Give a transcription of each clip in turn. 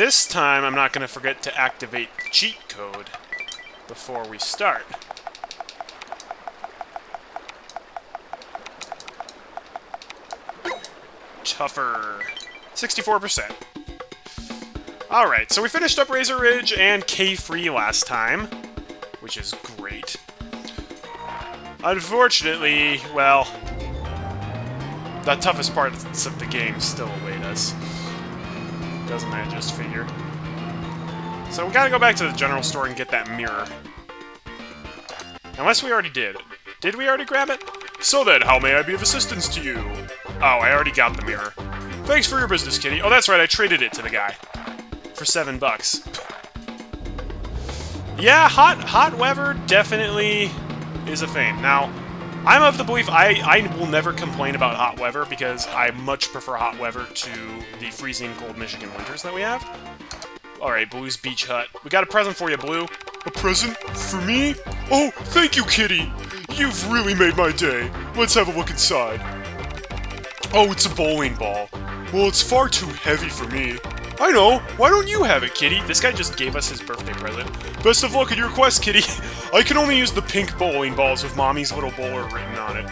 This time, I'm not going to forget to activate the cheat code before we start. TUFFER. 64%. Alright, so we finished up Razor Ridge and K3 last time, which is great. Unfortunately, well, the toughest parts of the game still await us. Doesn't that just figure? So we gotta go back to the general store and get that mirror. Unless we already did. Did we already grab it? So then, how may I be of assistance to you? Oh, I already got the mirror. Thanks for your business, Kiddy. Oh, that's right, I traded it to the guy. For seven bucks. Yeah, hot hot weather definitely is a thing. Now, I'm of the belief I, I will never complain about hot weather because I much prefer hot weather to the freezing cold Michigan winters that we have. Alright, Blue's Beach Hut. We got a present for you, Blue. A present? For me? Oh, thank you, Kiddy! You've really made my day. Let's have a look inside. Oh, it's a bowling ball. Well, it's far too heavy for me. I know. Why don't you have it, Kiddy? This guy just gave us his birthday present. Best of luck in your quest, Kiddy. I can only use the pink bowling balls with Mommy's little bowler written on it.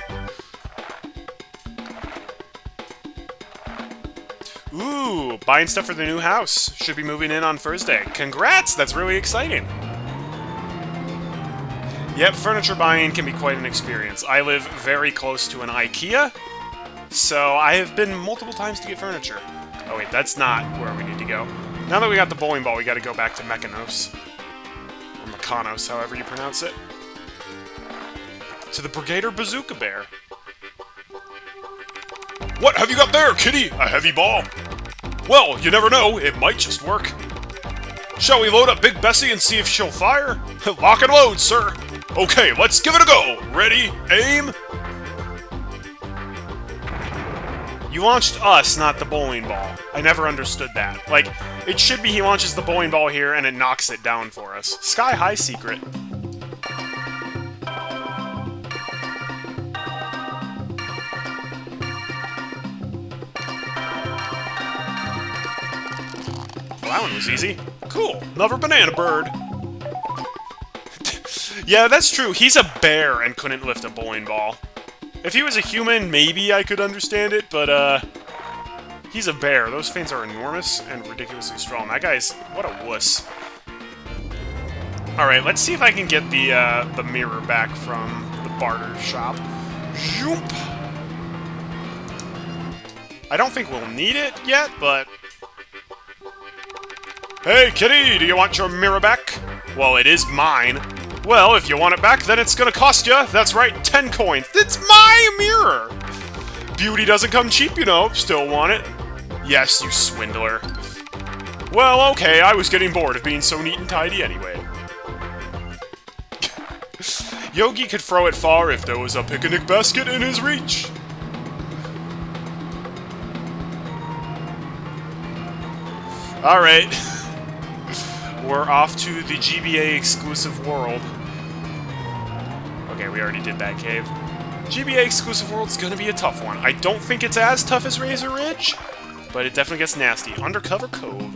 Ooh, buying stuff for the new house. Should be moving in on Thursday. Congrats! That's really exciting. Yep, furniture buying can be quite an experience. I live very close to an IKEA, so I have been multiple times to get furniture. Oh wait, that's not where we need to go. Now that we got the bowling ball, we gotta go back to Mechanos. Mechanos, however you pronounce it. To the Brigadier Bazooka Bear. What have you got there, Kiddy? A heavy ball? Well, you never know, it might just work. Shall we load up Big Bessie and see if she'll fire? Lock and load, sir! Okay, let's give it a go! Ready, aim, You launched us, not the bowling ball. I never understood that. Like, it should be he launches the bowling ball here and it knocks it down for us. Sky High Secret. Well, that one was easy. Cool. Another banana bird. yeah, that's true. He's a bear and couldn't lift a bowling ball. If he was a human, maybe I could understand it, but, uh... He's a bear. Those fins are enormous and ridiculously strong. That guy's... what a wuss. Alright, let's see if I can get the, uh, the mirror back from the barter shop. Zoop! I don't think we'll need it yet, but... Hey, Kiddy, do you want your mirror back? Well, it is mine. Well, if you want it back, then it's gonna cost you. That's right, 10 coins. It's my mirror! Beauty doesn't come cheap, you know. Still want it? Yes, you swindler. Well, okay, I was getting bored of being so neat and tidy anyway. Yogi could throw it far if there was a picnic basket in his reach. Alright. We're off to the GBA exclusive world. Okay, we already did that cave. GBA exclusive world's gonna be a tough one. I don't think it's as tough as Razor Ridge, but it definitely gets nasty. Undercover Cove.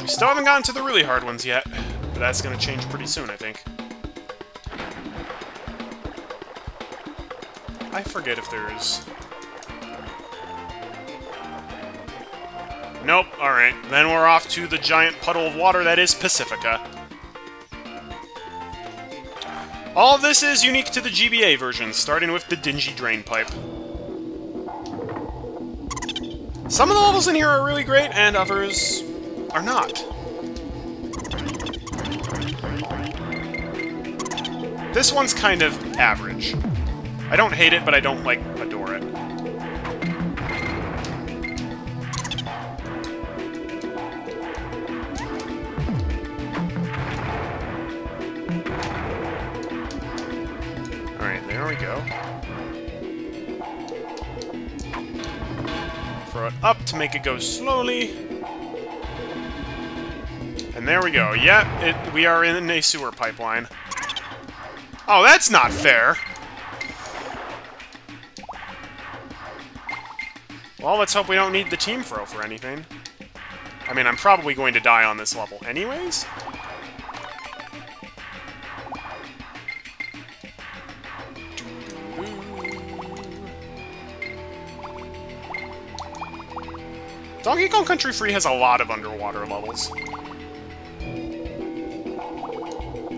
We still haven't gotten to the really hard ones yet, but that's gonna change pretty soon, I think. I forget if there's... Nope, alright. Then we're off to the giant puddle of water that is Pacifica. All this is unique to the GBA version, starting with the dingy drain pipe. Some of the levels in here are really great, and others are not. This one's kind of average. I don't hate it, but I don't, like, adore it. Alright, there we go. Throw it up to make it go slowly. And there we go. Yep, it, we are in a sewer pipeline. Oh, that's not fair! Well, let's hope we don't need the team throw for anything. I mean, I'm probably going to die on this level anyways. Donkey Kong Country 3 has a lot of underwater levels.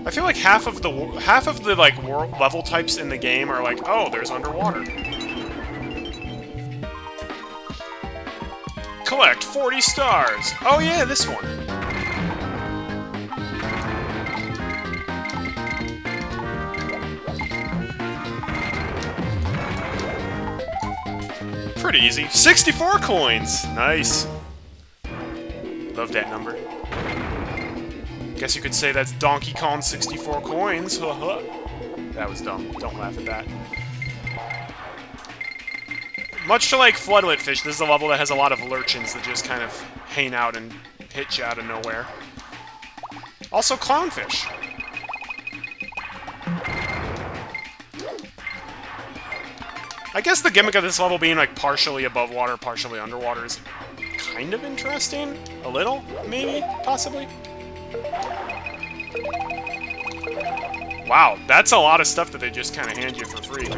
I feel like half of the half of the like level types in the game are like, oh, there's underwater. Collect 40 stars. Oh yeah, this one. Pretty easy. 64 coins! Nice. Love that number. Guess you could say that's Donkey Kong 64 coins. that was dumb. Don't laugh at that. Much to like Floodlit Fish, this is a level that has a lot of lurchins that just kind of hang out and hit you out of nowhere. Also Clownfish. I guess the gimmick of this level being like partially above water, partially underwater is kind of interesting. A little, maybe, possibly. Wow, that's a lot of stuff that they just kind of hand you for free.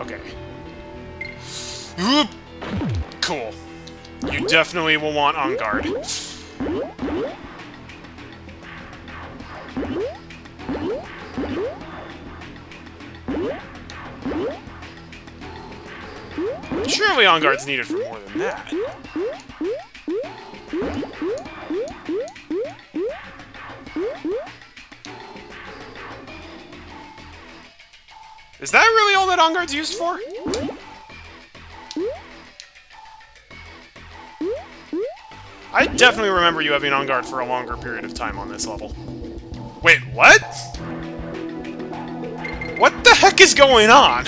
okay. Oop. Cool. You definitely will want Enguarde. Surely Enguarde's needed for more than that. Is that really all that Enguarde's used for? I definitely remember you having Enguarde for a longer period of time on this level. Wait, what? What the heck is going on?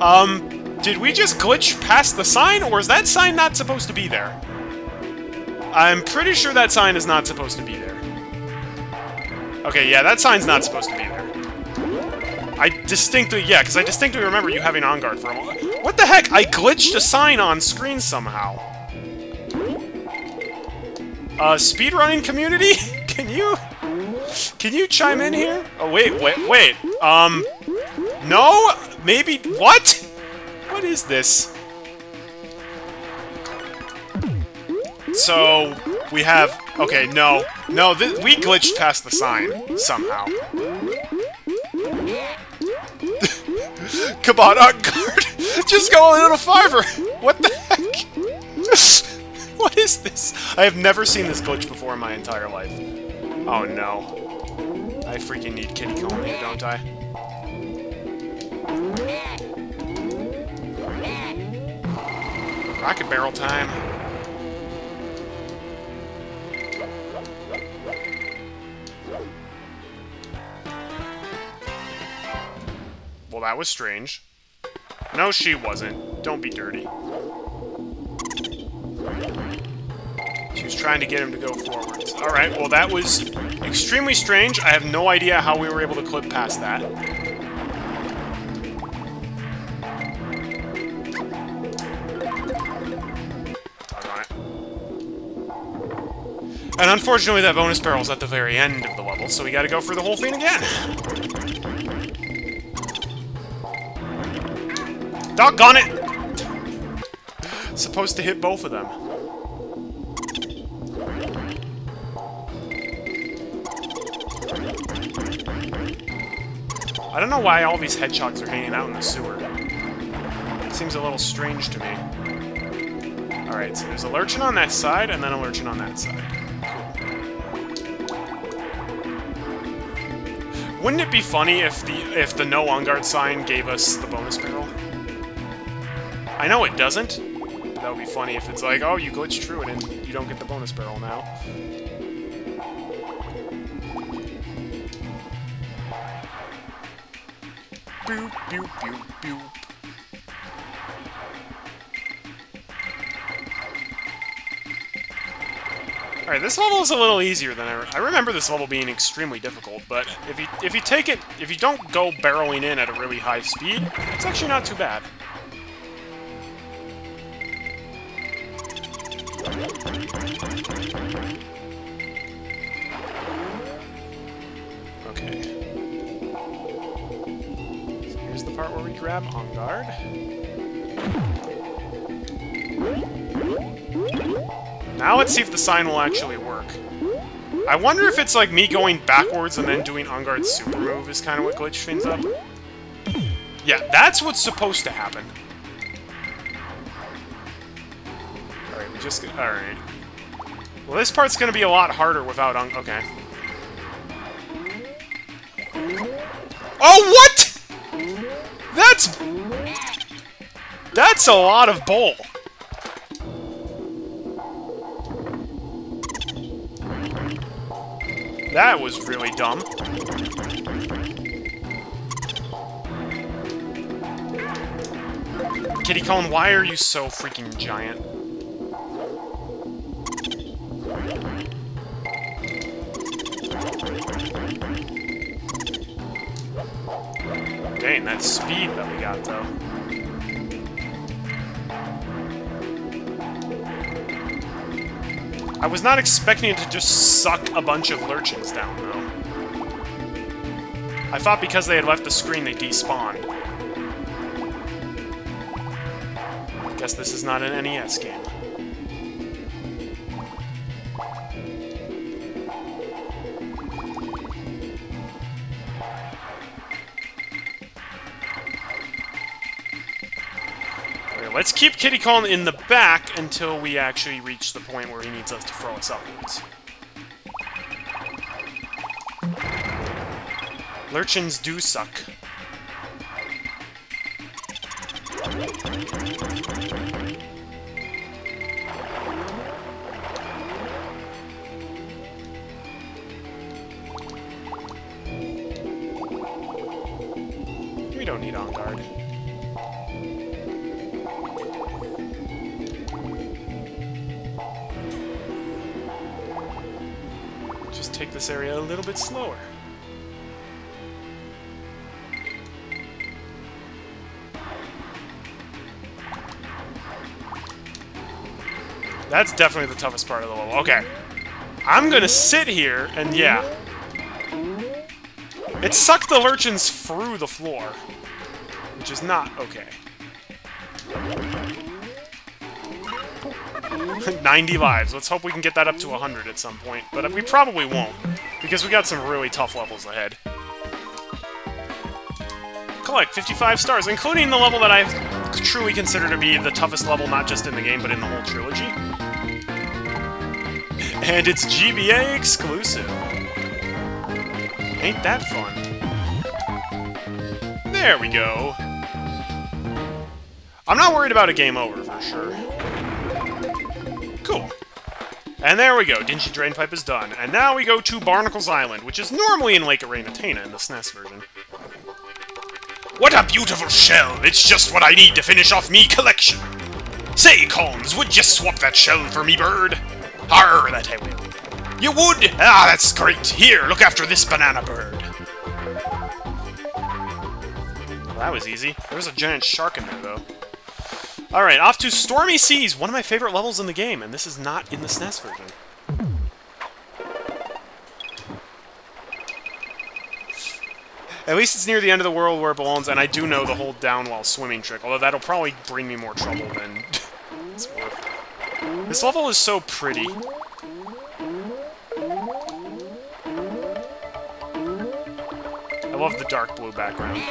Um, did we just glitch past the sign, or is that sign not supposed to be there? I'm pretty sure that sign is not supposed to be there. Okay, yeah, that sign's not supposed to be there. I distinctly, yeah, because I distinctly remember you having Enguarde for a moment. What the heck? I glitched a sign on screen somehow. Uh, speedrunning community? Can you... Can you chime in here? Oh, wait, wait, wait. Um... No? Maybe... What? What is this? So, we have... Okay, no. No, we glitched past the sign, somehow. Come on, Enguarde! Just go a little fiver! What the heck? what is this? I have never seen this glitch before in my entire life. Oh no. I freaking need Kiddy Kong here, don't I? Rocket barrel time. Well, that was strange. No, she wasn't. Don't be dirty. Trying to get him to go forward. Alright, well that was extremely strange. I have no idea how we were able to clip past that. Alright. And unfortunately, that bonus barrel's at the very end of the level, so we gotta go for the whole thing again. Doggone it! Supposed to hit both of them. I don't know why all these hedgehogs are hanging out in the sewer. It seems a little strange to me. Alright, so there's a lurchin on that side, and then a lurchin on that side. Wouldn't it be funny if the if the no Enguarde sign gave us the bonus barrel? I know it doesn't. That would be funny if it's like, oh, you glitched through it and you don't get the bonus barrel now. Boop, boop, boop, boop. Alright, this level is a little easier than I... I remember this level being extremely difficult, but if you, if you take it... If you don't go barreling in at a really high speed, it's actually not too bad. Okay. The part where we grab Enguarde. Now let's see if the sign will actually work. I wonder if it's like me going backwards and then doing Enguarde super move is kind of what glitched things up. Yeah, that's what's supposed to happen. Alright, we just... Alright. Well, this part's gonna be a lot harder without on... Okay. Oh, what?! That's... That's a lot of bowl. That was really dumb. Kiddy Kong, why are you so freaking giant? Dang, that speed that we got, though. I was not expecting it to just suck a bunch of lurchins down, though. I thought because they had left the screen, they despawned. Guess this is not an NES game. Let's keep Kiddy Kong in the back until we actually reach the point where he needs us to throw us upwards. Lurchins do suck. We don't need Enguarde. This area a little bit slower. That's definitely the toughest part of the level. Okay. I'm gonna sit here, and yeah. It sucked the lurchins through the floor. Which is not okay. 90 lives. Let's hope we can get that up to 100 at some point. But we probably won't, because we got some really tough levels ahead. Collect 55 stars, including the level that I truly consider to be the toughest level, not just in the game, but in the whole trilogy. And it's GBA exclusive. Ain't that fun? There we go. I'm not worried about a game over, for sure. Cool. And there we go, Dingy Drainpipe is done. And now we go to Barnacles Island, which is normally in Lake Orangatanga in the SNES version. What a beautiful shell! It's just what I need to finish off me collection! Say, Combs, would you swap that shell for me, bird? Arr, that I will. You would? Ah, that's great. Here, look after this banana bird. Well, that was easy. There was a giant shark in there, though. Alright, off to Stormy Seas, one of my favorite levels in the game, and this is not in the SNES version. At least it's near the end of the world where it belongs, and I do know the hold down while swimming trick, although that'll probably bring me more trouble than it's worth. This level is so pretty. I love the dark blue background.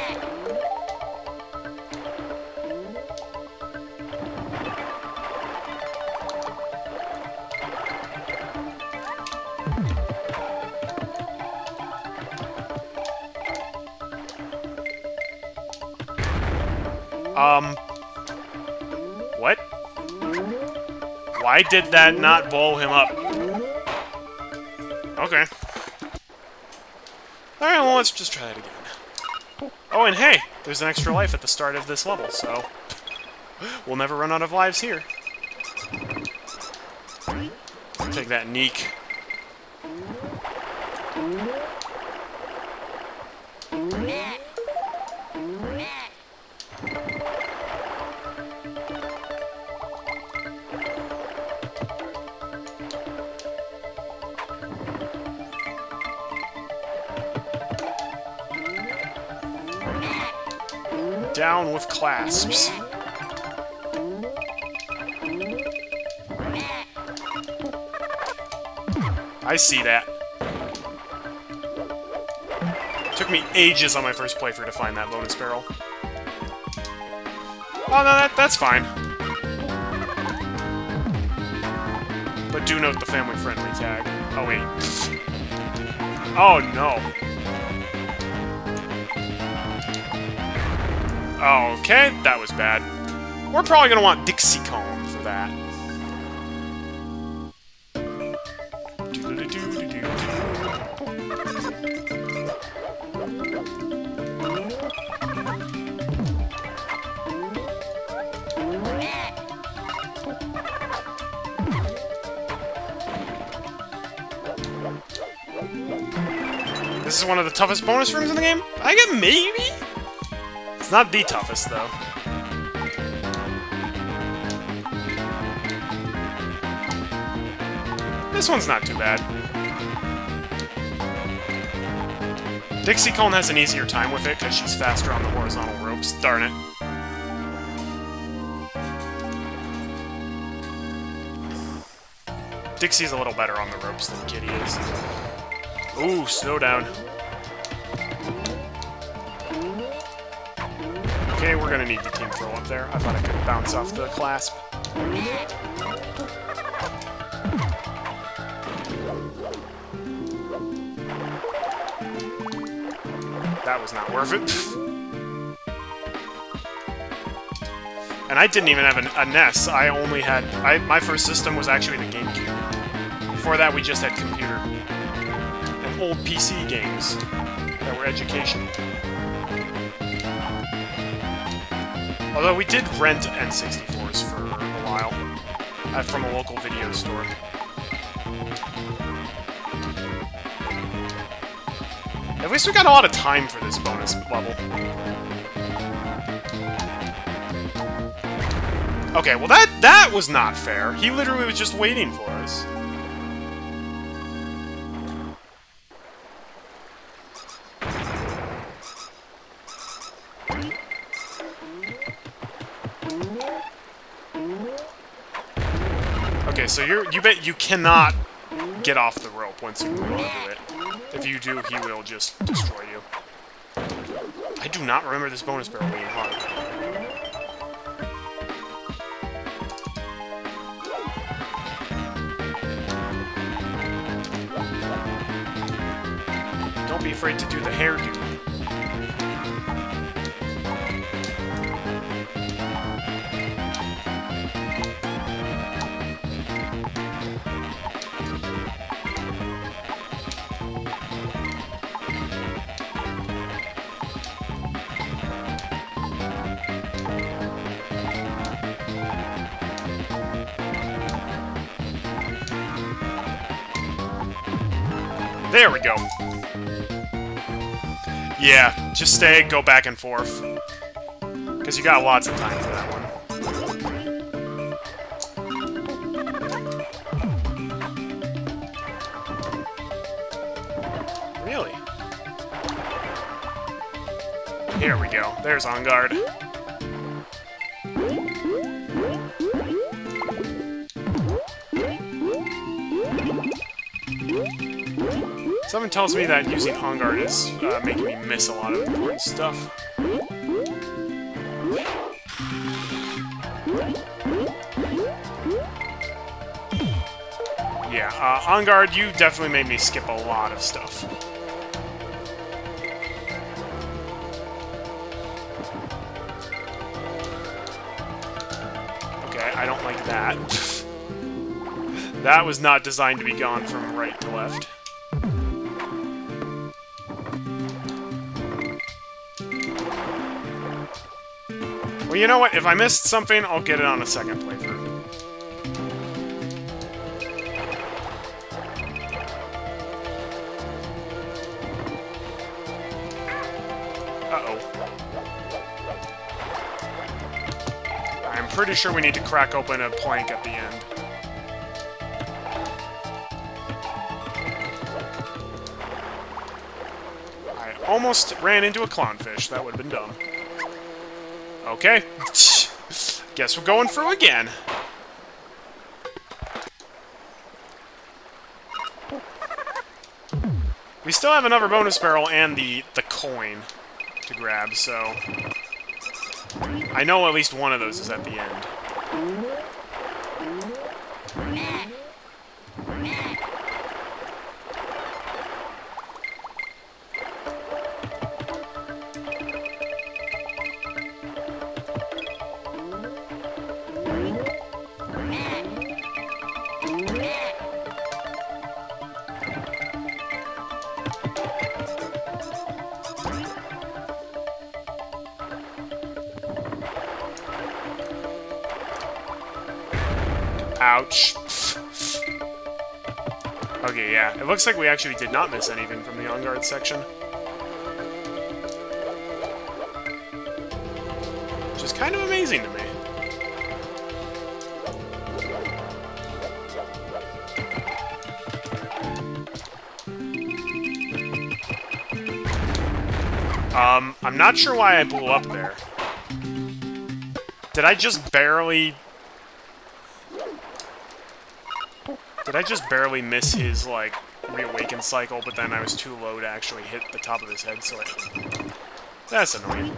Um... What? Why did that not blow him up? Okay. Alright, well, let's just try it again. Oh, and hey, there's an extra life at the start of this level, so we'll never run out of lives here. Take that Neek. Down with Klasps. I see that. Took me ages on my first playthrough to find that bonus barrel. Oh, no, that, that's fine. But do note the family-friendly tag. Oh, wait. Oh, no. Okay, that was bad. We're probably gonna want Dixie Kong for that. This is one of the toughest bonus rooms in the game? I get maybe? It's not the toughest, though. This one's not too bad. Dixie Kong has an easier time with it because she's faster on the horizontal ropes. Darn it. Dixie's a little better on the ropes than Kiddy is. Ooh, slow down. We're gonna need the team throw up there. I thought I could bounce off the Klasp. That was not worth it. and I didn't even have an, a NES. I only had... I, my first system was actually the GameCube. Before that, we just had computer. And old PC games that were educational. Although we did rent N64s for a while. Uh, from a local video store. At least we got a lot of time for this bonus level. Okay, well that that was not fair. He literally was just waiting for us. So you're you bet you cannot get off the rope once you move onto it. If you do, he will just destroy you. I do not remember this bonus barrel being hard. Don't be afraid to do the hairdo. Yeah, just stay, go back and forth. Because you got lots of time for that one. Really? Here we go. There's Enguarde. Something tells me that using Enguarde is uh, making me miss a lot of important stuff. Yeah, uh, Enguarde, you definitely made me skip a lot of stuff. Okay, I don't like that. that was not designed to be gone from right to left. You know what? If I missed something, I'll get it on a second playthrough. Uh-oh. I'm pretty sure we need to crack open a plank at the end. I almost ran into a clownfish. That would have been dumb. Okay. Guess we're going through again. We still have another bonus barrel and the, the coin to grab, so... I know at least one of those is at the end. Looks like we actually did not miss anything from the Enguarde section. Which is kind of amazing to me. Um, I'm not sure why I blew up there. Did I just barely Did I just barely miss his, like, reawaken cycle, but then I was too low to actually hit the top of his head, so I... That's annoying.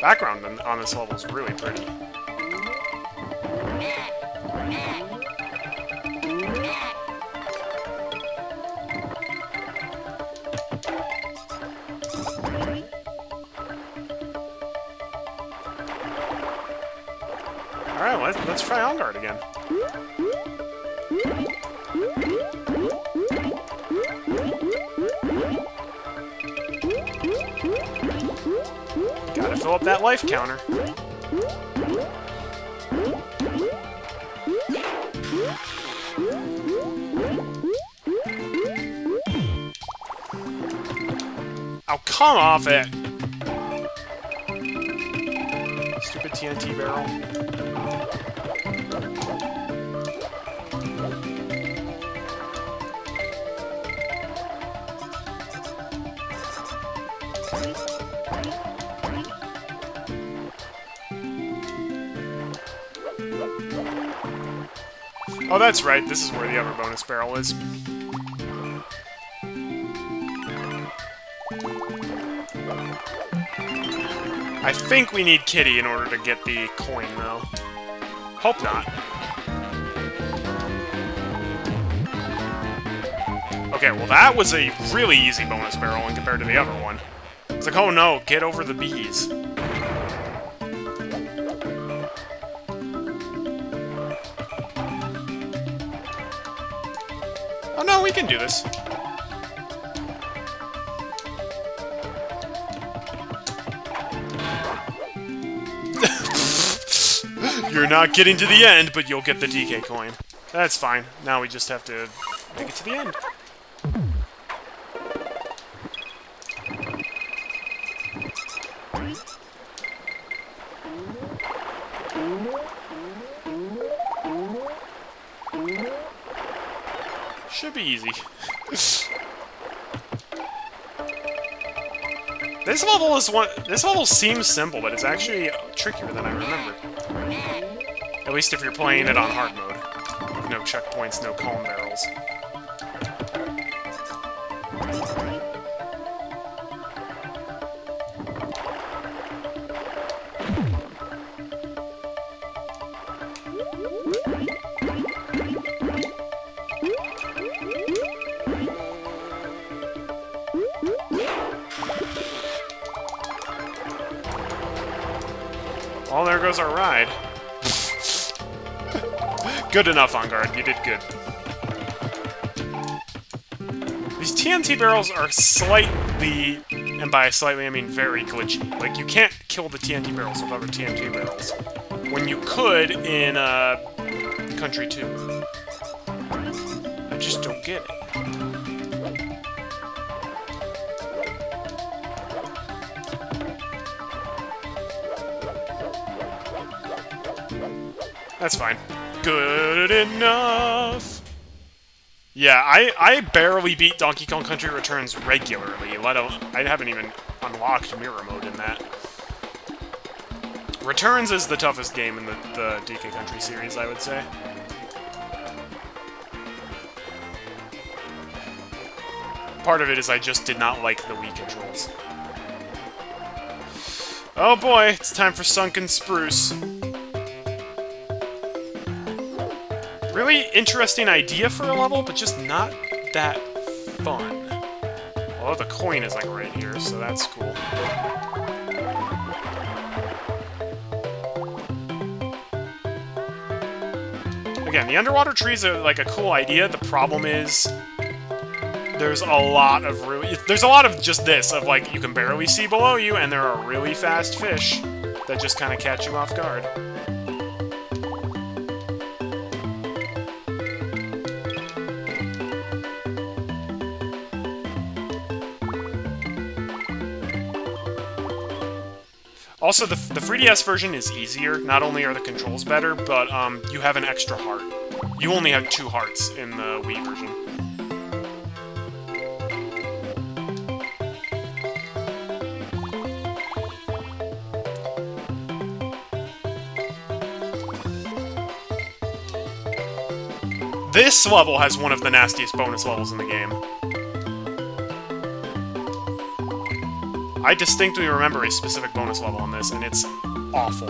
Background on this level is really pretty. Try Enguarde again. Gotta fill up that life counter. Oh, come off it! That's right. This is where the other bonus barrel is. I think we need Kiddy in order to get the coin, though. Hope not. Okay, well that was a really easy bonus barrel when compared to the other one. It's like, oh no, get over the bees. We can do this. You're not getting to the end, but you'll get the DK coin. That's fine. Now we just have to make it to the end. This level is one. This level seems simple, but it's actually trickier than I remember. At least if you're playing it on hard mode. with No checkpoints, no calm barrels. Good enough, Enguarde. You did good. These TNT barrels are slightly, and by slightly I mean very glitchy. Like, you can't kill the TNT barrels with other TNT barrels. When you could in, uh, Country 2. I just don't get it. That's fine. Good enough. Yeah, I, I barely beat Donkey Kong Country Returns regularly, let. I haven't even unlocked Mirror Mode in that. Returns is the toughest game in the, the DK Country series, I would say. Part of it is I just did not like the Wii controls. Oh boy, it's time for Sunken Spruce. Really interesting idea for a level, but just not that fun. Although the coin is like right here, so that's cool. Again, the underwater trees are like a cool idea. The problem is there's a lot of really there's a lot of just this of like you can barely see below you and there are really fast fish that just kind of catch you off guard. Also, the, the 3DS version is easier. Not only are the controls better, but um, you have an extra heart. You only have two hearts in the Wii version. This level has one of the nastiest bonus levels in the game. I distinctly remember a specific bonus level on this, and it's awful.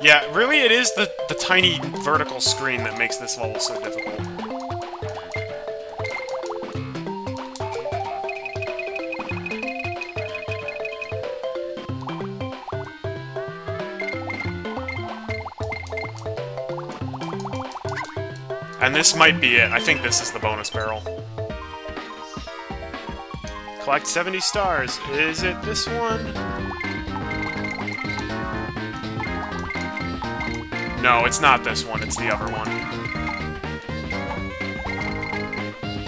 Yeah, really it is the, the tiny vertical screen that makes this level so difficult. And this might be it. I think this is the bonus barrel. Collect 70 stars. Is it this one? No, it's not this one. It's the other one.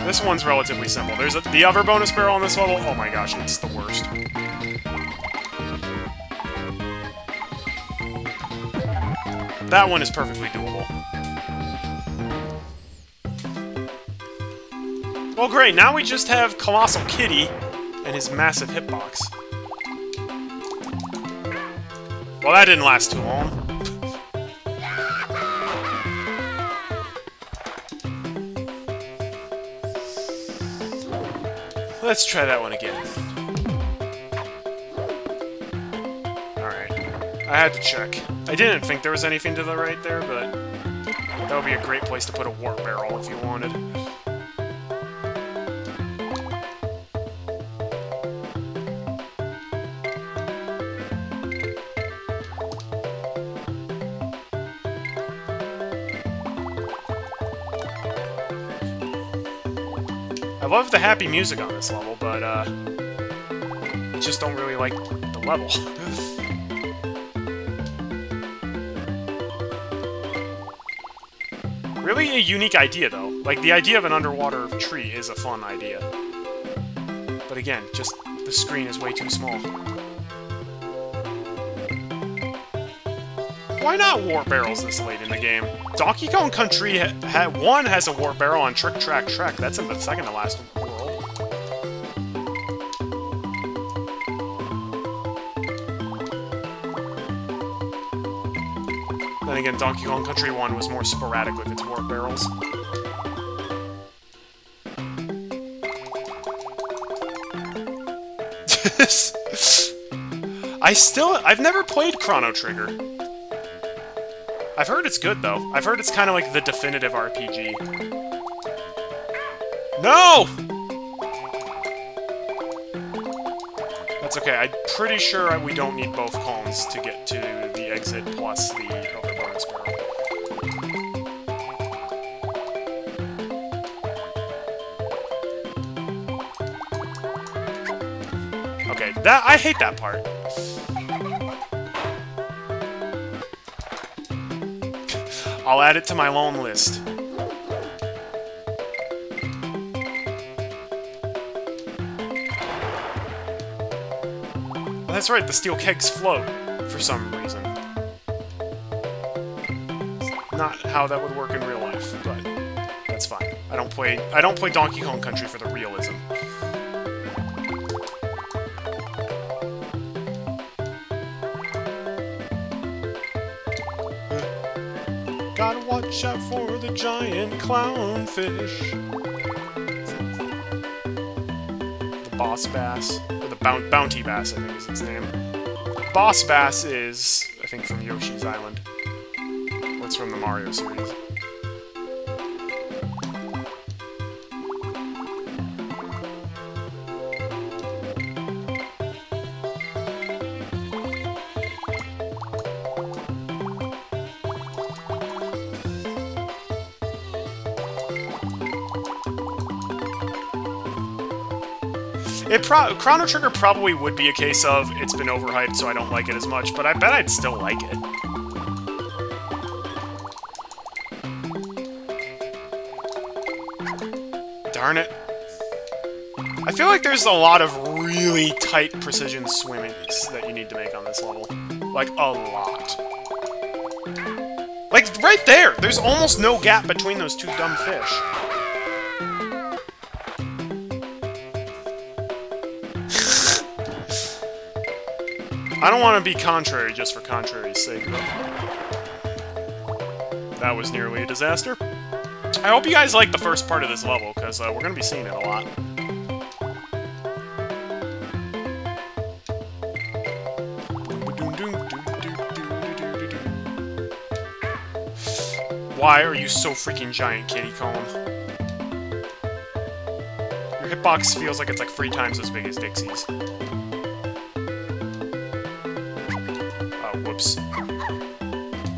This one's relatively simple. There's a, the other bonus barrel on this level. Oh my gosh, it's the worst. That one is perfectly doable. Well, great. Now we just have Colossal Kiddy and his massive hitbox. Well, that didn't last too long. Let's try that one again. Alright. I had to check. I didn't think there was anything to the right there, but that would be a great place to put a warp barrel if you wanted. Love the happy music on this level, but, uh... I just don't really like the level. really a unique idea, though. Like, the idea of an underwater tree is a fun idea. But again, just the screen is way too small. Why not warp barrels this late in the game? Donkey Kong Country ha, ha 1 has a warp barrel on Trick Track Trek. That's in the second to last world. Then again, Donkey Kong Country 1 was more sporadic with its warp barrels. I still... I've never played Chrono Trigger. I've heard it's good, though. I've heard it's kind of like the definitive RPG. No! That's okay. I'm pretty sure we don't need both cones to get to the exit plus the other bonus barrel. Okay, that I hate that part. I'll add it to my long list. That's right, the steel kegs float for some reason. Not how that would work in real life, but that's fine. I don't play I don't play Donkey Kong Country for the realism. Watch out for the giant clownfish. The boss bass. Or the bount bounty bass, I think is its name. Boss bass is, I think, from Yoshi's Island. What's from the Mario series. Pro Chrono Trigger probably would be a case of it's been overhyped, so I don't like it as much, but I bet I'd still like it. Darn it. I feel like there's a lot of really tight precision swimmings that you need to make on this level. Like, a lot. Like, right there! There's almost no gap between those two dumb fish. I don't want to be contrary just for contrary's sake. That was nearly a disaster. I hope you guys like the first part of this level, because uh, we're going to be seeing it a lot. Why are you so freaking giant, Kiddy Kong? Your hitbox feels like it's like three times as big as Dixie's.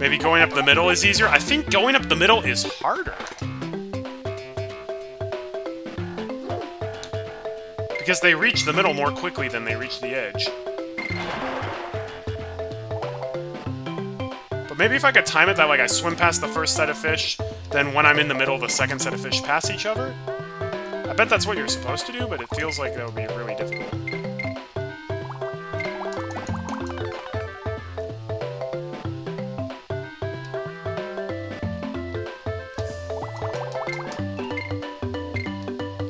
Maybe going up the middle is easier? I think going up the middle is harder. Because they reach the middle more quickly than they reach the edge. But maybe if I could time it that like I swim past the first set of fish, then when I'm in the middle, the second set of fish pass each other? I bet that's what you're supposed to do, but it feels like that would be really difficult.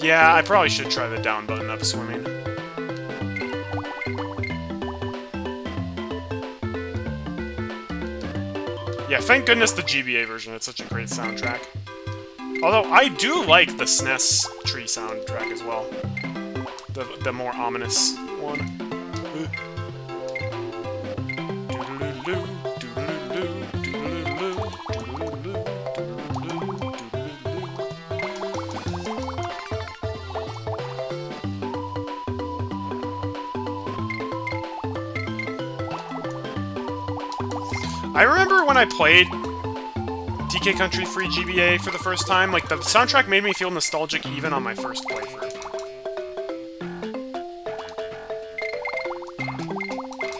Yeah, I probably should try the down button up swimming. Yeah, thank goodness the GBA version. It's such a great soundtrack. Although, I do like the SNES tree soundtrack as well. The, the more ominous I played DK Country Three GBA for the first time, like, the soundtrack made me feel nostalgic even on my first playthrough.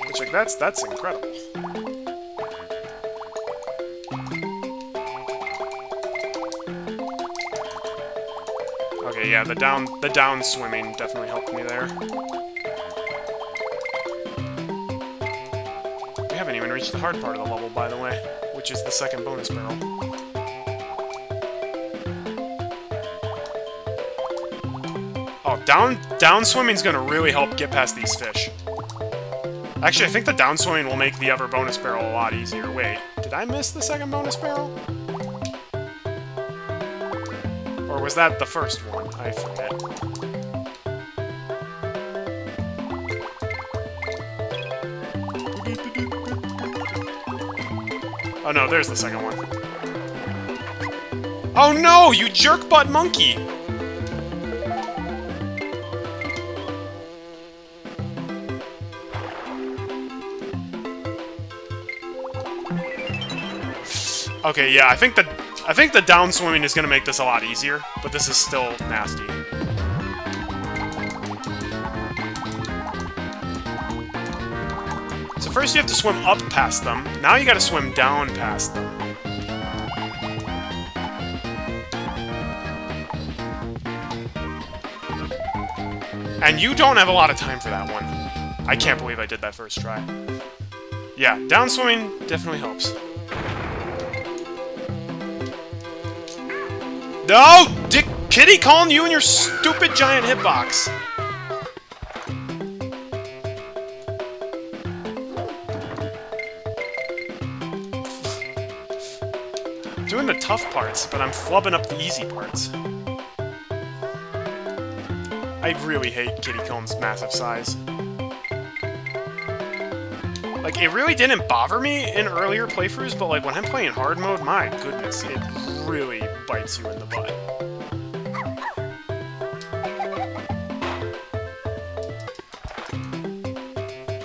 Which, like, that's, that's incredible. Okay, yeah, the down, the down swimming definitely helped me there. The hard part of the level, by the way, which is the second bonus barrel. Oh, down down swimming's gonna really help get past these fish. Actually, I think the down swimming will make the other bonus barrel a lot easier. Wait, did I miss the second bonus barrel? Or was that the first one? I forget. Oh no, there's the second one. Oh no, you jerk butt monkey! Okay, yeah, I think the I think the down swimming is gonna make this a lot easier, but this is still nasty. First you have to swim up past them. Now you gotta swim down past them. And you don't have a lot of time for that one. I can't believe I did that first try. Yeah, down swimming definitely helps. No! Dick Kiddy calling you and your stupid giant hitbox! Tough parts, but I'm flubbing up the easy parts. I really hate Kiddy Kong's massive size. Like, it really didn't bother me in earlier playthroughs, but like, when I'm playing hard mode, my goodness, it really bites you in the butt.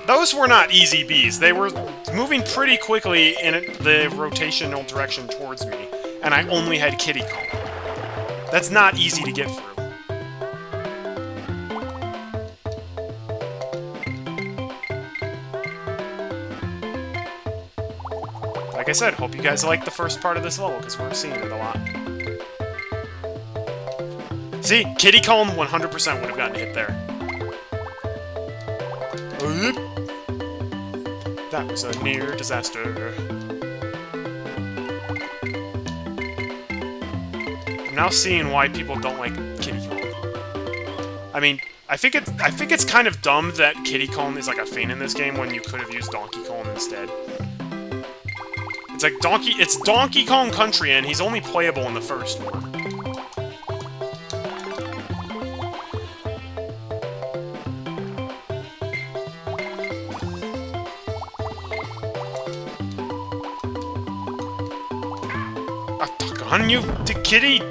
Those were not easy bees. They were moving pretty quickly in the rotational direction towards me, and I only had Kiddy Kong. That's not easy to get through. Like I said, hope you guys like the first part of this level, because we're seeing it a lot. See? Kiddy Kong 100% would have gotten hit there. That was a near disaster. I'm now seeing why people don't like Kiddy Kong. I mean, I think it I think it's kind of dumb that Kiddy Kong is like a feint in this game when you could have used Donkey Kong instead. It's like Donkey it's Donkey Kong Country and he's only playable in the first one. Ah, on you, kitty!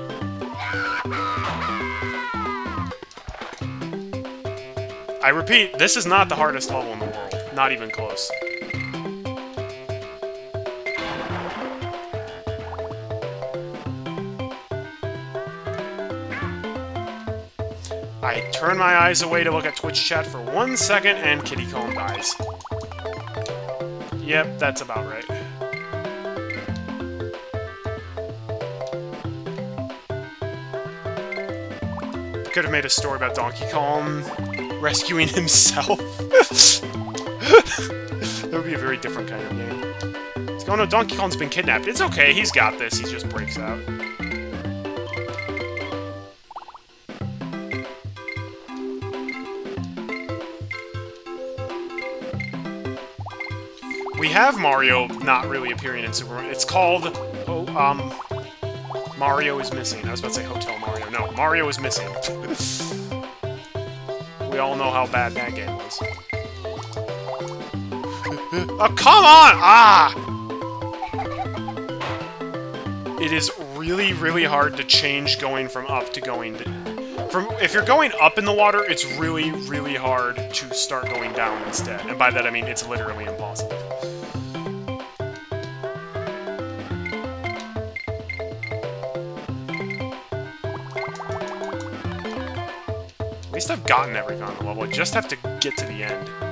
I repeat, this is not the hardest level in the world. Not even close. I turn my eyes away to look at Twitch chat for one second, and Kiddy Kong dies. Yep, that's about right. Could have made a story about Donkey Kong rescuing himself. that would be a very different kind of game. It's going, no, Donkey Kong's been kidnapped. It's okay, he's got this. He just breaks out. We have Mario not really appearing in Super Mario. It's called, oh, um, Mario is missing. I was about to say Hotel Mario. No, Mario is missing. all know how bad that game was. oh, come on! Ah! It is really, really hard to change going from up to going to... From, if you're going up in the water, it's really, really hard to start going down instead. And by that I mean it's literally impossible. Gotten everything on the level. I just have to get to the end.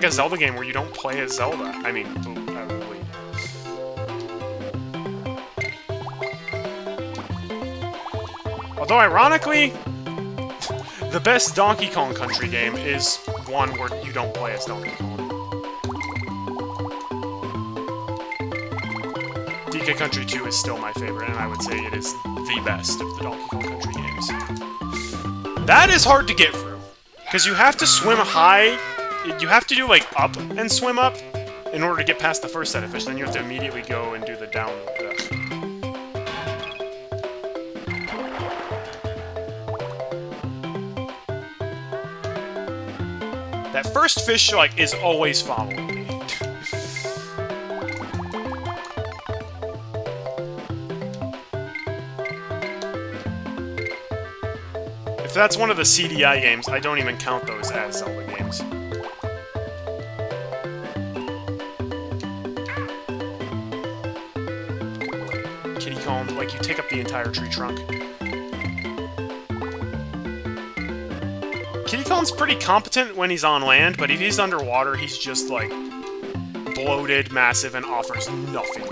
Like a Zelda game where you don't play as Zelda. I mean. Although, ironically, the best Donkey Kong Country game is one where you don't play as Donkey Kong. DK Country 2 is still my favorite, and I would say it is the best of the Donkey Kong Country games. That is hard to get through. Because you have to swim high, you have to do, like, up and swim up in order to get past the first set of fish. Then you have to immediately go and do the down. That first fish, like, is always following me. if that's one of the CDI games, I don't even count those as Zelda the entire tree trunk. Kiddy Kong's pretty competent when he's on land, but if he's underwater, he's just, like, bloated, massive, and offers nothing.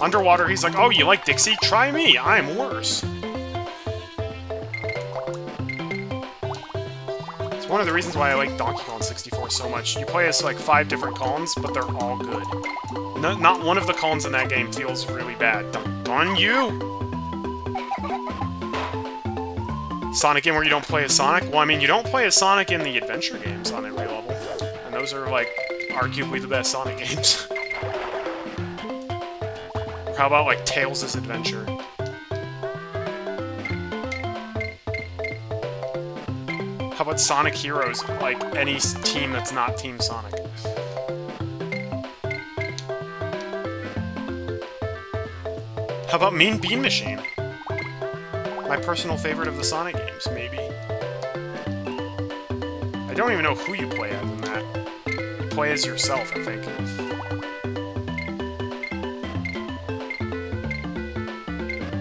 Underwater, he's like, oh, you like Dixie? Try me, I'm worse. It's one of the reasons why I like Donkey Kong 64 so much. You play as, like, five different Kongs, but they're all good. No, not one of the Kongs in that game feels really bad. Done you! Sonic game where you don't play as Sonic? Well, I mean, you don't play as Sonic in the adventure games on every level. And those are, like, arguably the best Sonic games. How about, like, Tails' Adventure? How about Sonic Heroes, like, any team that's not Team Sonic? About Mean Bean Machine? My personal favorite of the Sonic games, maybe. I don't even know who you play as in that. You play as yourself, I think.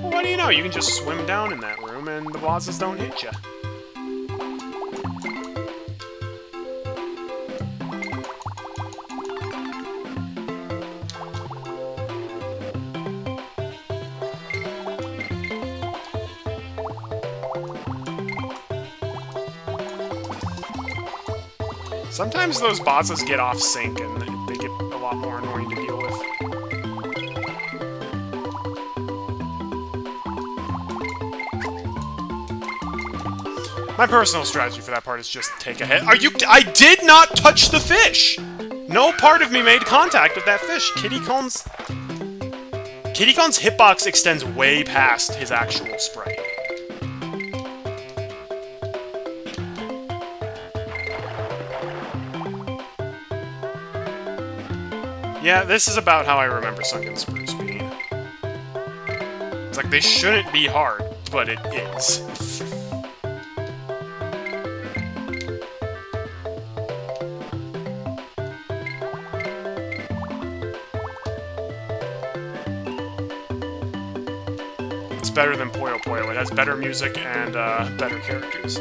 Well, what do you know? You can just swim down in that room and the bosses don't hit you. Sometimes those bosses get off sync and they get a lot more annoying to deal with. My personal strategy for that part is just take a hit. Are you- I did not touch the fish! No part of me made contact with that fish. Kiddy Kong's... Kiddy hitbox extends way past his actual sprite. Yeah, this is about how I remember Sunken Spruce being. It's like, they shouldn't be hard, but it is. It's better than Puyo Puyo. It has better music and uh, better characters.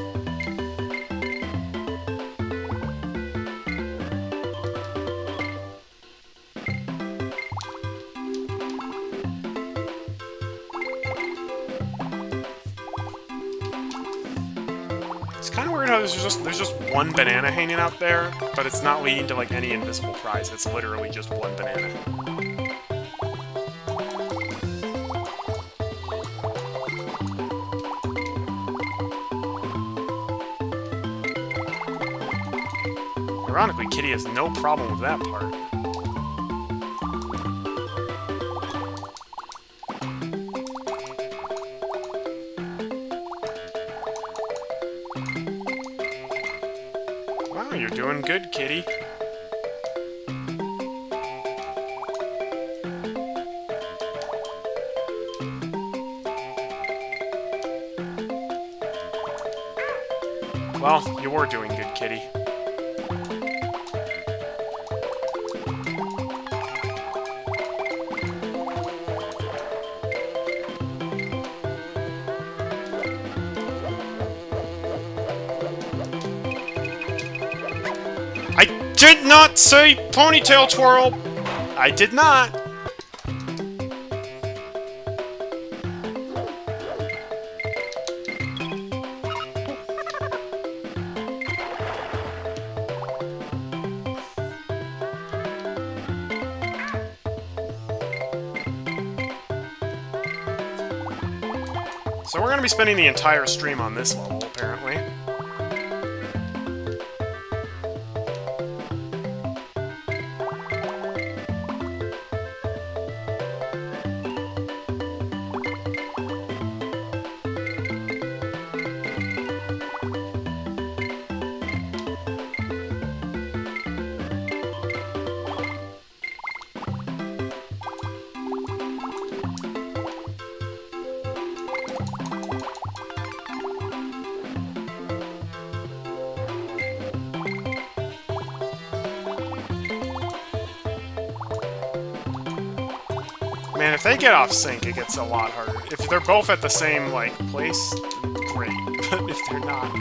One banana hanging out there, but it's not leading to like any invisible prize. It's literally just one banana. Ironically, Kiddy has no problem with that part. Well, you were doing good, Kiddy. I did not say ponytail twirl! I did not! So we're going to be spending the entire stream on this level, apparently. Get off sync, it gets a lot harder. If they're both at the same, like, place, great. But if they're not,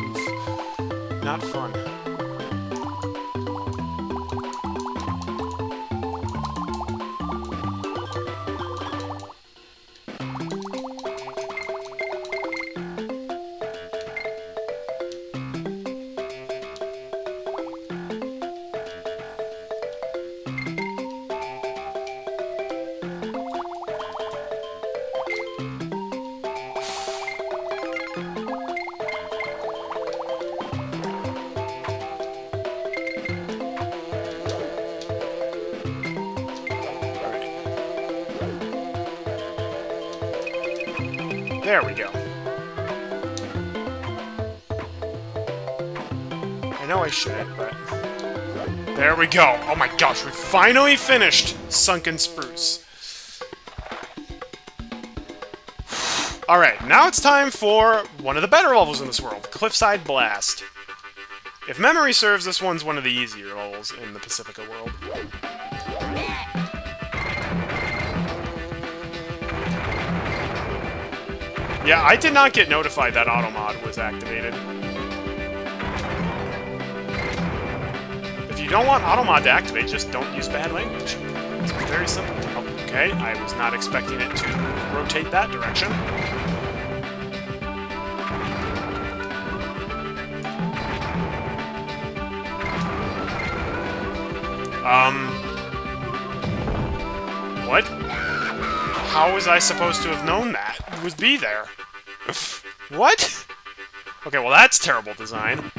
not fun. Gosh, we finally finished Sunken Spruce. Alright, now it's time for one of the better levels in this world, Cliffside Blast. If memory serves, this one's one of the easier levels in the Pacifica world. Yeah, I did not get notified that Automod was activated. You don't want Automod to activate, just don't use bad language. It's very simple. Okay, I was not expecting it to rotate that direction. Um... What? How was I supposed to have known that? It was be there. what? Okay, well that's terrible design.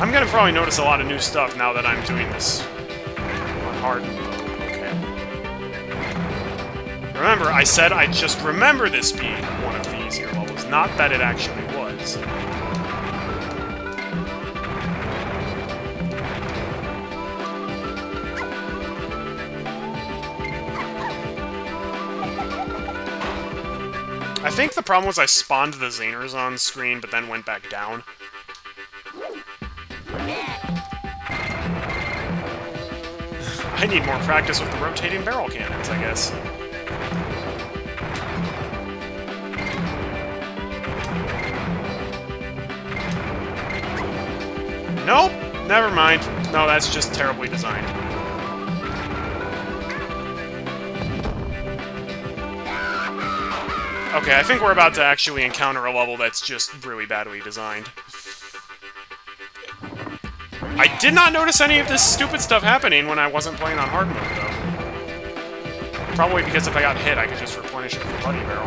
I'm gonna probably notice a lot of new stuff now that I'm doing this on hard. Okay. Remember, I said I just remember this being one of the easier levels, not that it actually was. I think the problem was I spawned the Zaners on screen, but then went back down. I need more practice with the rotating barrel cannons, I guess. Nope, never mind. No, that's just terribly designed. Okay, I think we're about to actually encounter a level that's just really badly designed. I did not notice any of this stupid stuff happening when I wasn't playing on hard mode, though. Probably because if I got hit, I could just replenish it with Buddy Barrel.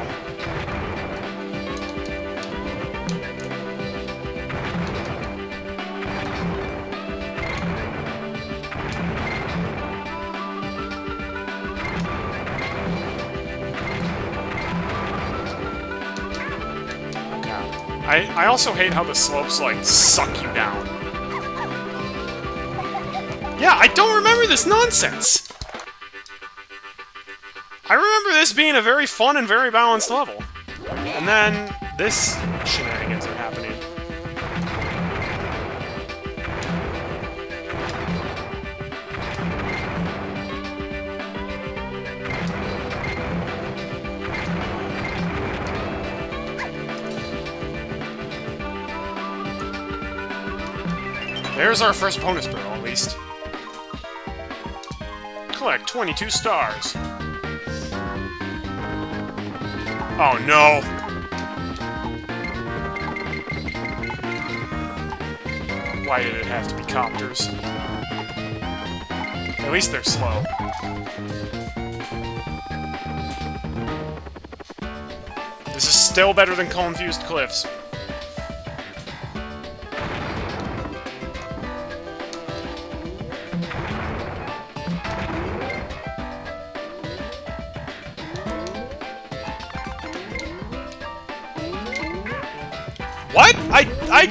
I, I also hate how the slopes, like, suck you down. Yeah, I don't remember this nonsense! I remember this being a very fun and very balanced level. And then, this shenanigans are happening. There's our first bonus barrel, at least. Collect 22 stars. Oh no! Why did it have to be copters? At least they're slow. This is still better than Confused Cliffs.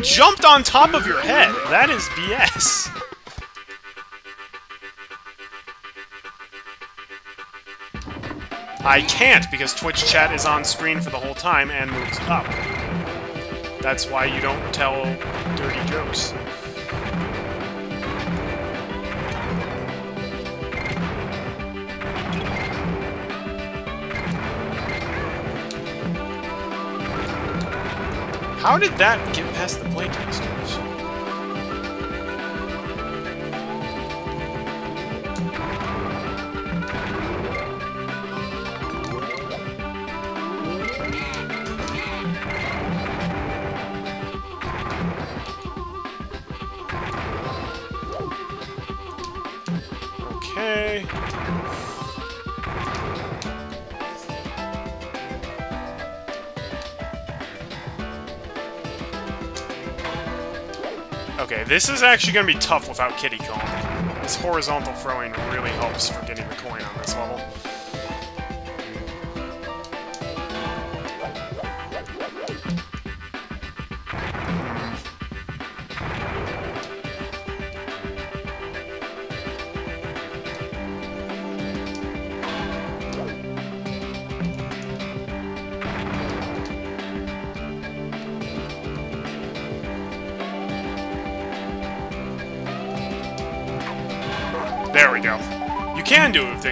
Jumped on top of your head. That is BS. I can't because Twitch chat is on screen for the whole time and moves up. That's why you don't tell dirty jokes. How did that get past the playtesters? This is actually going to be tough without Kiddy Kong. This horizontal throwing really helps for getting the coin on this level.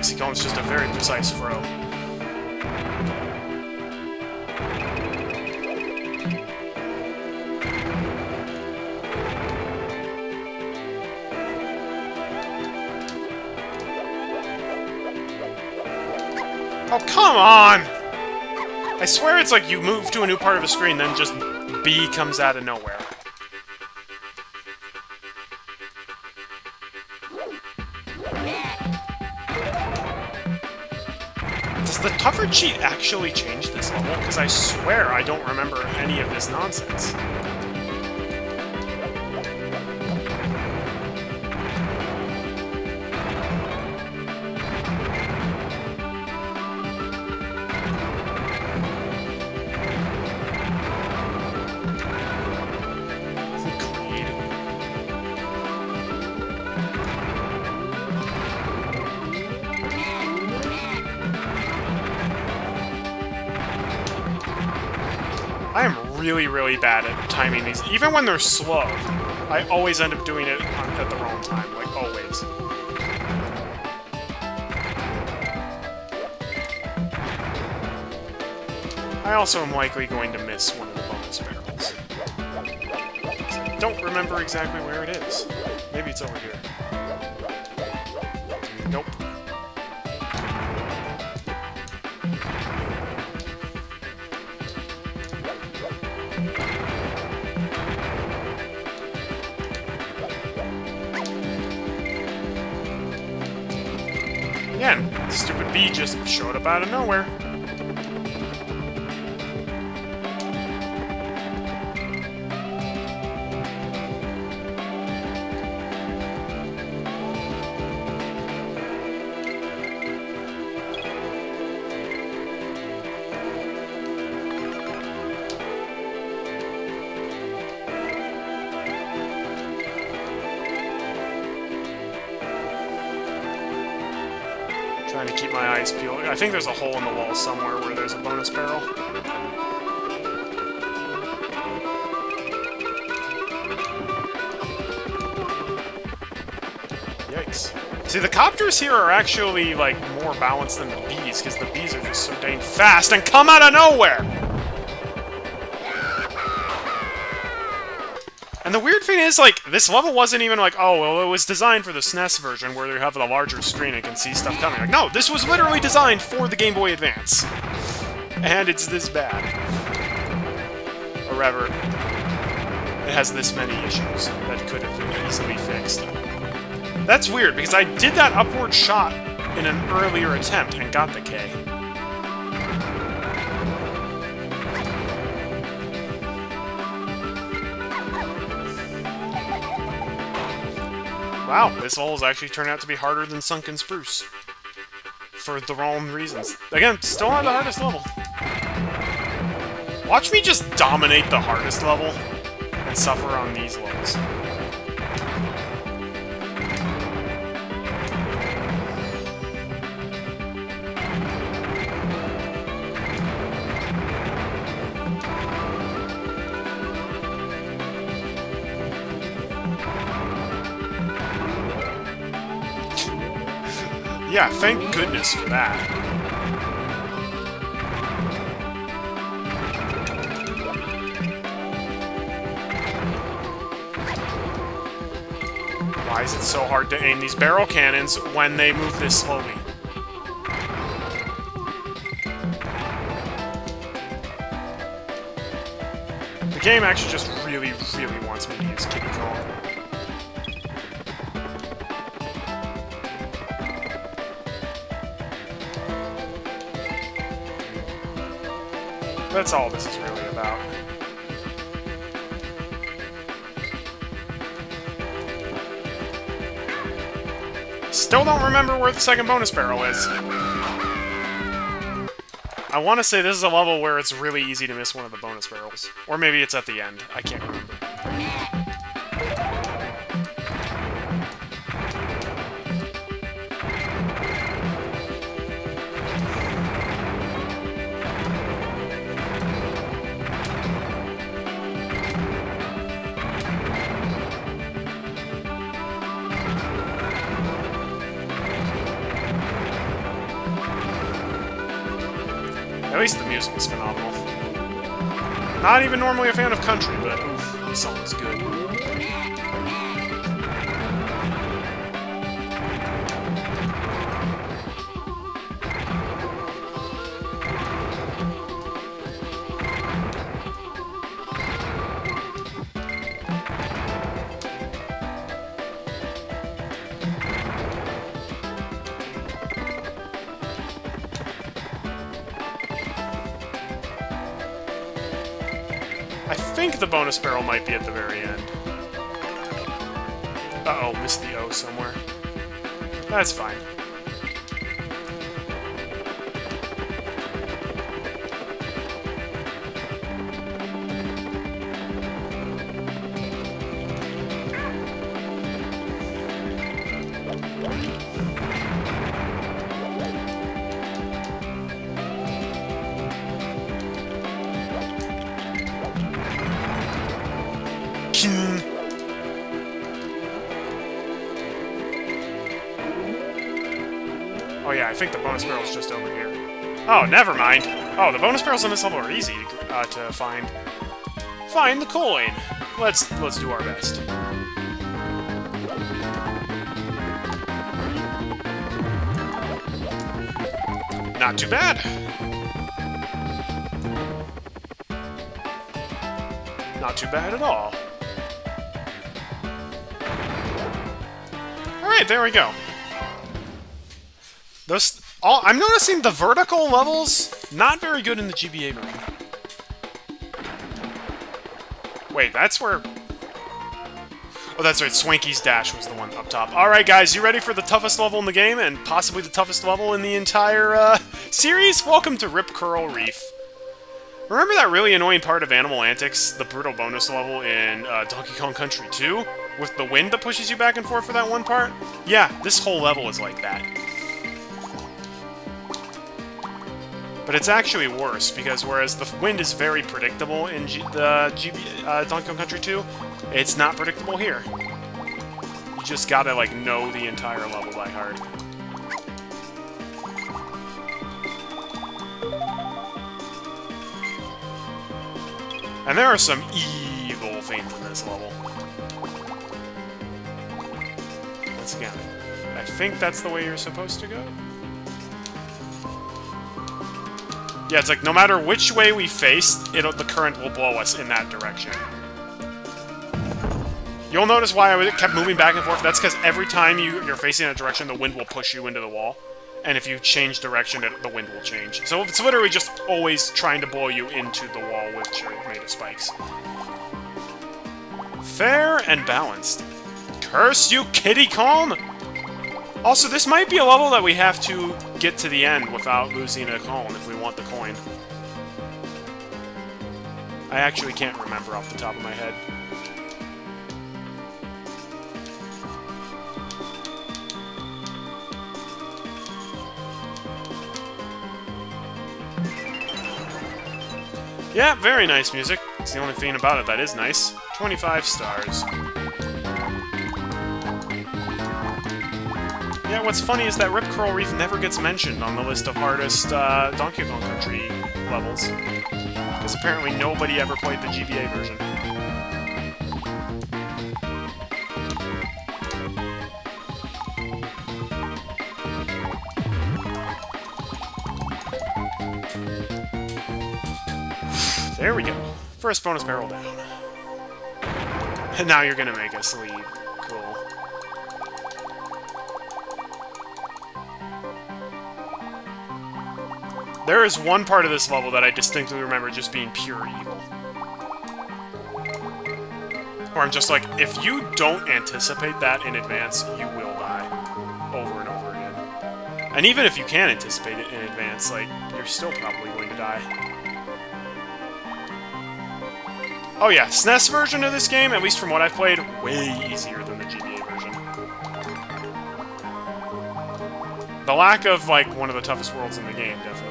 Dixie Kong, it's just a very precise throw. Oh, come on! I swear it's like you move to a new part of a screen, then just B comes out of nowhere. Does the TUFFER cheat actually change this level? Because I swear I don't remember any of this nonsense. Really, bad at timing these. Even when they're slow, I always end up doing it at the wrong time, like always. I also am likely going to miss one of the bonus barrels. I don't remember exactly where it is. Maybe it's over here. Just showed up out of nowhere. Think there's a hole in the wall somewhere where there's a bonus barrel. Yikes. See, the copters here are actually, like, more balanced than the bees, because the bees are just so dang fast and come out of nowhere! And the weird thing is, like, this level wasn't even like, oh, well, it was designed for the SNES version where you have the larger screen and can see stuff coming. Like, no, this was literally designed for the Game Boy Advance. And it's this bad. Or rather, it has this many issues that could have been easily fixed. That's weird, because I did that upward shot in an earlier attempt and got the K. Wow, this level has actually turned out to be harder than Sunken Spruce. For the wrong reasons. Again, still on the hardest level. Watch me just dominate the hardest level and suffer on these levels. For that. Why is it so hard to aim these barrel cannons when they move this slowly? The game actually just really, really wants me to use That's all this is really about. Still don't remember where the second bonus barrel is. I want to say this is a level where it's really easy to miss one of the bonus barrels. Or maybe it's at the end. I can't remember. Even normally a fan of country, the barrel might be at the very end. Uh-oh, missed the O somewhere. That's fine. Oh, never mind. Oh, the bonus barrels on this level are easy to, uh, to find. Find the coin. Let's let's do our best. Not too bad. Not too bad at all. Alright, there we go. Those, all, I'm noticing the vertical levels not very good in the GBA version. Wait, that's where... Oh, that's right, Swanky's Dash was the one up top. Alright, guys, you ready for the toughest level in the game, and possibly the toughest level in the entire, uh, series? Welcome to Rip Curl Reef. Remember that really annoying part of Animal Antics, the brutal bonus level in uh, Donkey Kong Country 2? With the wind that pushes you back and forth for that one part? Yeah, this whole level is like that. But it's actually worse, because whereas the wind is very predictable in G the GB uh, Donkey Kong Country 2, it's not predictable here. You just gotta, like, know the entire level by heart. And there are some evil things in this level. Once again, I think that's the way you're supposed to go. Yeah, it's like no matter which way we face, it'll, the current will blow us in that direction. You'll notice why I kept moving back and forth. That's because every time you, you're facing that direction, the wind will push you into the wall. And if you change direction, it, the wind will change. So it's literally just always trying to blow you into the wall, are made of spikes. Fair and balanced. Curse you, Kiddy Kong! Also, this might be a level that we have to get to the end without losing a cone if we want the I actually can't remember off the top of my head. Yeah, very nice music. It's the only thing about it that is nice. 25 stars. Yeah, what's funny is that Ripcurl Reef never gets mentioned on the list of hardest uh, Donkey Kong Country levels. Because apparently nobody ever played the GBA version. There we go. First bonus barrel down. And now you're gonna make us leave. There is one part of this level that I distinctly remember just being pure evil. Or I'm just like, if you don't anticipate that in advance, you will die. Over and over again. And even if you can anticipate it in advance, like, you're still probably going to die. Oh yeah, SNES version of this game, at least from what I've played, way easier than the GBA version. The lack of, like, one of the toughest worlds in the game definitely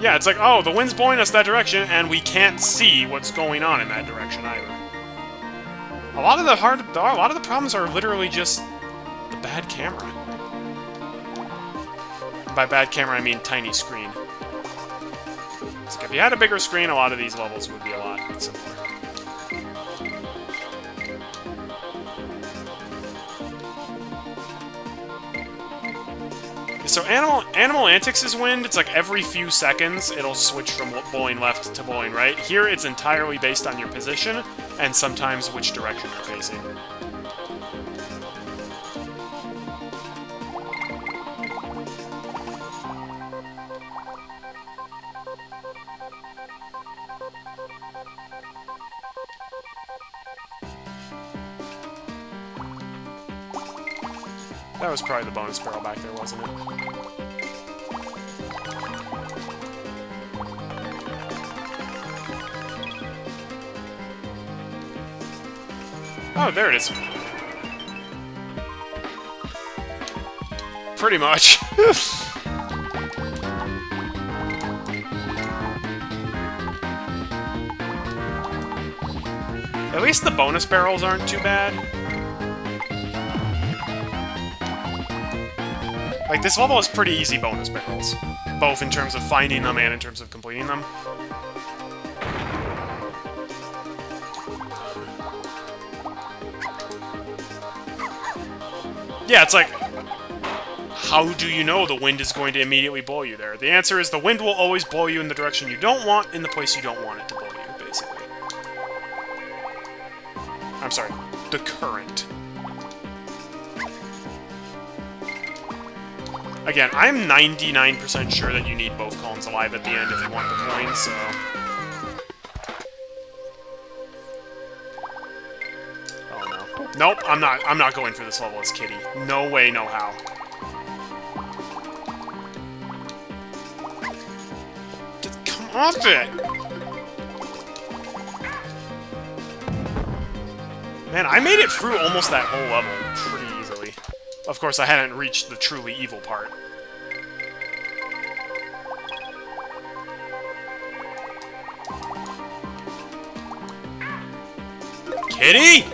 Yeah, it's like, oh, the wind's blowing us that direction, and we can't see what's going on in that direction either. A lot of the hard, a lot of the problems are literally just the bad camera. By bad camera, I mean tiny screen. It's like if you had a bigger screen, a lot of these levels would be a lot simpler. So Animal Animal Antics is wind. It's like every few seconds it'll switch from blowing left to blowing right. Here it's entirely based on your position and sometimes which direction you're facing. That was probably the bonus barrel back there, wasn't it? Oh, there it is. Pretty much. At least the bonus barrels aren't too bad. Like, this level is pretty easy bonus barrels. Both in terms of finding them and in terms of completing them. Yeah, it's like... How do you know the wind is going to immediately blow you there? The answer is the wind will always blow you in the direction you don't want, in the place you don't want it to blow you, basically. I'm sorry, the current. Again, I'm 99% sure that you need both Kongs alive at the end if you want the coins, so... Oh no. Nope, I'm not I'm not going for this level as Kiddy. No way, no how. Just come off it! Man, I made it through almost that whole level pretty. Of course, I hadn't reached the truly evil part. Kiddy!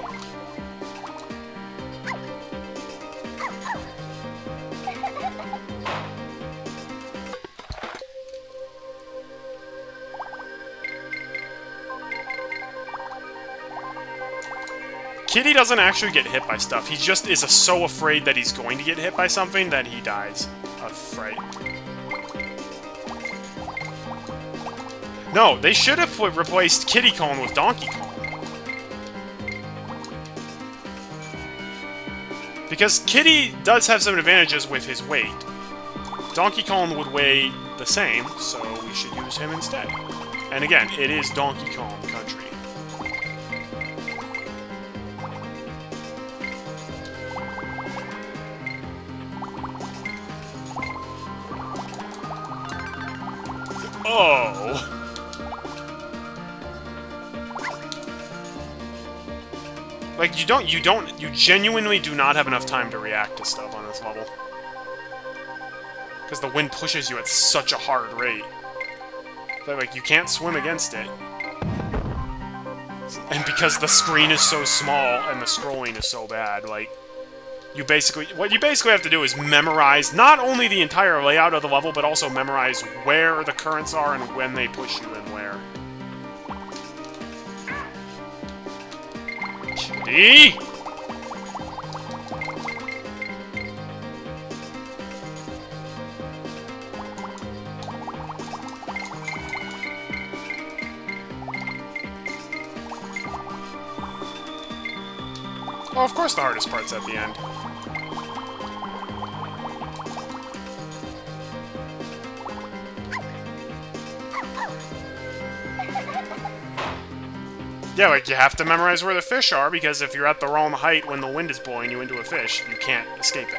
Kiddy doesn't actually get hit by stuff. He just is so afraid that he's going to get hit by something that he dies of fright. No, they should have replaced Kiddy Kong with Donkey Kong. Because Kiddy does have some advantages with his weight. Donkey Kong would weigh the same, so we should use him instead. And again, it is Donkey Kong country. Oh. Like, you don't, you don't, you genuinely do not have enough time to react to stuff on this level. Because the wind pushes you at such a hard rate. like, you can't swim against it. And because the screen is so small and the scrolling is so bad, like, you basically, what you basically have to do is memorize not only the entire layout of the level, but also memorize where the currents are and when they push you and where. Kiddy! Well, of course the hardest part's at the end. Yeah, like, you have to memorize where the fish are, because if you're at the wrong height when the wind is blowing you into a fish, you can't escape it.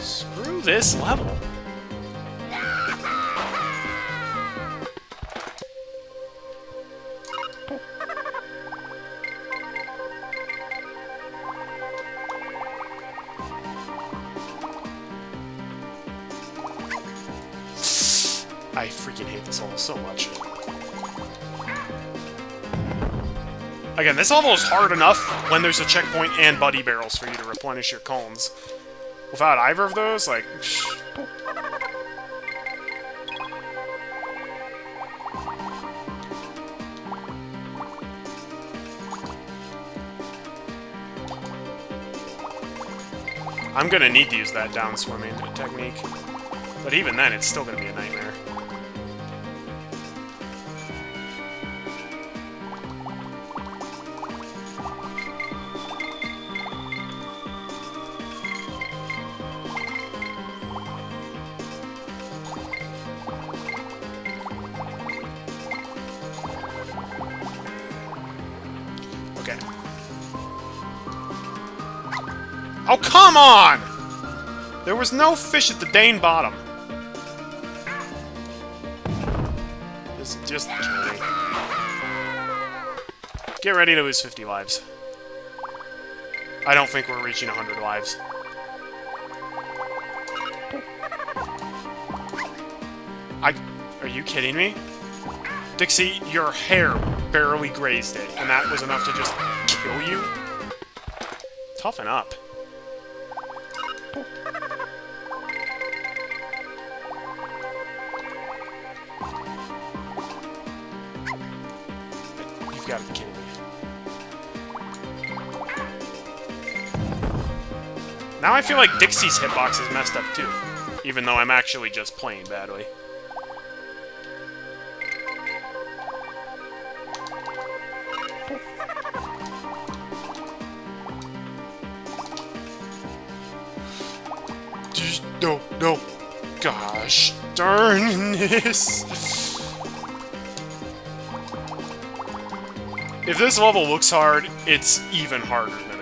Screw this level. Again, this level is hard enough when there's a checkpoint and buddy barrels for you to replenish your Kongs. Without either of those, like... I'm gonna need to use that down swimming technique. But even then, it's still gonna be a nightmare. Oh, come on! There was no fish at the Dane bottom. Just, just kidding. Get ready to lose 50 lives. I don't think we're reaching 100 lives. I... Are you kidding me? Dixie, your hair barely grazed it, and that was enough to just kill you? Toughen up. Feel like Dixie's hitbox is messed up too, even though I'm actually just playing badly. No, no. Gosh darn this. If this level looks hard, it's even harder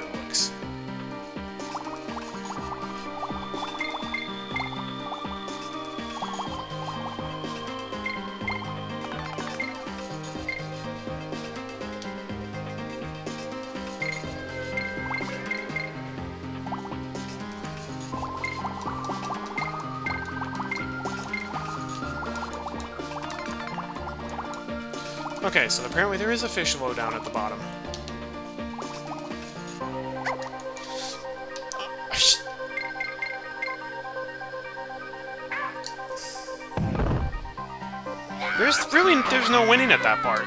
so apparently there is a fish low down at the bottom. There's really, there's no winning at that part.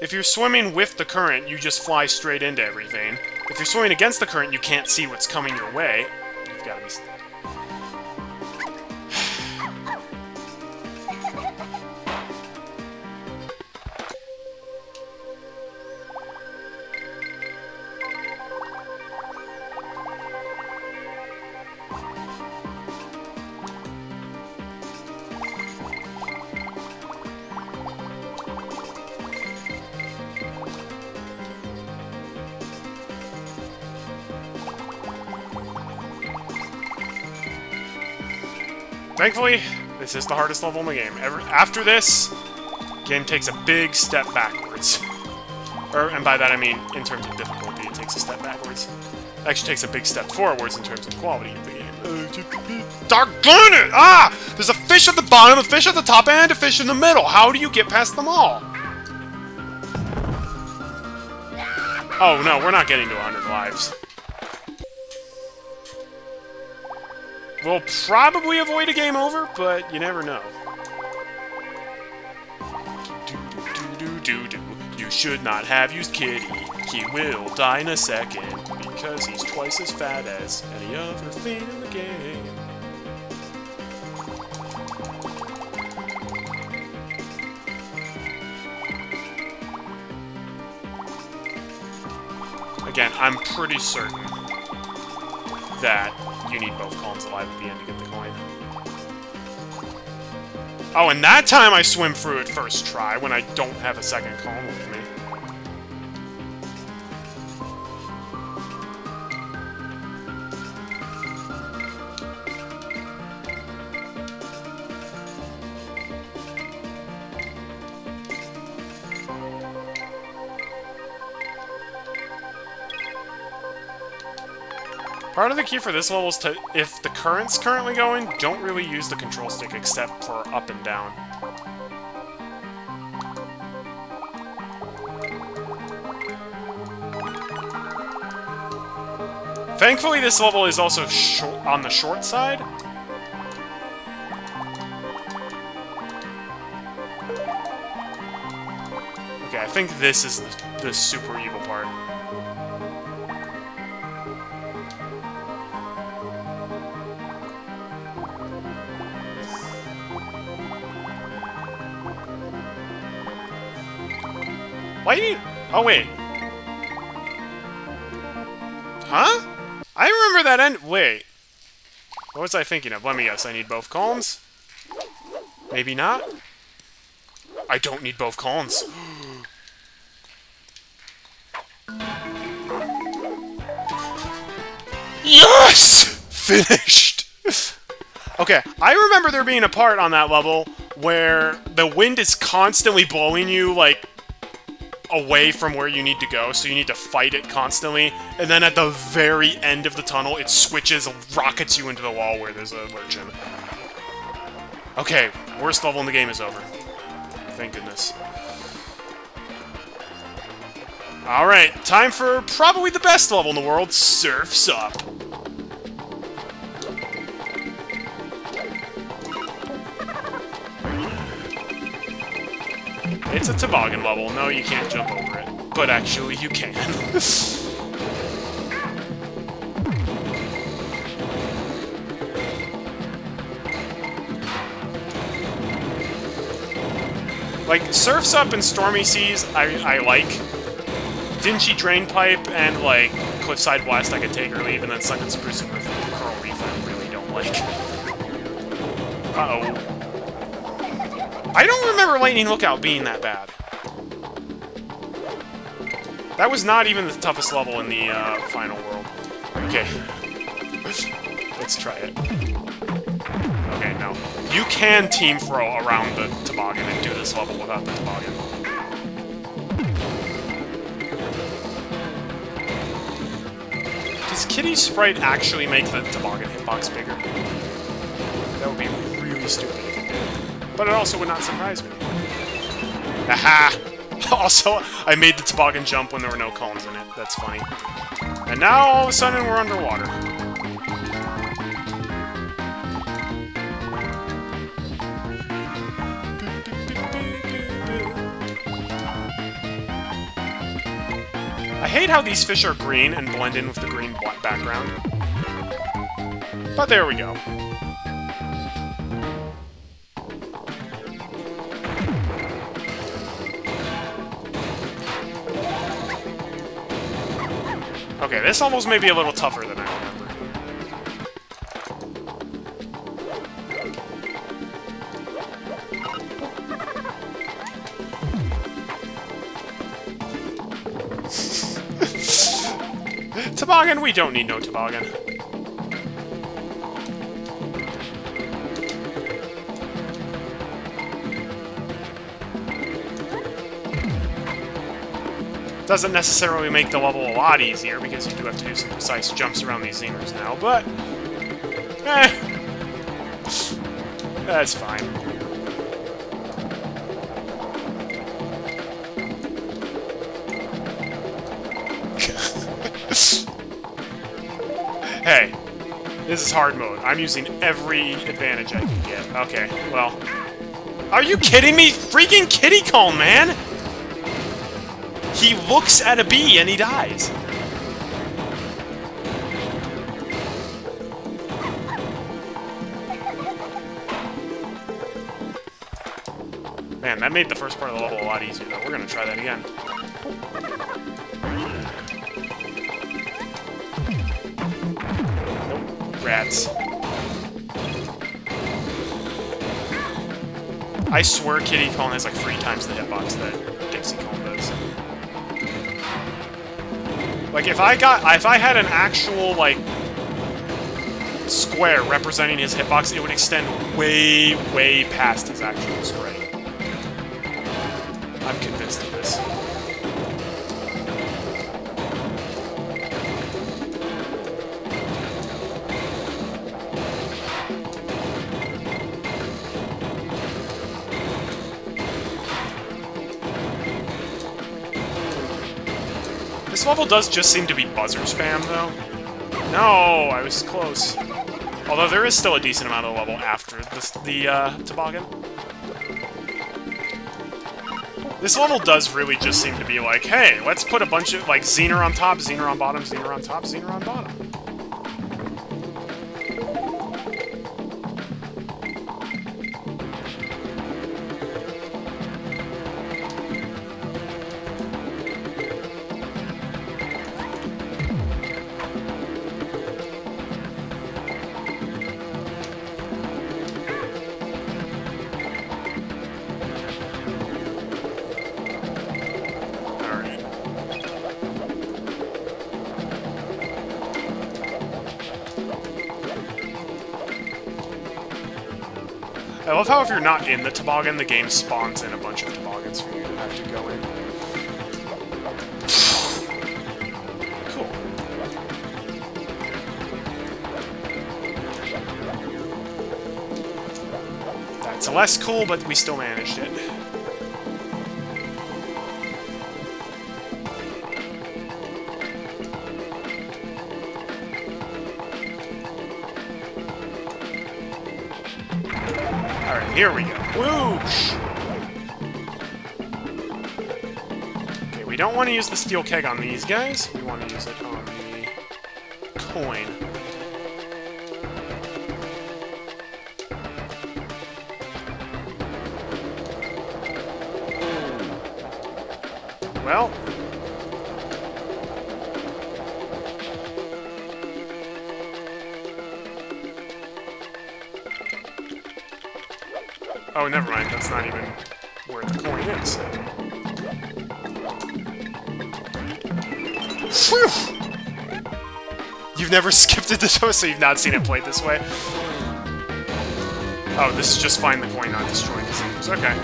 If you're swimming with the current, you just fly straight into everything. If you're swimming against the current, you can't see what's coming your way. Thankfully, this is the hardest level in the game. Ever after this, game takes a big step backwards. Or, and by that I mean, in terms of difficulty, it takes a step backwards. Actually takes a big step forwards in terms of quality of the game. Darn it! Ah! There's a fish at the bottom, a fish at the top, and a fish in the middle. How do you get past them all? Oh, no, we're not getting to 100 lives. We'll probably avoid a game over, but you never know. You should not have used Kiddy. He will die in a second because he's twice as fat as any other thing in the game. Again, I'm pretty certain that you need both columns alive at the end to get the coin. Oh, and that time I swim through it first try when I don't have a second column Part of the key for this level is to, if the current's currently going, don't really use the control stick except for up and down. Thankfully, this level is also on the short side. Okay, I think this is the, the super evil Why do you... Oh, wait. Huh? I remember that end... Wait. What was I thinking of? Let me guess. I need both columns? Maybe not? I don't need both columns. yes! Finished! okay, I remember there being a part on that level where the wind is constantly blowing you, like, away from where you need to go, so you need to fight it constantly. And then at the very end of the tunnel, it switches, rockets you into the wall where there's a lurchin. Okay, worst level in the game is over. Thank goodness. Alright, time for probably the best level in the world, Surf's Up. It's a toboggan level. No, you can't jump over it. But actually, you can. like, Surf's Up and Stormy Seas, I, I like. Dingy Drain Pipe and, like, Cliffside West, I could take or leave, and then Sunken Spruce and Coral Reef, I really don't like. Uh-oh. I don't remember Lightning Lookout being that bad. That was not even the toughest level in the uh, final world. Okay. Let's try it. Okay, no. You can team throw around the toboggan and do this level without the toboggan. Does Kiddy Sprite actually make the toboggan hitbox bigger? That would be really stupid but it also would not surprise me. Aha! Also, I made the toboggan jump when there were no Kongs in it. That's funny. And now, all of a sudden, we're underwater. I hate how these fish are green and blend in with the green background. But there we go. Okay, this almost may be a little tougher than I remember. toboggan? We don't need no toboggan. Doesn't necessarily make the level a lot easier, because you do have to do some precise jumps around these zingers now, but... Eh. That's fine. hey, this is hard mode. I'm using every advantage I can get. Okay, well... Are you kidding me? Freaking Kiddy Kong, man! He looks at a bee and he dies. Man, that made the first part of the level a lot easier, though. We're gonna try that again. Nope. Rats. I swear Kiddy Kong has like three times the hitbox that Dixie Kong Like, if I got... If I had an actual, like, square representing his hitbox, it would extend way, way past his actual sprite. Level does just seem to be buzzer spam, though. No, I was close. Although there is still a decent amount of level after this, the uh, toboggan. This level does really just seem to be like, hey, let's put a bunch of, like, Zinger on top, Zinger on bottom, Zinger on top, Zinger on bottom. If you're not in the toboggan, the game spawns in a bunch of toboggans for you to have to go in. Cool. That's less cool, but we still managed it. Here we go. Whoosh! Okay, we don't want to use the steel keg on these guys. We want to use it on That's not even where the coin is. Phew! You've never skipped it this way, so you've not seen it played this way? Oh, this is just find the coin, not destroy the things. Okay.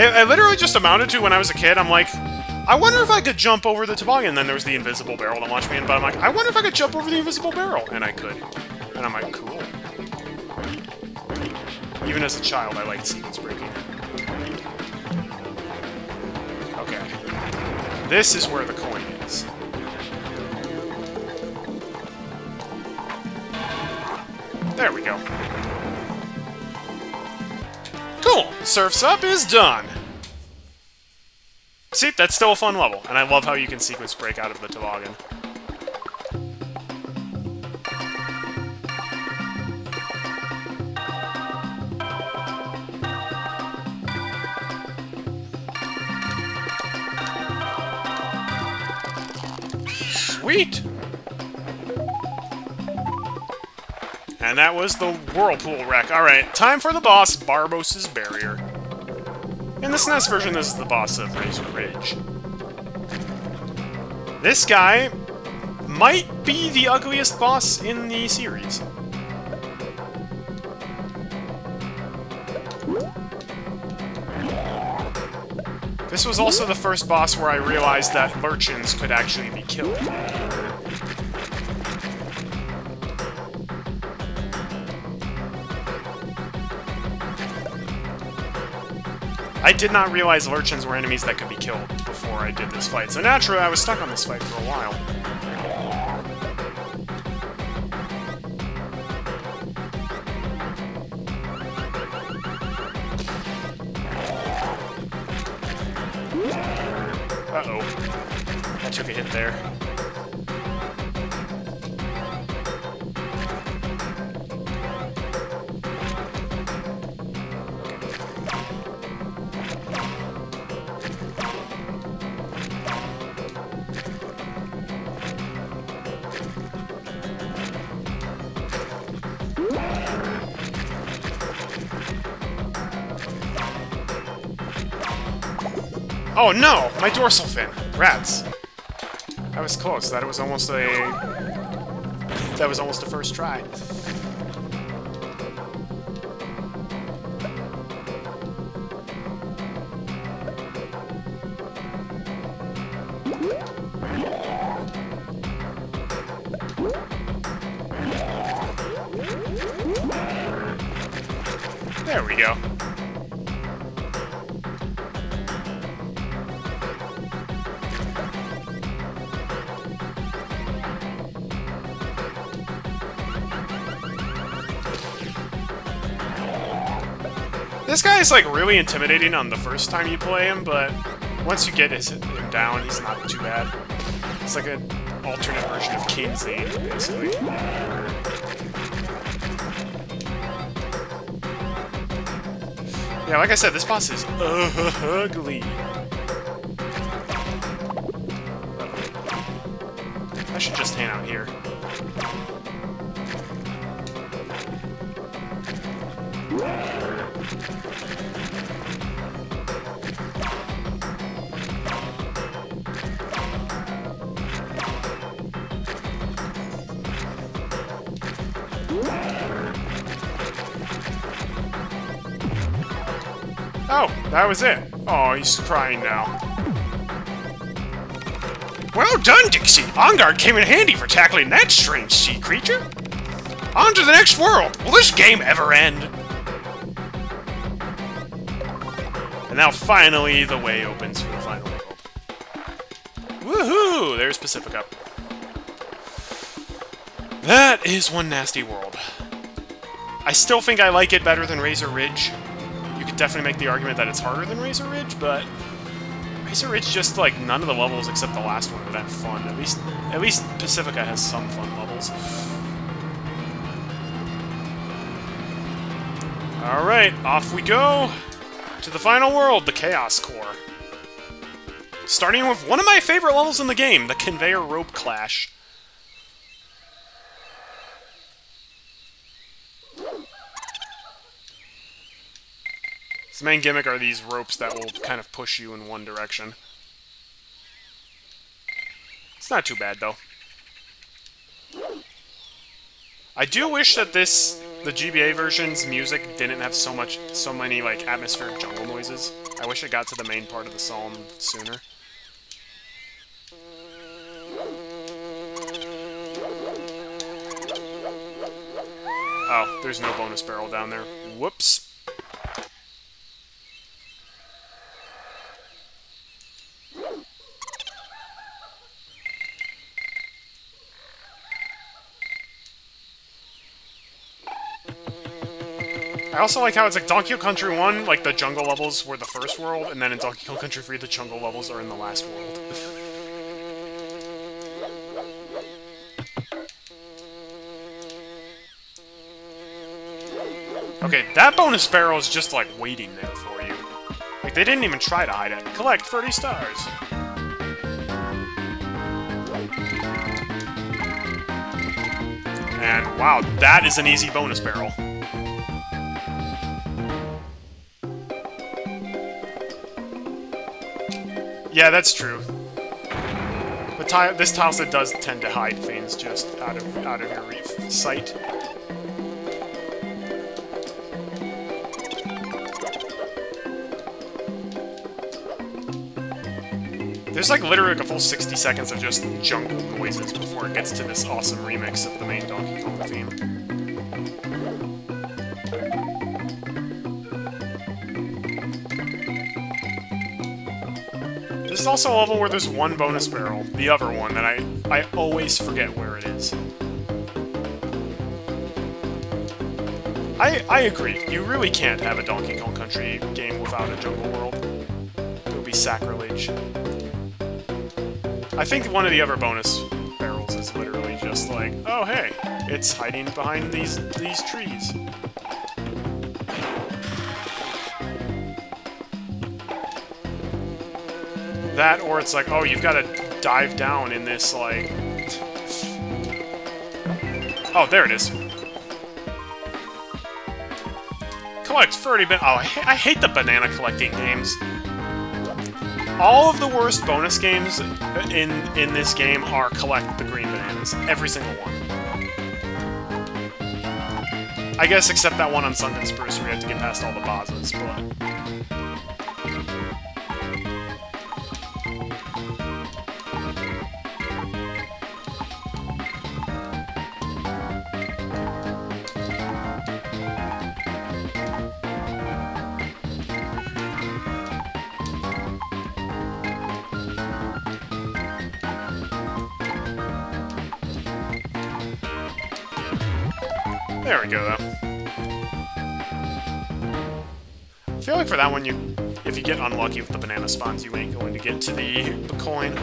I, I literally just amounted to when I was a kid, I'm like, I wonder if I could jump over the toboggan. And then there was the invisible barrel to launch me in, but I'm like, I wonder if I could jump over the invisible barrel. And I could. And I'm like, cool. As a child, I liked sequence breaking. Okay. This is where the coin is. There we go. Cool! Surf's Up is done! See, that's still a fun level, and I love how you can sequence break out of the toboggan. And that was the Whirlpool Wreck. Alright, time for the boss, Barbos' Barrier. In the SNES version, this is the boss of Razor Ridge. This guy might be the ugliest boss in the series. This was also the first boss where I realized that Lurchins could actually be killed. Did not realize Lurchins were enemies that could be killed before I did this fight, so naturally I was stuck on this fight for a while. No! My dorsal fin! Rats! That was close. That was almost a... That was almost a first try. Is like really intimidating on the first time you play him, but once you get his, him down, he's not too bad. It's like an alternate version of King Zing, basically. Yeah, like I said, this boss is ugly. I should just hang out here. Oh, that was it. Oh, he's crying now. Well done, Dixie! Enguarde came in handy for tackling that strange sea creature. On to the next world! Will this game ever end? And now finally the way opens for the final world. Woohoo! There's Pacifica. That is one nasty world. I still think I like it better than Razor Ridge. You could definitely make the argument that it's harder than Razor Ridge, but Razor Ridge just like none of the levels except the last one are that fun. At least at least Pacifica has some fun levels. Alright, off we go to the final world, the Kaos Kore. Starting with one of my favorite levels in the game, the Konveyor Rope Klash. The main gimmick are these ropes that will kind of push you in one direction. It's not too bad, though. I do wish that this, the GBA version's music didn't have so much, so many, like, atmospheric jungle noises. I wish it got to the main part of the song sooner. Oh, there's no bonus barrel down there. Whoops. I also like how it's like Donkey Kong Country 1, like the jungle levels were the first world, and then in Donkey Kong Country 3, the jungle levels are in the last world. okay, that bonus barrel is just like waiting there for you. Like they didn't even try to hide it. Collect 30 stars. And wow, that is an easy bonus barrel. Yeah, that's true. But tile, this tile set does tend to hide things just out of out of your sight. There's like literally a full 60 seconds of just jungle noises before it gets to this awesome remix of the main Donkey Kong theme. This is also a level where there's one bonus barrel, the other one, that I, I always forget where it is. I, I agree, you really can't have a Donkey Kong Country game without a jungle world. It would be sacrilege. I think one of the other bonus barrels is literally just like, oh hey, it's hiding behind these these trees. That, or it's like, oh, you've got to dive down in this, like... Oh, there it is. Collect 30 ban- Oh, I, ha I hate the banana collecting games. All of the worst bonus games in in this game are collect the green bananas. Every single one. I guess except that one on Sunken Spruce where you have to get past all the bosses, but... For that one, you, if you get unlucky with the banana spawns, you ain't going to get to the, the coin.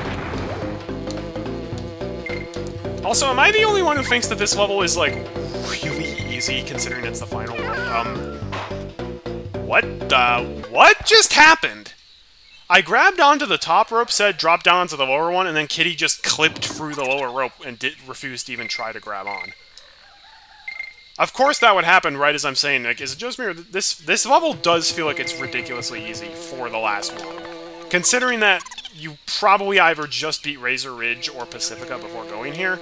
Also, am I the only one who thinks that this level is, like, really easy, considering it's the final one? Um, what the... What just happened? I grabbed onto the top rope, said drop down onto the lower one, and then Kiddy just clipped through the lower rope and did refused to even try to grab on. Of course that would happen right as I'm saying, like, is it just me or this, this level does feel like it's ridiculously easy for the last one. Considering that you probably either just beat Razor Ridge or Pacifica before going here,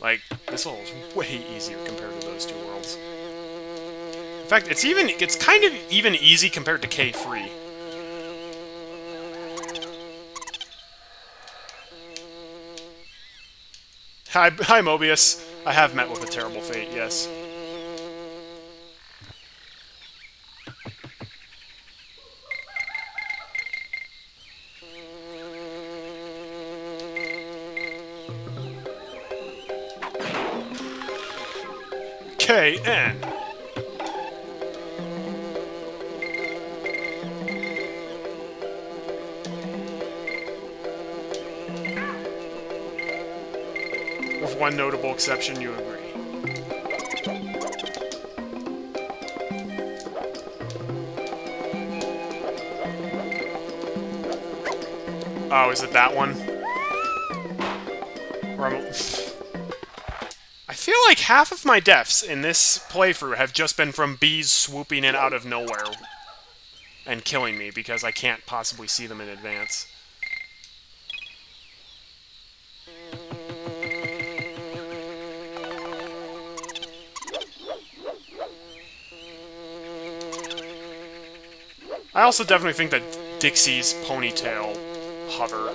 like, this level is way easier compared to those two worlds. In fact, it's even, it's kind of even easy compared to K3. Hi, hi, Mobius. I have met with a terrible fate, yes. KN. One notable exception, you agree. Oh, is it that one? I feel like half of my deaths in this playthrough have just been from bees swooping in out of nowhere and killing me because I can't possibly see them in advance. I also definitely think that Dixie's ponytail hover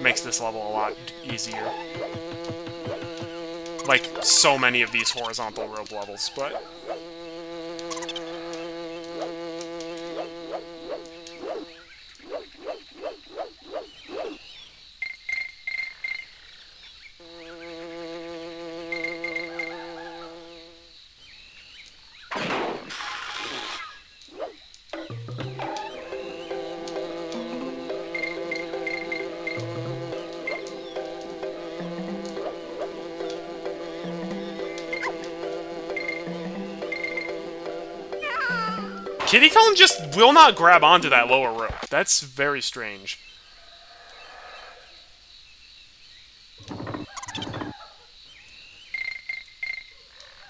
makes this level a lot easier. Like so many of these horizontal rope levels, but... Kong just will not grab onto that lower rope. That's very strange.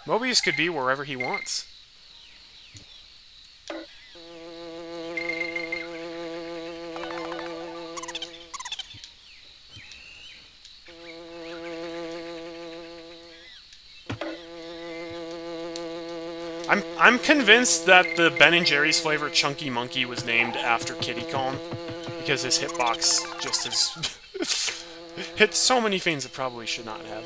Mobius could be wherever he wants. I'm I'm convinced that the Ben and Jerry's flavor Chunky Monkey was named after Kiddy Kong because his hitbox just has hit so many things it probably should not have.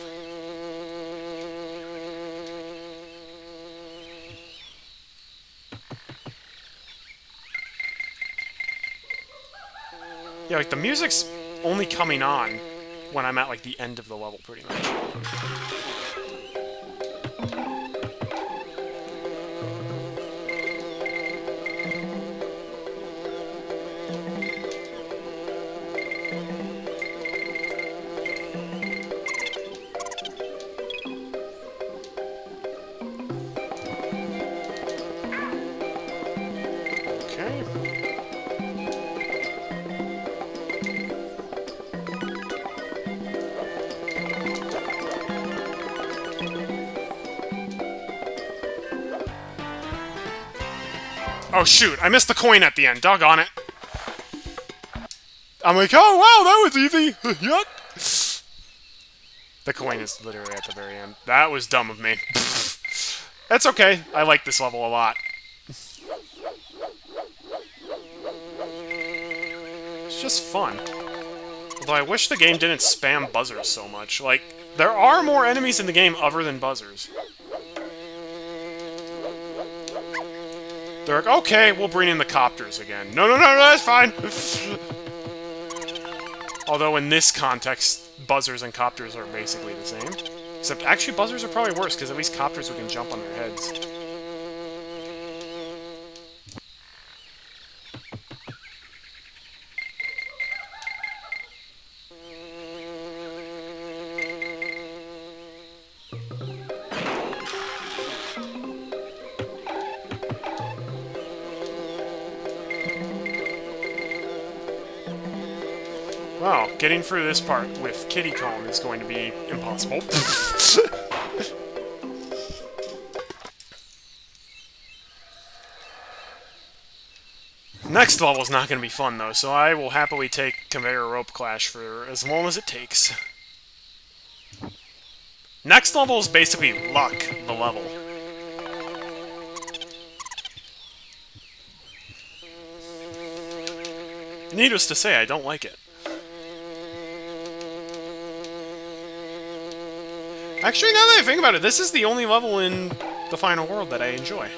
Yeah, like the music's only coming on when I'm at like the end of the level pretty much. Shoot, I missed the coin at the end, doggone it. I'm like, oh wow, that was easy. Yuck. The coin is literally at the very end. That was dumb of me. That's okay, I like this level a lot. It's just fun. Although I wish the game didn't spam buzzers so much. Like, there are more enemies in the game other than buzzers. They're like, okay, we'll bring in the copters again. No, no, no, no, that's fine! Although in this context, buzzers and copters are basically the same. Except, actually, buzzers are probably worse, because at least copters we can jump on their heads. Getting through this part with Kiddy Kong is going to be impossible. Next level is not going to be fun, though, so I will happily take Konveyor Rope Klash for as long as it takes. Next level is basically luck, the level. Needless to say, I don't like it. Actually, now that I think about it, this is the only level in the final world that I enjoy.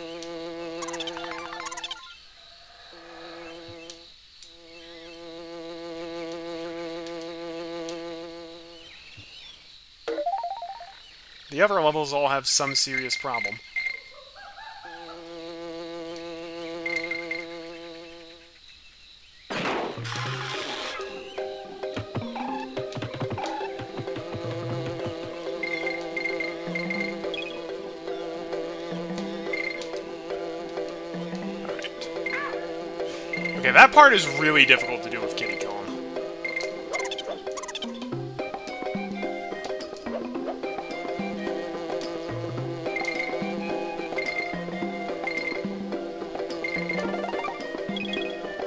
The other levels all have some serious problem. Part is really difficult to do with Kiddy Kong.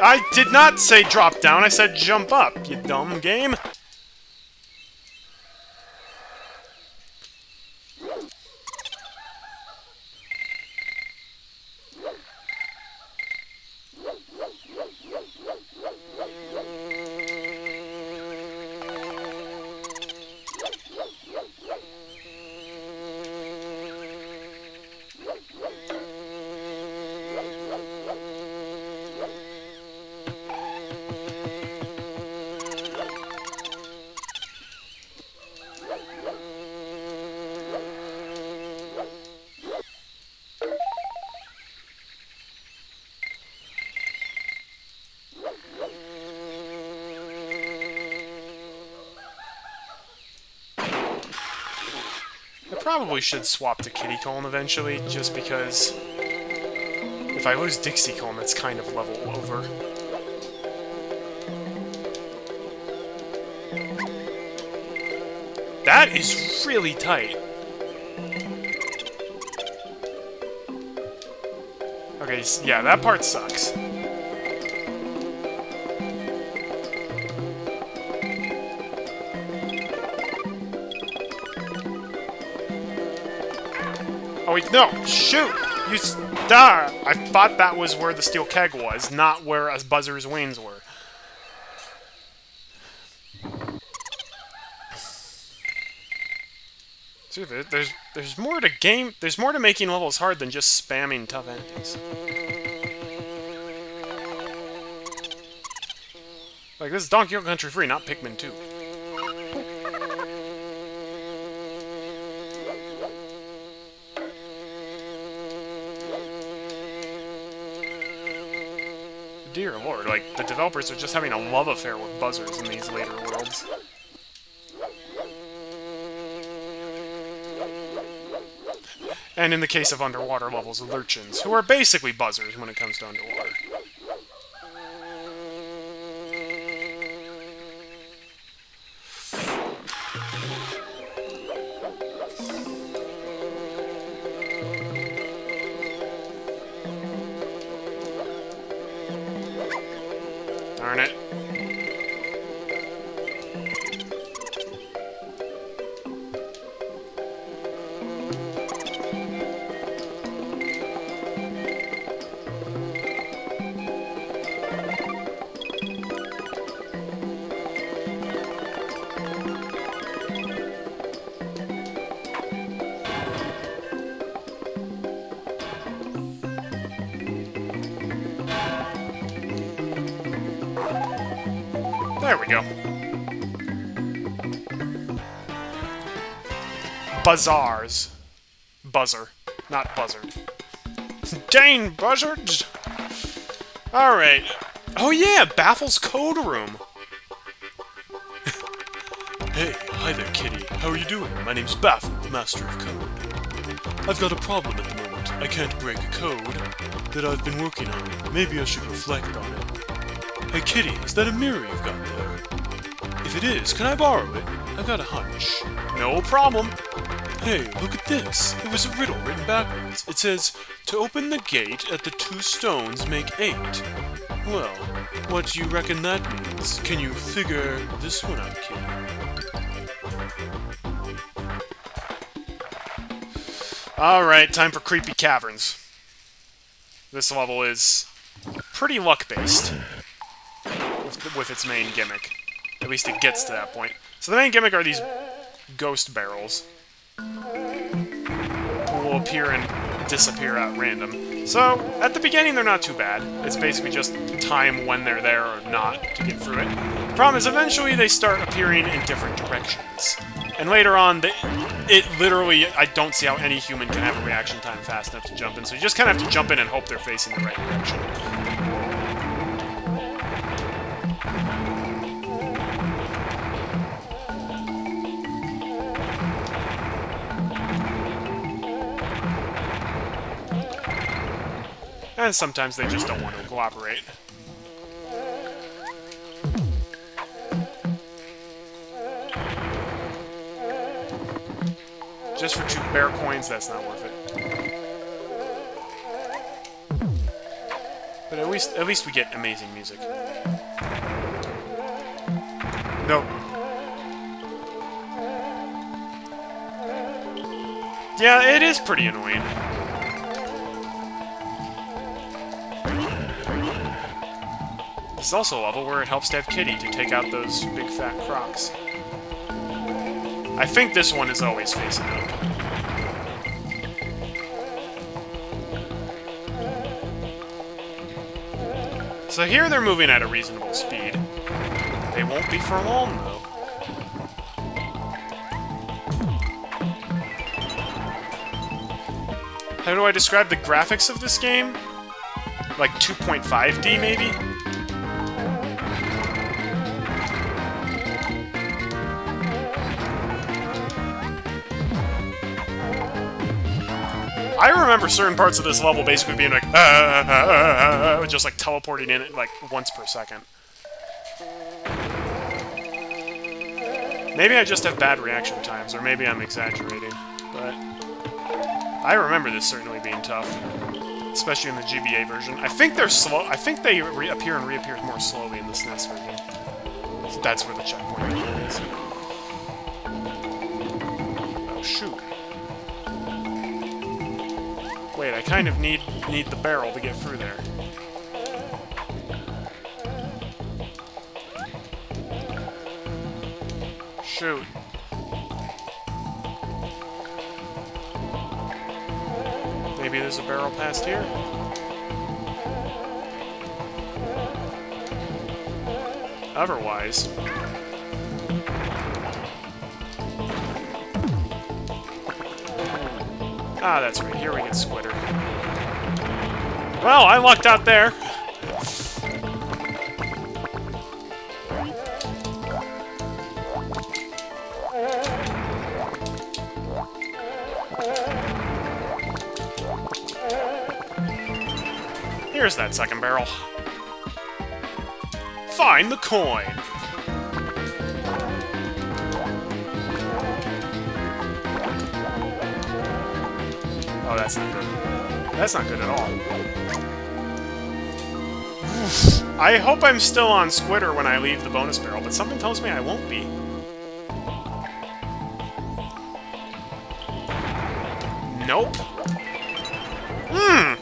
I did not say drop down, I said jump up, you dumb game. Probably should swap to Kiddy Kong eventually, just because if I lose Dixie Kong, that's kind of level over. That is really tight. Okay, yeah, that part sucks. Wait, no! Shoot! You star! I thought that was where the steel keg was, not where a buzzer's wings were. See, there's there's more to game. There's more to making levels hard than just spamming tough enemies. Like this is Donkey Kong Country Three, not Pikmin 2. The developers are just having a love affair with buzzers in these later worlds. And in the case of underwater levels, lurchins, who are basically buzzers when it comes to underwater. Bazaars. Buzzer, not buzzard. Dang, buzzards! Alright. Oh yeah, Baffle's Code Room. Hey, hi there, Kiddy. How are you doing? My name's Baffle, the master of code. I've got a problem at the moment. I can't break a code that I've been working on. Maybe I should reflect on it. Hey, Kiddy, is that a mirror you've got there? If it is, can I borrow it? I've got a hunch. No problem. Hey, look at this. It was a riddle written backwards. It says, to open the gate at the two stones make eight. Well, what do you reckon that means? Can you figure this one out, Kiddy? Alright, time for Creepy Caverns. This level is pretty luck-based with, with its main gimmick. At least it gets to that point. So the main gimmick are these ghost barrels. Will appear and disappear at random. So, at the beginning they're not too bad. It's basically just time when they're there or not to get through it. The problem is eventually they start appearing in different directions. And later on, they, it literally, I don't see how any human can have a reaction time fast enough to jump in, so you just kind of have to jump in and hope they're facing the right direction. And sometimes they just don't want to cooperate. Just for two bear coins, that's not worth it. But at least, at least we get amazing music. No. Yeah, it is pretty annoying. Is also a level where it helps to have Kiddy to take out those big fat crocs. I think this one is always facing up. So here they're moving at a reasonable speed. They won't be for long, though. How do I describe the graphics of this game? Like 2.5D, maybe? I remember certain parts of this level basically being like, uh, just like teleporting in it like once per second. Maybe I just have bad reaction times, or maybe I'm exaggerating, but I remember this certainly being tough, especially in the GBA version. I think they're slow. I think they appear and reappear more slowly in the SNES version. That's where the checkpoint is. Oh shoot. Wait, I kind of need need the barrel to get through there. Shoot. Maybe there's a barrel past here? Otherwise... Ah, that's right. Here we get Squitter. Well, I lucked out there. Here's that second barrel. Find the coin. That's not good. That's not good at all. I hope I'm still on Squitter when I leave the bonus barrel, but something tells me I won't be. Nope. Hmm.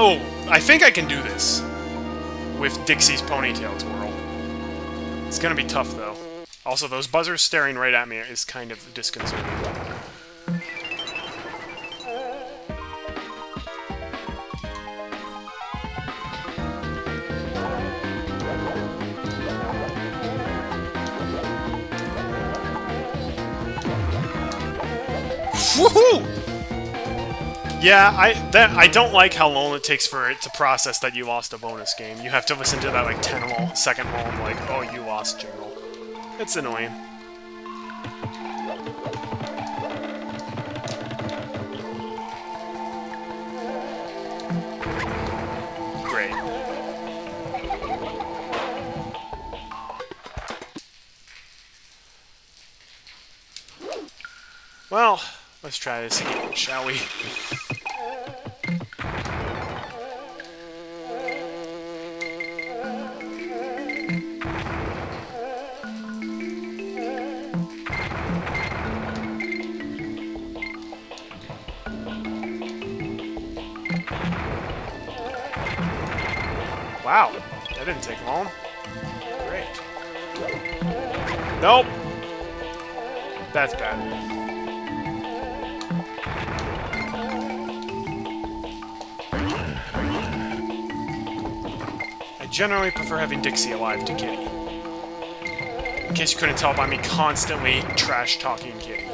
Oh, I think I can do this with Dixie's ponytail twirl. It's gonna be tough, though. Also, those buzzers staring right at me is kind of disconcerting. Yeah, I that I don't like how long it takes for it to process that you lost a bonus game. You have to listen to that like 10 roll, second roll, like, oh, you lost jingle. It's annoying. Great. Well, let's try this again, shall we? Didn't take long. Great. Nope. That's bad. I generally prefer having Dixie alive to Kiddy. In case you couldn't tell by me constantly trash-talking Kiddy.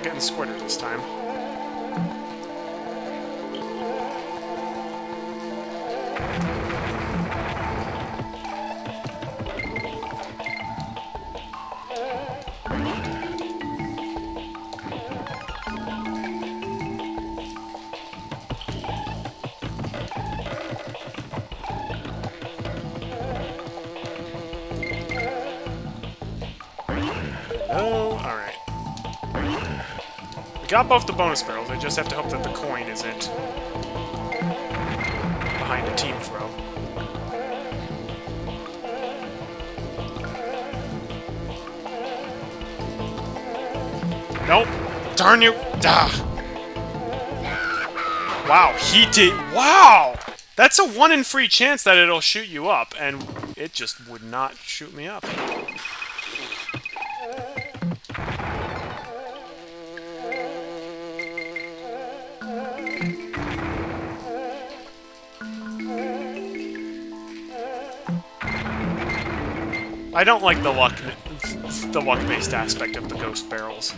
Not getting Squitter this time. Got both the bonus barrels, I just have to hope that the coin isn't behind a team throw. Nope. Darn you. Ah. Wow, he did. Wow! That's a one in three chance that it'll shoot you up, and it just would not shoot me up. I don't like the luck, the luck-based aspect of the ghost barrels.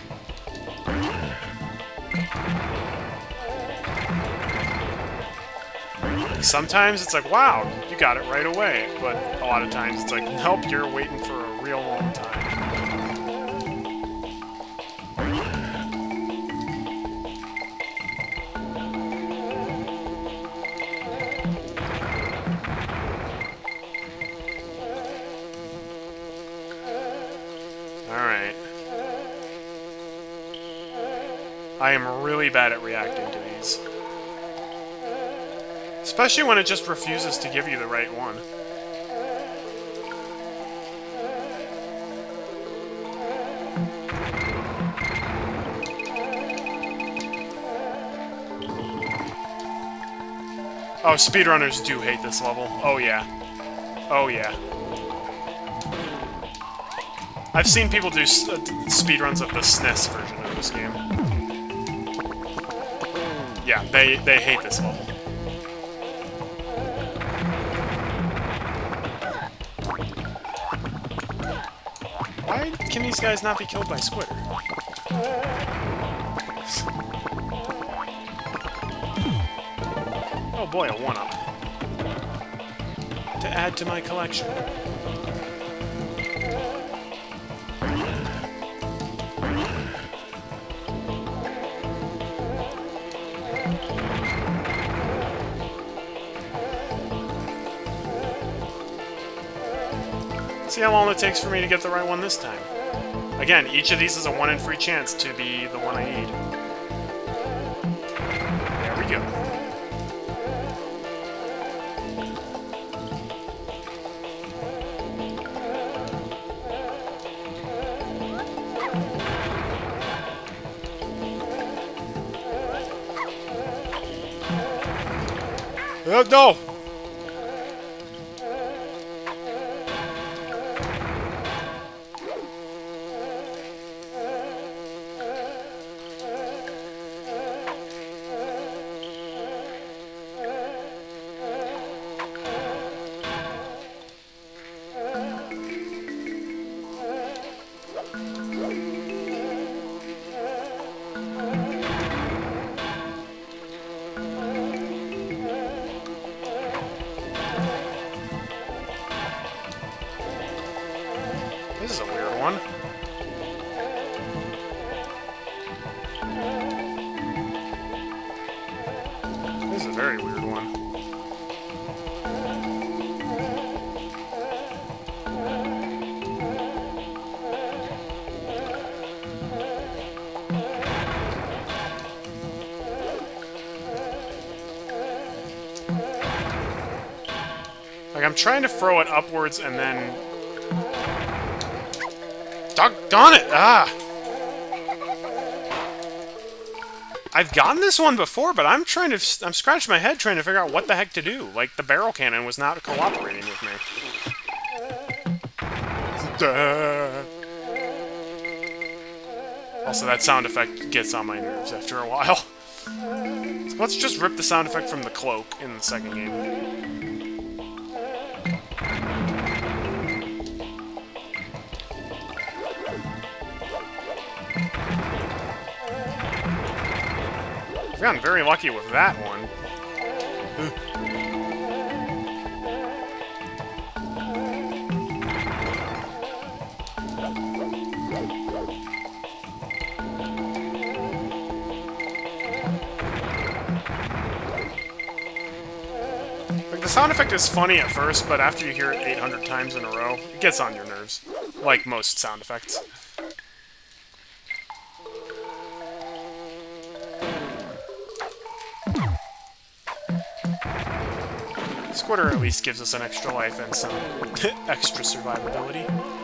Sometimes it's like, wow, you got it right away, but a lot of times it's like, nope, you're waiting for a real long time. I am really bad at reacting to these. Especially when it just refuses to give you the right one. Oh, speedrunners do hate this level. Oh, yeah. Oh, yeah. I've seen people do uh, speedruns of the SNES version of this game. Yeah, they, they hate this level. Why can these guys not be killed by Squitter? Oh boy, a 1-up. To add to my collection. See how long it takes for me to get the right one this time. Again, each of these is a 1 in 3 chance to be the one I need. There we go. Uh, no! Trying to throw it upwards and then Doggone it! Ah! I've gotten this one before, but I'm trying to... I'm scratching my head trying to figure out what the heck to do. Like, the barrel cannon was not cooperating with me. Also, that sound effect gets on my nerves after a while. Let's just rip the sound effect from the Kloak in the second game. Gotten very lucky with that one. Like, the sound effect is funny at first, but after you hear it 800 times in a row, it gets on your nerves. Like most sound effects. Squitter at least gives us an extra life and some extra survivability.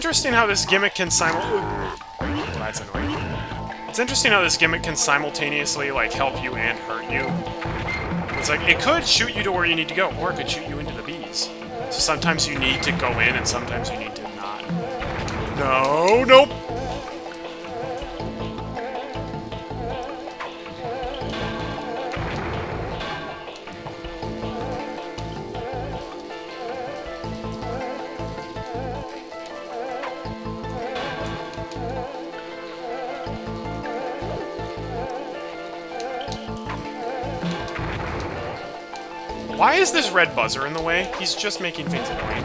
Interesting how this gimmick can simul- that's annoying. It's interesting how this gimmick can simultaneously, like, help you and hurt you. It's like, it could shoot you to where you need to go, or it could shoot you into the bees. So sometimes you need to go in, and sometimes you need to not. No, nope! Is this red buzzer in the way? He's just making things annoying.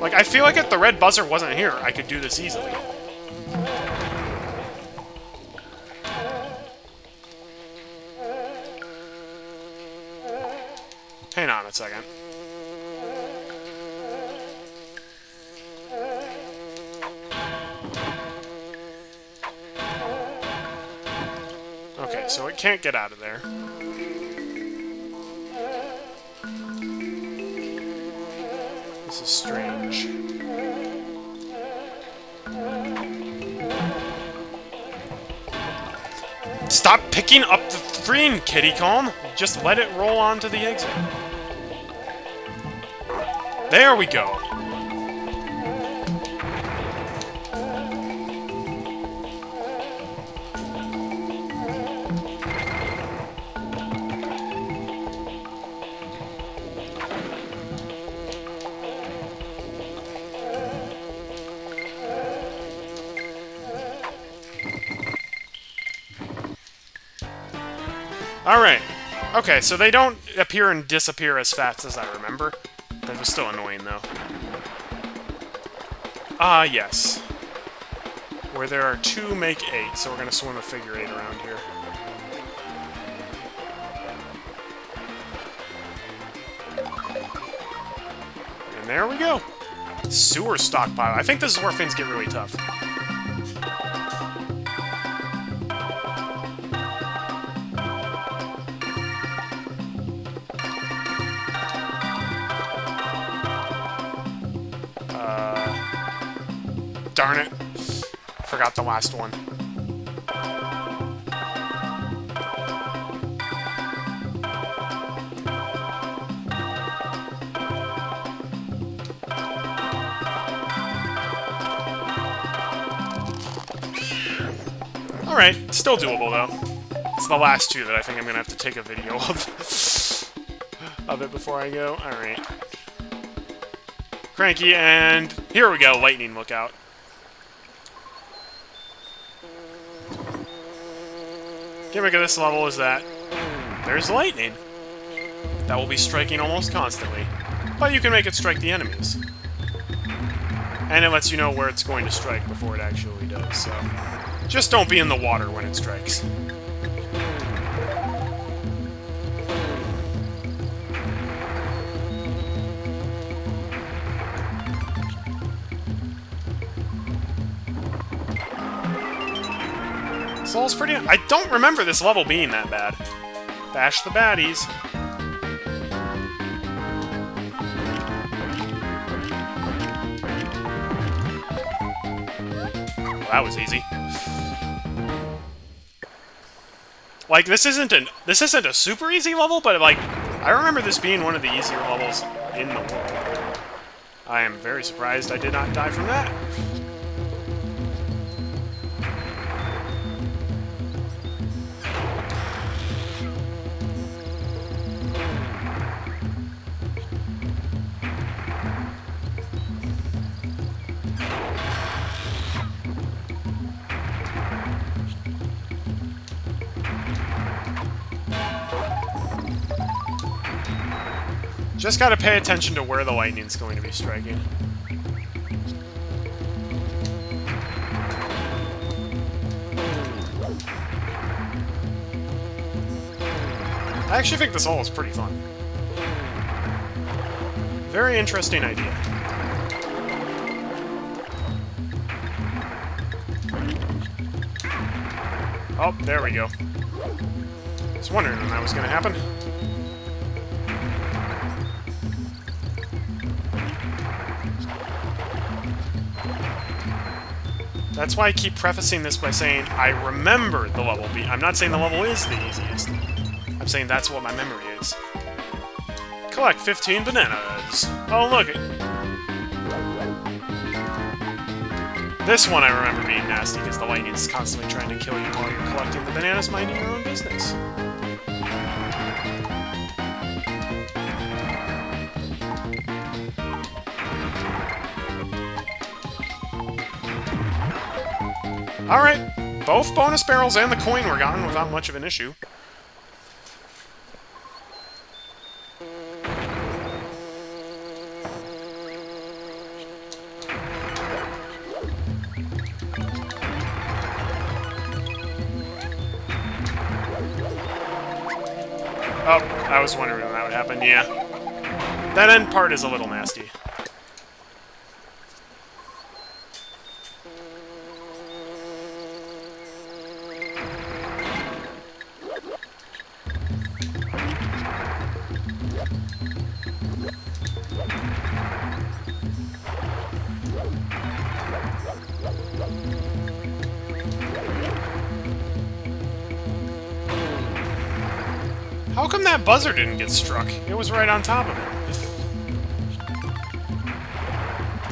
Like, I feel like if the red buzzer wasn't here, I could do this easily. Can't get out of there. This is strange. Stop picking up the screen, Kiddy Kong. Just let it roll onto the exit. There we go. Okay, so they don't appear and disappear as fast as I remember. That was still annoying, though. Ah, yes. Where there are two, make eight, so we're going to swim a figure eight around here. And there we go. Sewer stockpile. I think this is where things get really tough. Last one. Alright, still doable though. It's the last two that I think I'm gonna have to take a video of. of it before I go. Alright. Cranky, and here we go, lightning lookout. Gimmick of this level is that there's lightning that will be striking almost constantly, but you can make it strike the enemies. And it lets you know where it's going to strike before it actually does, so... Just don't be in the water when it strikes. Soul's pretty... I don't remember this level being that bad. Bash the baddies. Well, that was easy. Like, this isn't an... This isn't a super easy level, but, like, I remember this being one of the easier levels in the world. I am very surprised I did not die from that. Just gotta pay attention to where the lightning's going to be striking. I actually think this all is pretty fun. Very interesting idea. Oh, there we go. I was wondering when that was to happen. That's why I keep prefacing this by saying I remember the level being... I'm not saying the level is the easiest. I'm saying that's what my memory is. Collect 15 bananas. Oh, look. This one I remember being nasty because the lightning is constantly trying to kill you while you're collecting the bananas minding your own business. Alright, both bonus barrels and the coin were gone without much of an issue. Oh, I was wondering when that would happen, yeah. That end part is a little nasty. Buzzer didn't get struck? It was right on top of it.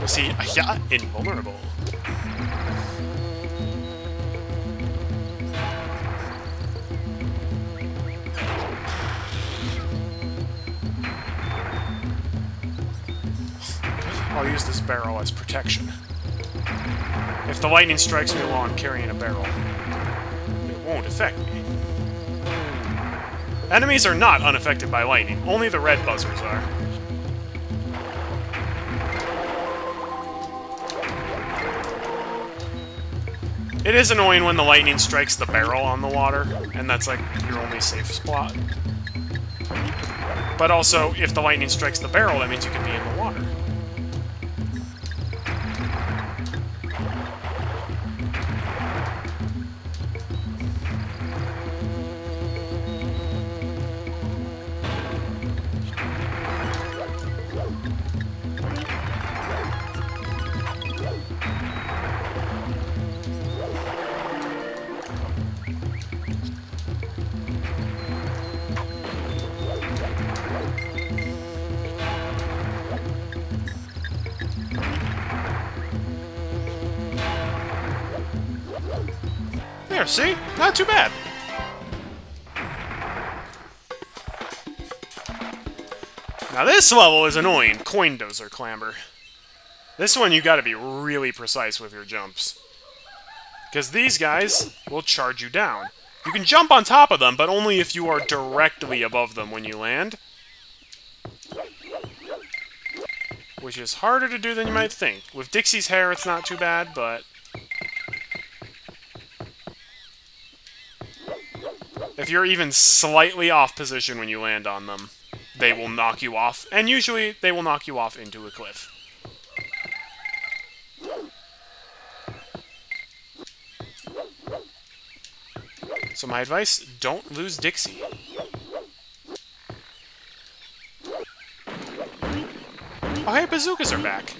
Was he yeah, invulnerable? I'll use this barrel as protection. If the lightning strikes me while I'm carrying a barrel, it won't affect me. Enemies are not unaffected by lightning, only the red buzzers are. It is annoying when the lightning strikes the barrel on the water, and that's like your only safe spot. But also, if the lightning strikes the barrel, that means you can be in the this level is annoying, Koindozer Klamber. This one you gotta be really precise with your jumps. Because these guys will charge you down. You can jump on top of them, but only if you are directly above them when you land. Which is harder to do than you might think. With Dixie's hair, it's not too bad, but... If you're even slightly off position when you land on them, they will knock you off, and usually they will knock you off into a cliff. So my advice, don't lose Dixie. Oh hey, bazookas are back.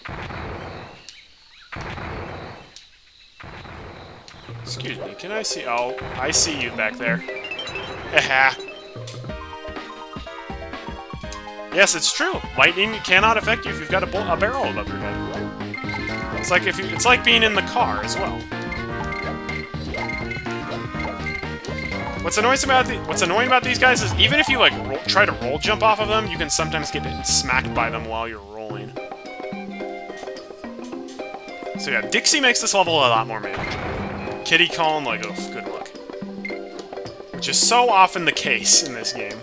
Excuse me, can I see- oh, I see you back there. Haha. Yes, it's true. Lightning cannot affect you if you've got a, a barrel above your head. It's like if you, it's like being in the car as well. What's annoying about the, what's annoying about these guys is even if you like roll, try to roll jump off of them, you can sometimes get smacked by them while you're rolling. So yeah, Dixie makes this level a lot more manageable. Kiddy Kong, like, oh, good luck. Which is so often the case in this game.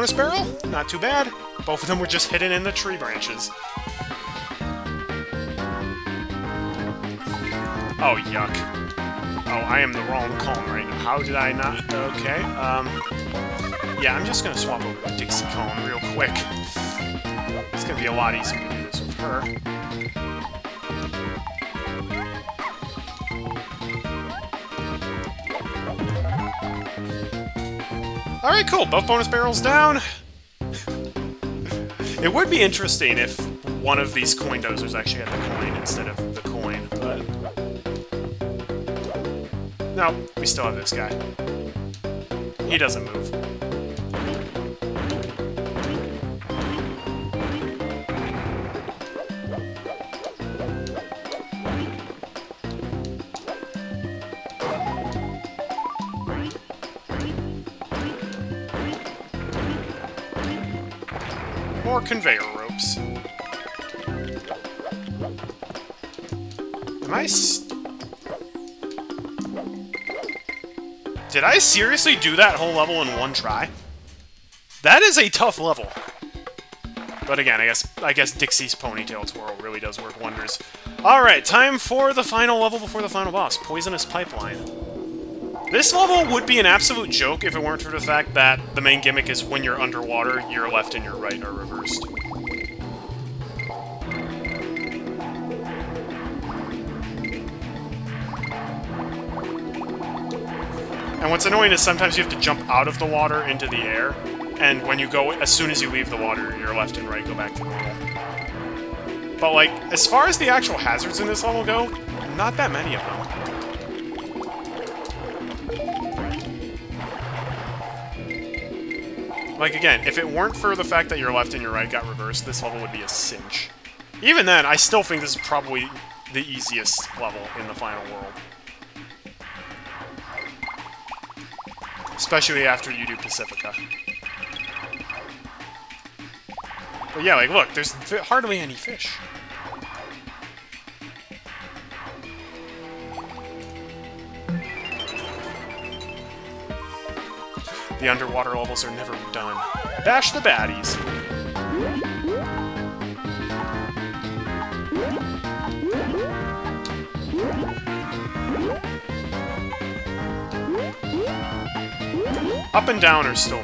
Bonus barrel? Not too bad. Both of them were just hidden in the tree branches. Oh, yuck. Oh, I am the wrong Kong right now. How did I not? Okay, um... Yeah, I'm just gonna swap over to Dixie Kong real quick. It's gonna be a lot easier to do this with her. Alright, cool. Both bonus barrels down. it would be interesting if one of these Koindozers actually had the coin instead of the coin, but... No, we still have this guy. He doesn't move. Did I seriously do that whole level in one try? That is a tough level. But again, I guess I guess Dixie's ponytail twirl really does work wonders. Alright, time for the final level before the final boss, Poisonous Pipeline. This level would be an absolute joke if it weren't for the fact that the main gimmick is when you're underwater, your left and your right are reversed. And what's annoying is sometimes you have to jump out of the water into the air, and when you go, as soon as you leave the water, your left and right go back to normal. But, like, as far as the actual hazards in this level go, not that many of them. Like, again, if it weren't for the fact that your left and your right got reversed, this level would be a cinch. Even then, I still think this is probably the easiest level in the final world. Especially after you do Pacifica. But yeah, like, look, there's hardly any fish. The underwater levels are never done. Bash the baddies! Up and down are still.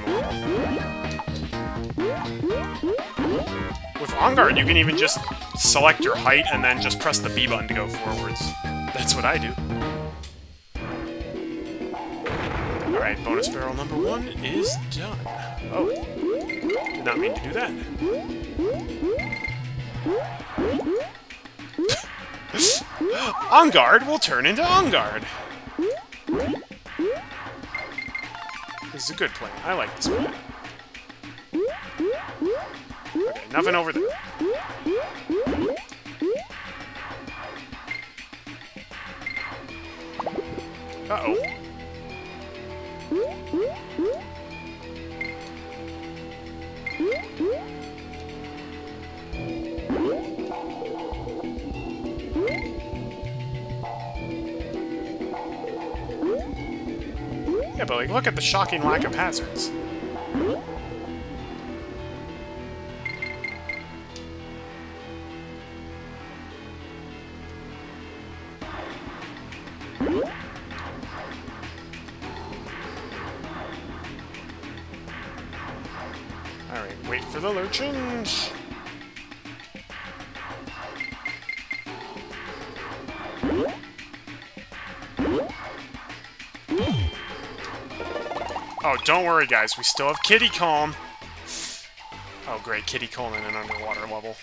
With Enguarde, you can even just select your height and then just press the B button to go forwards. That's what I do. Alright, bonus barrel number one is done. Oh, did not mean to do that. Enguarde will turn into Enguarde. This is a good plan. I like this plan. Okay, nothing over there. Uh-oh. Yeah, but like, look at the shocking lack of hazards. Alright, wait for the lurchins. Don't worry, guys. We still have Kiddy Kong. Oh, great. Kiddy Kong in an underwater level.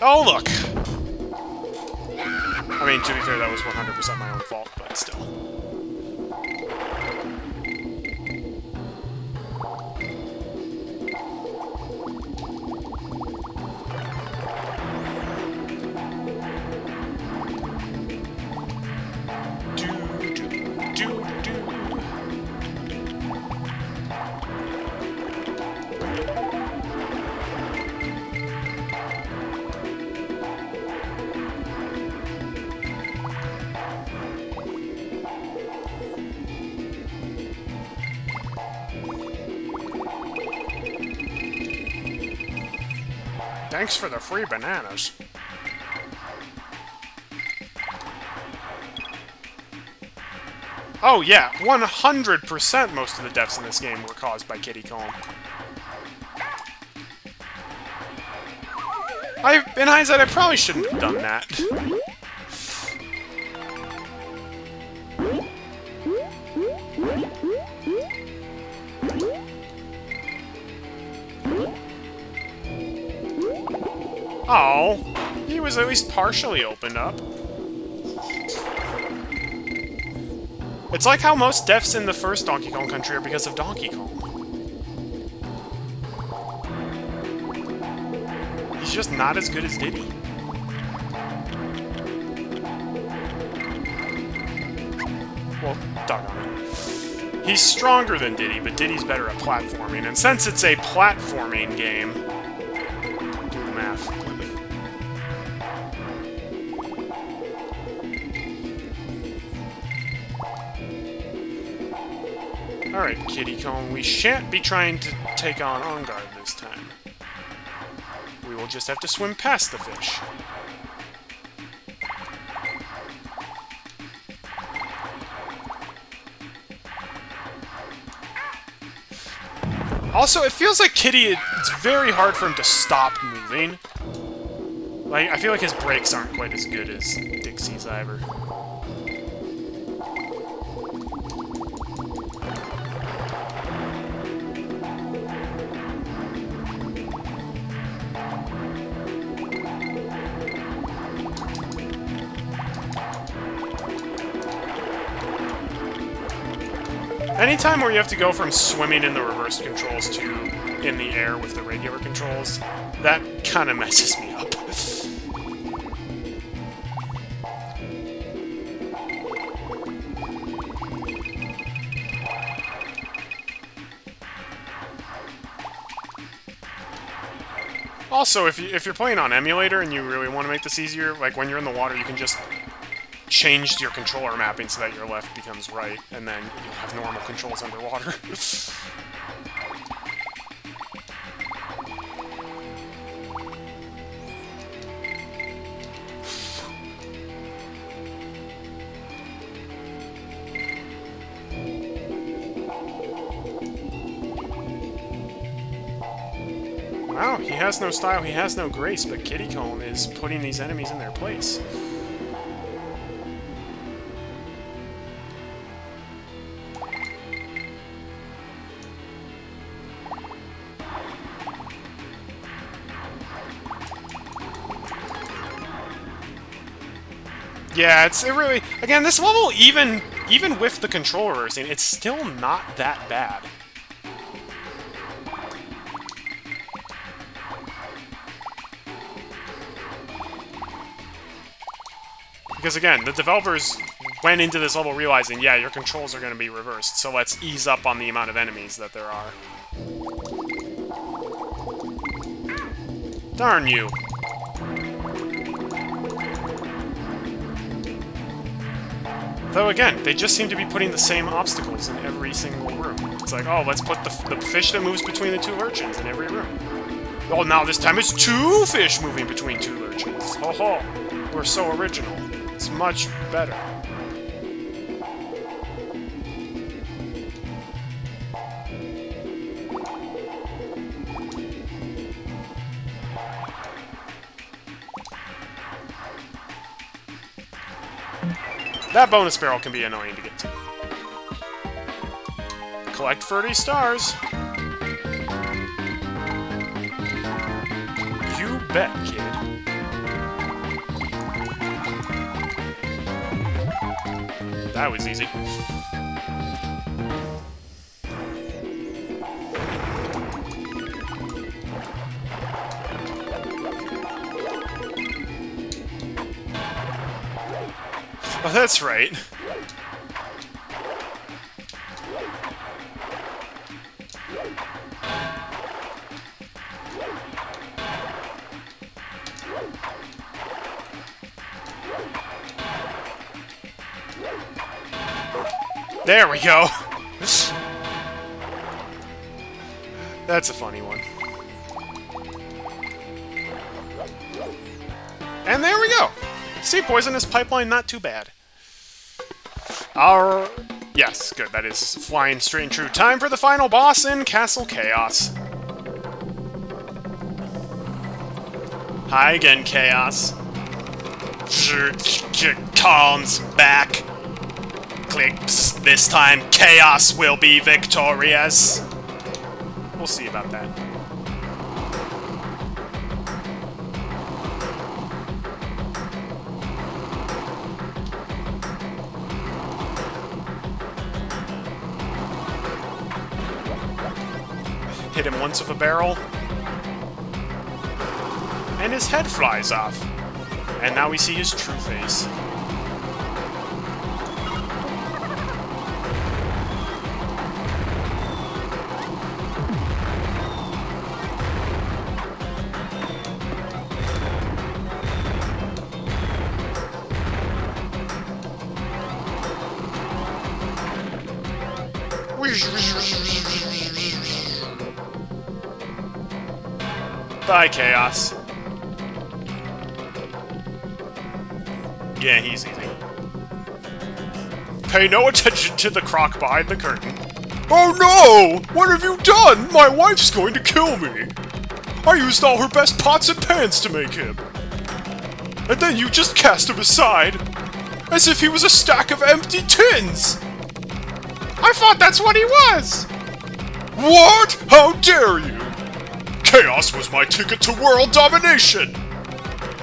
Oh, look! I mean, to be fair, that was 100% my own fault, but still. Thanks for the free bananas. Oh yeah, 100% most of the deaths in this game were caused by Kiddy Kong. I, in hindsight, I probably shouldn't have done that. Oh, he was at least partially opened up. It's like how most deaths in the first Donkey Kong Country are because of Donkey Kong. He's just not as good as Diddy. Well, doggone it. He's stronger than Diddy, but Diddy's better at platforming. And since it's a platforming game, do the math. Alright, Kiddy Kong, we shan't be trying to take on Enguarde this time. We will just have to swim past the fish. Also, it feels like Kiddy, it's very hard for him to stop moving. Like, I feel like his brakes aren't quite as good as Dixie's either. Anytime where you have to go from swimming in the reverse controls to in the air with the regular controls, that kind of messes me up. Also, if, you, if you're playing on emulator and you really want to make this easier, like when you're in the water, you can just change your controller mapping so that your left becomes right, and then you'll have normal controls underwater. Wow, he has no style, he has no grace, but Kiddy Kong is putting these enemies in their place. Yeah, it's it really again this level even even with the control reversing, it's still not that bad. Because again, the developers went into this level realizing, yeah, your controls are going to be reversed, so let's ease up on the amount of enemies that there are. Darn you. Though again, they just seem to be putting the same obstacles in every single room. It's like, oh, let's put the, the fish that moves between the two urchins in every room. Oh, now this time it's two fish moving between two urchins. Ho ho. We're so original. It's much better. That bonus barrel can be annoying to get to. Collect 30 stars. You bet, kid. That was easy. Oh, that's right. There we go! That's a funny one. And there we go! See, Poisonous Pipeline, not too bad. Our... Yes, good, that is flying straight and true. Time for the final boss in Kastle Kaos. Hi again, Kaos. Kong's back. Clicks. This time, Kaos will be victorious. We'll see about that. With a barrel. And his head flies off. And now we see his true face. Bye, Kaos. Yeah, he's easy. Pay no attention to the croc behind the curtain. Oh no! What have you done? My wife's going to kill me! I used all her best pots and pans to make him. And then you just cast him aside, as if he was a stack of empty tins! I thought that's what he was! What? How dare you! Kaos was my ticket to world domination!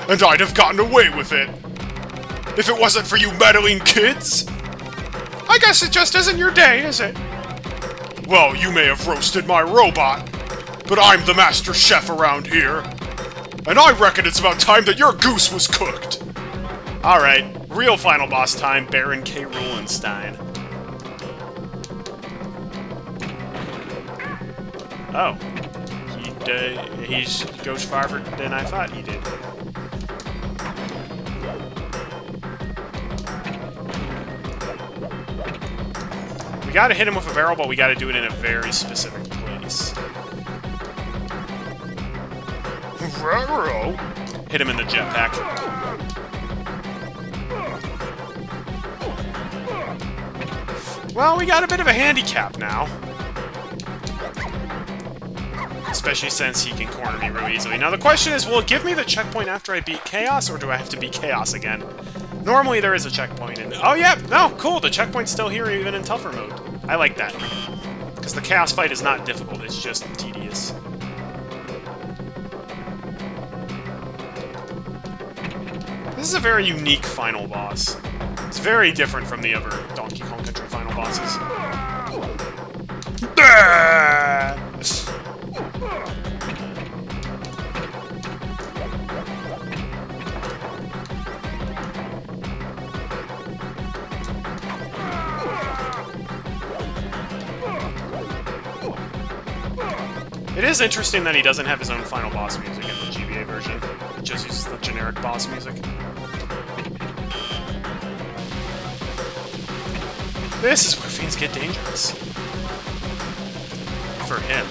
And I'd have gotten away with it! If it wasn't for you meddling kids! I guess it just isn't your day, is it? Well, you may have roasted my robot, but I'm the master chef around here. And I reckon it's about time that your goose was cooked! Alright, real final boss time, Baron K. Roolenstein. Oh. He, uh, he's goes farther than I thought he did. We gotta hit him with a barrel, but we gotta do it in a very specific place. Hit him in the jetpack. Well, we got a bit of a handicap now. Especially since he can corner me real easily. Now the question is, will it give me the checkpoint after I beat Kaos, or do I have to beat Kaos again? Normally there is a checkpoint, and... Oh yeah, no, cool, the checkpoint's still here even in TUFFER mode. I like that. Because the Kaos fight is not difficult, it's just tedious. This is a very unique final boss. It's very different from the other Donkey Kong Country final bosses. Is interesting that he doesn't have his own final boss music in the GBA version. It just uses the generic boss music. This is where things get dangerous. For him.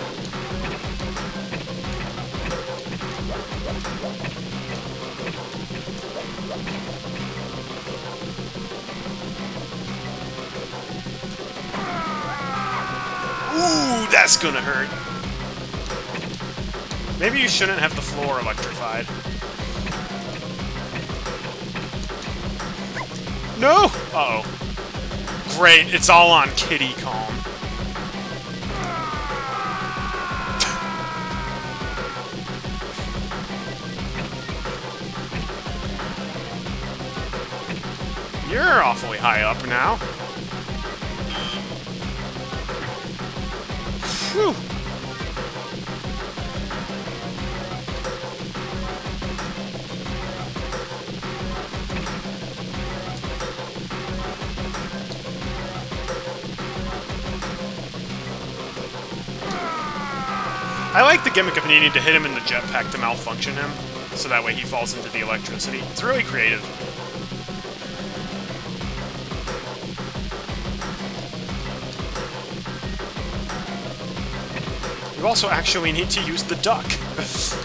Ooh, that's gonna hurt. Maybe you shouldn't have the floor electrified. No! Uh-oh. Great, it's all on Kiddy Kong. You're awfully high up now. Whew. Gimmick of needing to hit him in the jetpack to malfunction him, so that way he falls into the electricity. It's really creative. You also actually need to use the duck.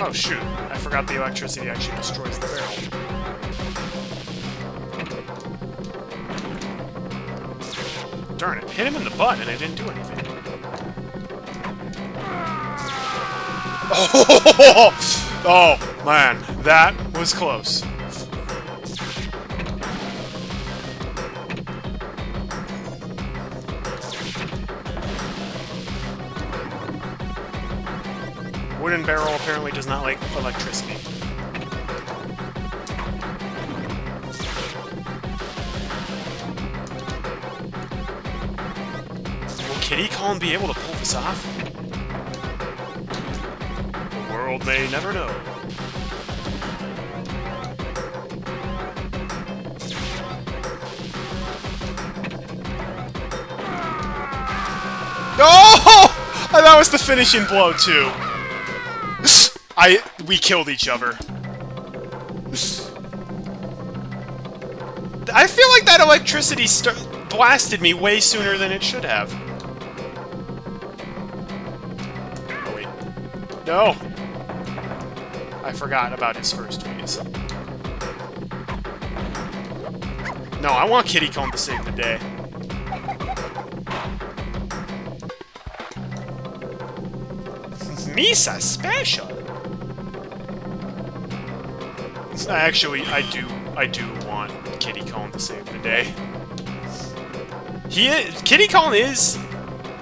Oh shoot, I forgot the electricity actually destroys the barrel. Darn it, hit him in the butt and I didn't do anything. Oh, oh man, that was close. Barrel apparently does not like electricity. Will Kiddy Kong be able to pull this off? The world may never know. Oh! That was the finishing blow, too. I... we killed each other. I feel like that electricity blasted me way sooner than it should have. Oh, wait. No! I forgot about his first phase. No, I want Kiddy Kong to save the day. Misa special! Actually, I do, I do want Kiddy Kong to save the day. He is, Kiddy Kong is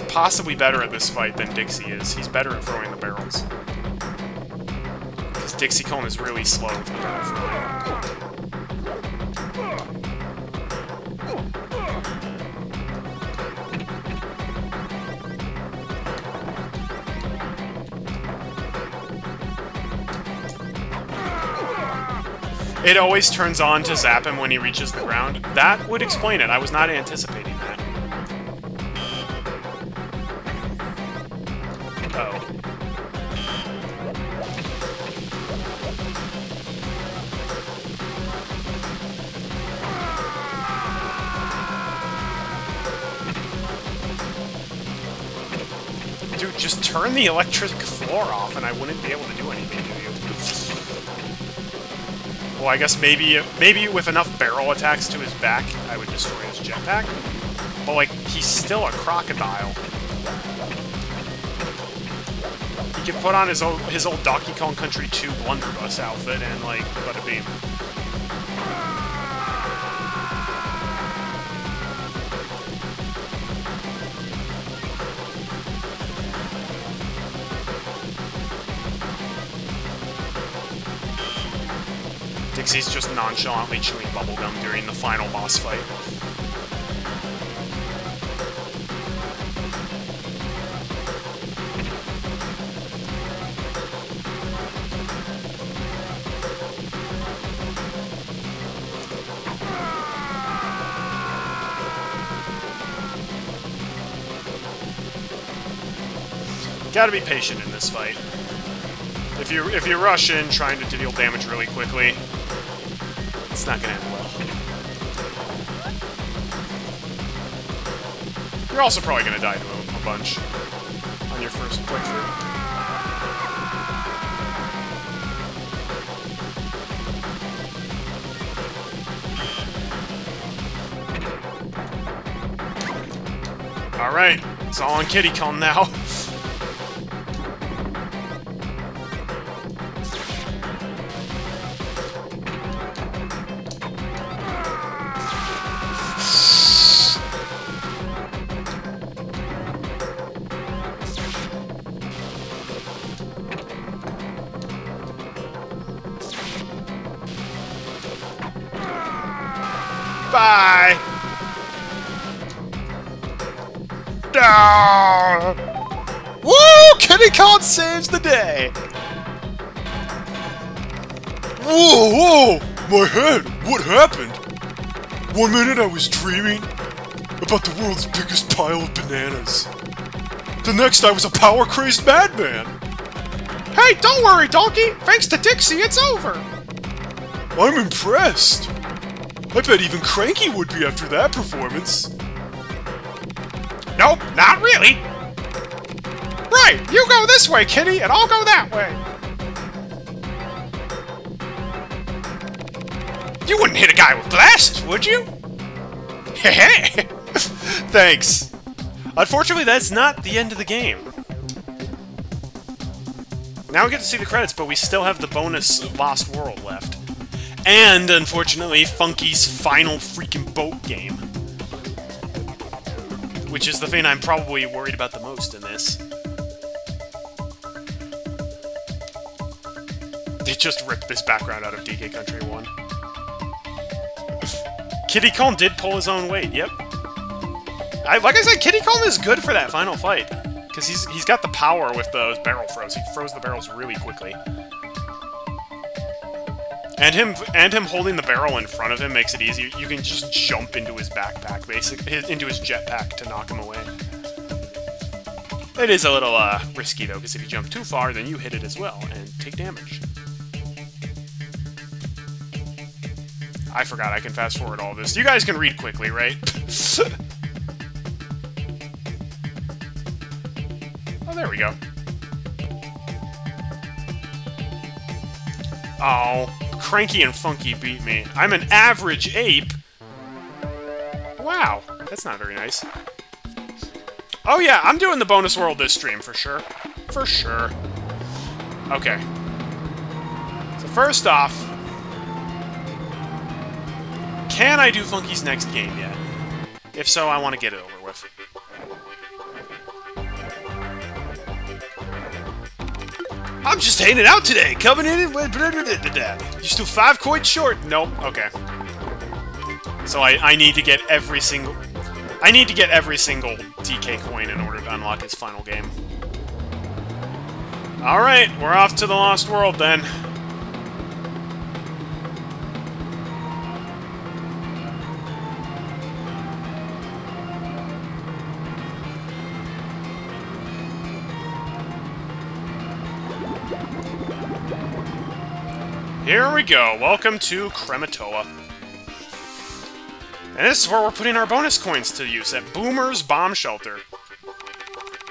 possibly better at this fight than Dixie is. He's better at throwing the barrels. Because Dixie Kong is really slow It always turns on to zap him when he reaches the ground. That would explain it. I was not anticipating that. Oh. Dude, just turn the electric floor off and I wouldn't be able to do Well, I guess maybe maybe with enough barrel attacks to his back, I would destroy his jetpack. But, like, he's still a crocodile. He can put on his old, his old Donkey Kong Country 2 blunderbuss outfit and, like, bada beam. Dixie's just nonchalantly chewing bubblegum during the final boss fight. Gotta be patient in this fight. If you if you rush in trying to deal damage really quickly, not gonna end well. You're also probably gonna die to him a bunch on your first playthrough. Alright, it's all on Kiddy Kong now. My head! What happened? One minute I was dreaming about the world's biggest pile of bananas. The next I was a power-crazed madman. Hey, don't worry, Donkey! Thanks to Dixie, it's over! I'm impressed. I bet even Cranky would be after that performance. Nope, not really. Right, you go this way, Kiddy, and I'll go that way. Wouldn't hit a guy with glasses, would you? Thanks. Unfortunately, that's not the end of the game. Now we get to see the credits, but we still have the bonus Lost World left. And, unfortunately, Funky's final freaking boat game. Which is the thing I'm probably worried about the most in this. They just ripped this background out of DK Country 1. Kiddy Kong did pull his own weight, yep. I, like I said, Kiddy Kong is good for that final fight. Because he's, he's got the power with those barrel throws. He throws the barrels really quickly. And him and him holding the barrel in front of him makes it easy. You can just jump into his backpack, basically, into his jetpack to knock him away. It is a little uh, risky, though, because if you jump too far, then you hit it as well and take damage. I forgot I can fast forward all this. You guys can read quickly, right? oh, there we go. Oh, Cranky and Funky beat me. I'm an average ape? Wow, that's not very nice. Oh yeah, I'm doing the bonus world this stream, for sure. For sure. Okay. So first off, can I do Funky's next game yet? If so, I want to get it over with. I'm just hanging out today, coming in and... You're still five coins short. Nope, okay. So I, I need to get every single... I need to get every single DK coin in order to unlock his final game. Alright, we're off to the Lost World then. Here we go. Welcome to Krematoa. And this is where we're putting our bonus coins to use, at Boomer's Bomb Shelter.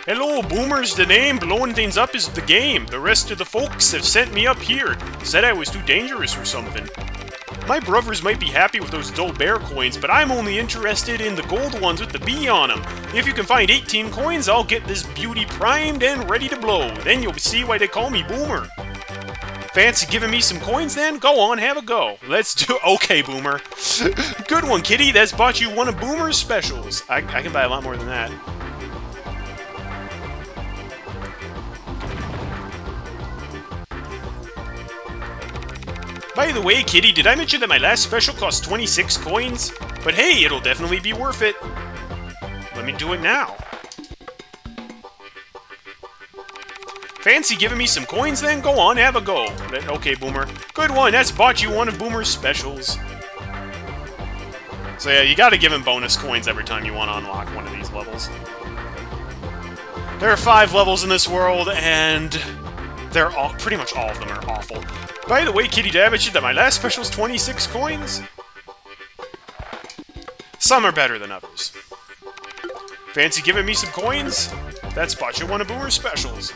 Hello, Boomer's the name, blowing things up is the game. The rest of the folks have sent me up here, said I was too dangerous or something. My brothers might be happy with those dull bear coins, but I'm only interested in the gold ones with the B on them. If you can find 18 coins, I'll get this beauty primed and ready to blow. Then you'll see why they call me Boomer. Fancy giving me some coins then? Go on, have a go. Let's do- Okay, Boomer. Good one, Kiddy. That's bought you one of Boomer's specials. I, I can buy a lot more than that. By the way, Kiddy, did I mention that my last special cost 26 coins? But hey, it'll definitely be worth it. Let me do it now. Fancy giving me some coins then? Go on, have a go. Okay, Boomer. Good one, that's bought you one of Boomer's specials. So yeah, you gotta give him bonus coins every time you want to unlock one of these levels. There are five levels in this world, and they're all pretty much all of them are awful. By the way, Kiddy Damage, that my last special is 26 coins. Some are better than others. Fancy giving me some coins? That's bought you one of Boomer's specials.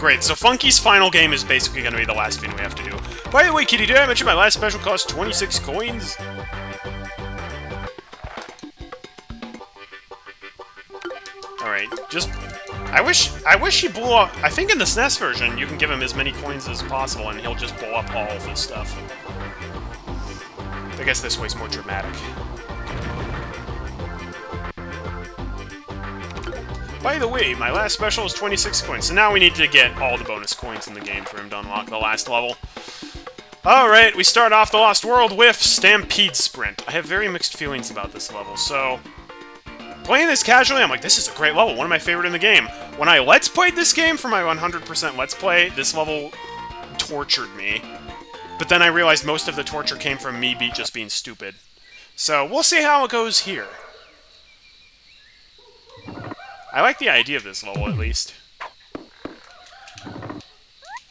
Great, so Funky's final game is basically going to be the last thing we have to do. By the way, Kiddy, did I mention my last special cost 26 coins? Alright, just... I wish I wish he blew up... I think in the SNES version, you can give him as many coins as possible, and he'll just blow up all of his stuff. I guess this way's more dramatic. By the way, my last special is 26 coins, so now we need to get all the bonus coins in the game for him to unlock the last level. Alright, we start off the Lost World with Stampede Sprint. I have very mixed feelings about this level, so... Playing this casually, I'm like, this is a great level, one of my favorite in the game. When I Let's Played this game for my 100% Let's Play, this level tortured me. But then I realized most of the torture came from me be just being stupid. So, we'll see how it goes here. I like the idea of this level, at least.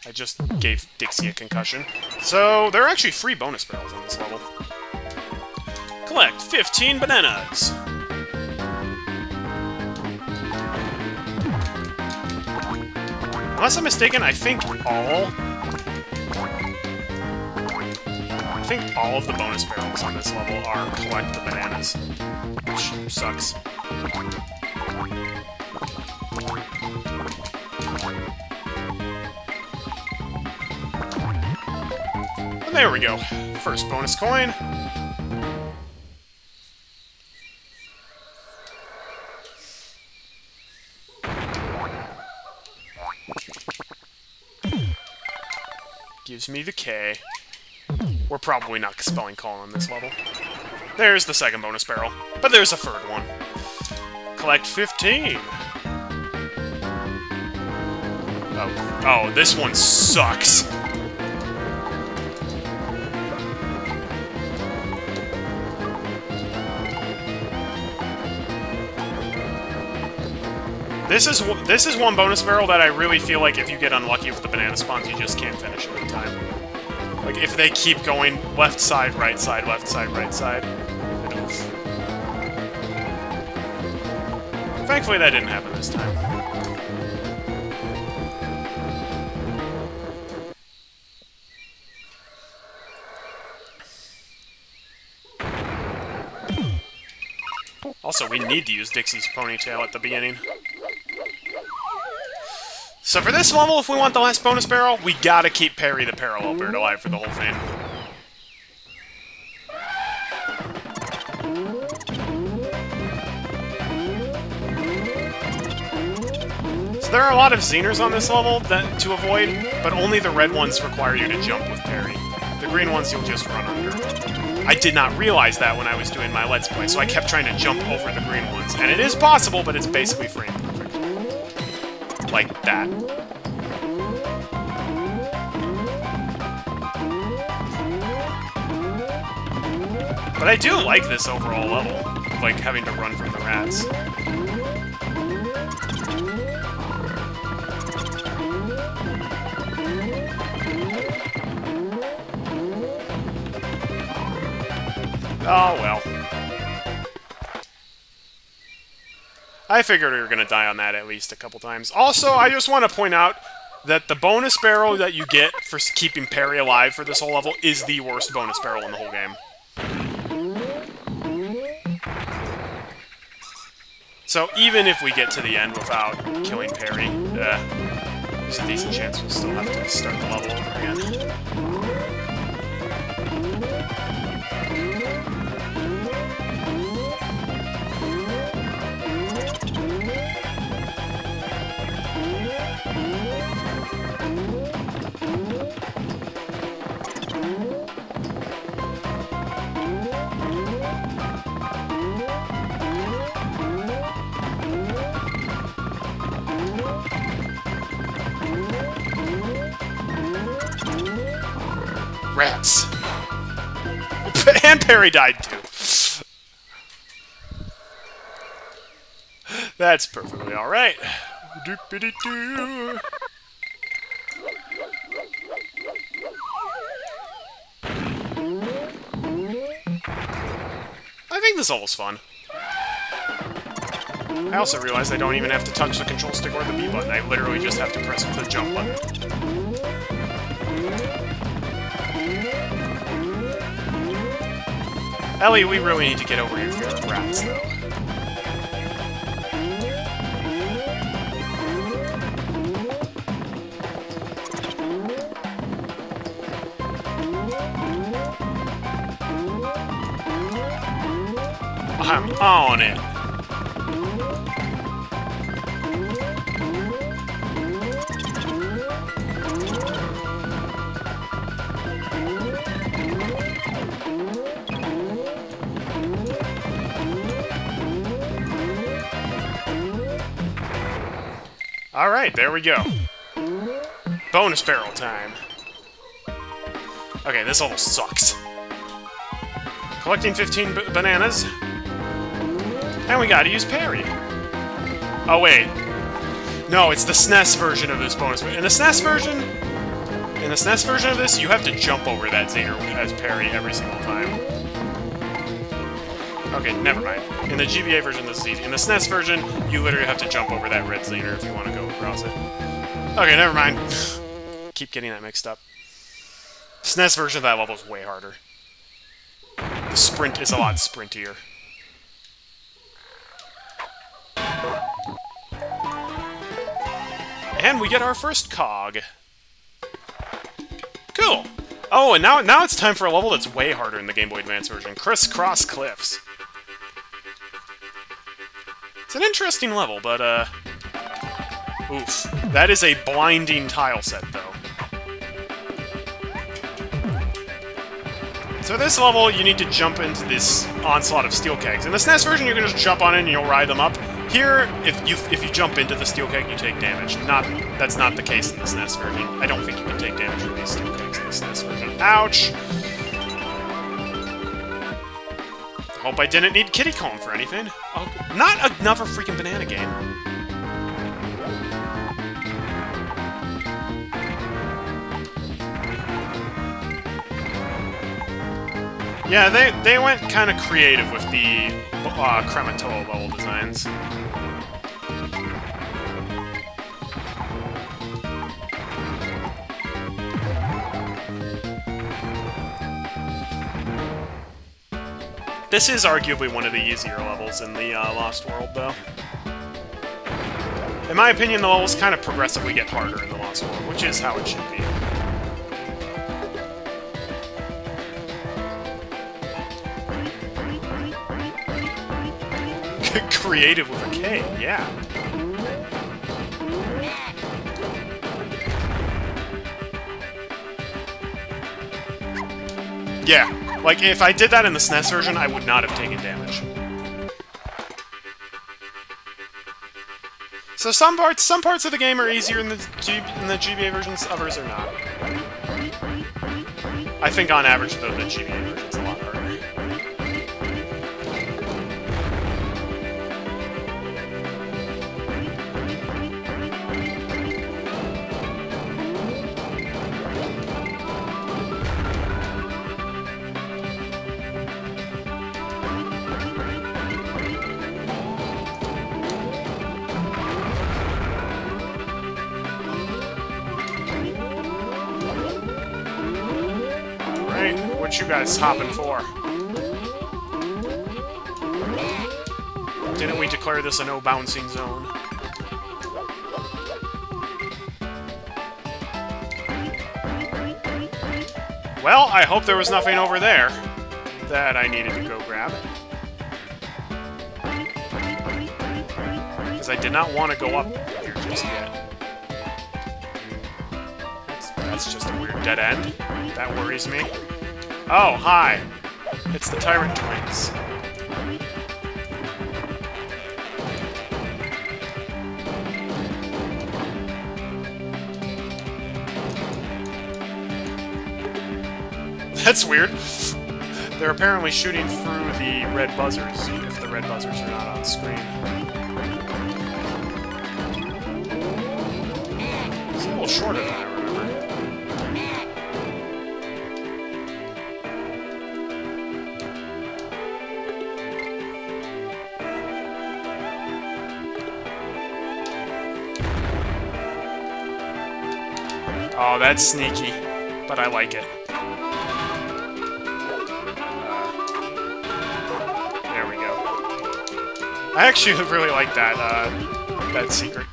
I just gave Dixie a concussion. So, there are actually free bonus barrels on this level. Collect 15 bananas! Unless I'm mistaken, I think all I think all of the bonus barrels on this level are collect the bananas, which sucks. And there we go. First bonus coin. Gives me the K. We're probably not spelling call on this level. There's the second bonus barrel. But there's a third one. Collect 15. Oh, oh, this one sucks. This is this is one bonus barrel that I really feel like if you get unlucky with the banana spawns, you just can't finish it in time. Like, if they keep going left side, right side, left side, right side. Thankfully, that didn't happen this time. Also, we need to use Dixie's ponytail at the beginning. So for this level, if we want the last bonus barrel, we gotta keep Parry the Parallel Bird alive for the whole thing. So there are a lot of Zingers on this level that to avoid, but only the red ones require you to jump with Parry. The green ones you'll just run under. I did not realize that when I was doing my Let's Play, so I kept trying to jump over the green ones. And it is possible, but it's basically frame perfect. Like that. But I do like this overall level, like having to run from the rats. Oh, well. I figured we were going to die on that at least a couple times. Also, I just want to point out that the bonus barrel that you get for keeping Parry alive for this whole level is the worst bonus barrel in the whole game. So even if we get to the end without killing Parry, uh, there's a decent chance we'll still have to start the level over again. Rats. and Parry died too. That's perfectly alright. I think this level's fun. I also realized I don't even have to touch the control stick or the B button. I literally just have to press the jump button. Ellie, we really need to get over your fear of rats, though. I'm on it. Alright, there we go. Bonus barrel time. Okay, this almost sucks. Collecting 15 bananas. And we gotta use Parry. Oh, wait. No, it's the SNES version of this bonus. In the SNES version... In the SNES version of this, you have to jump over that Zinger as Parry every single time. Okay, never mind. In the GBA version, this is easy. In the SNES version, you literally have to jump over that red Zinger if you want to go across it. Okay, never mind. Keep getting that mixed up. SNES version of that level is way harder. the sprint is a lot sprintier. And we get our first cog. Cool. Oh, and now now it's time for a level that's way harder in the Game Boy Advance version. Criss Kross Cliffs. It's an interesting level, but, uh... Oof. That is a blinding tile set, though. So this level, you need to jump into this onslaught of steel kegs. In the SNES version, you can just jump on it and you'll ride them up. Here, if you if you jump into the steel keg, you take damage. Not That's not the case in the SNES version. I don't think you can take damage from these steel kegs in the SNES version. Ouch! Hope I didn't need Kiddy Kong for anything. Oh, not another freaking banana game. Yeah, they, they went kind of creative with the uh, Krematoa level designs. This is arguably one of the easier levels in the uh, Lost World, though. In my opinion, the levels kind of progressively get harder in the Lost World, which is how it should be. Creative with a K, yeah. Yeah, like, if I did that in the SNES version, I would not have taken damage. So some parts, some parts of the game are easier in the, G in the GBA versions, others are not. I think on average, though, the GBA version's a hopping for? Didn't we declare this a no bouncing zone? Well, I hope there was nothing over there that I needed to go grab. Because I did not want to go up here just yet. That's just a weird dead end. That worries me. Oh, hi. It's the Tyrant Twins. That's weird. They're apparently shooting through the red buzzers, if the red buzzers are not on screen. It's a little shorter than That's sneaky, but I like it. There we go. I actually really like that, uh, that secret.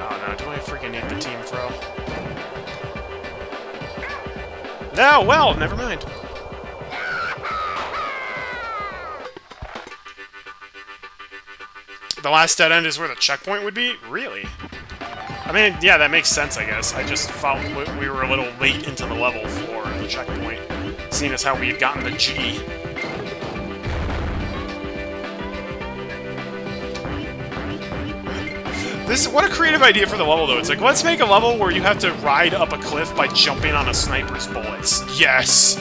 Oh no, do I freaking need the team throw? No, well, never mind. The last dead end is where the checkpoint would be? Really? I mean, yeah, that makes sense, I guess. I just felt we- we were a little late into the level for the checkpoint, seeing as how we had gotten the G. This what a creative idea for the level, though. It's like, let's make a level where you have to ride up a cliff by jumping on a sniper's bullets. Yes!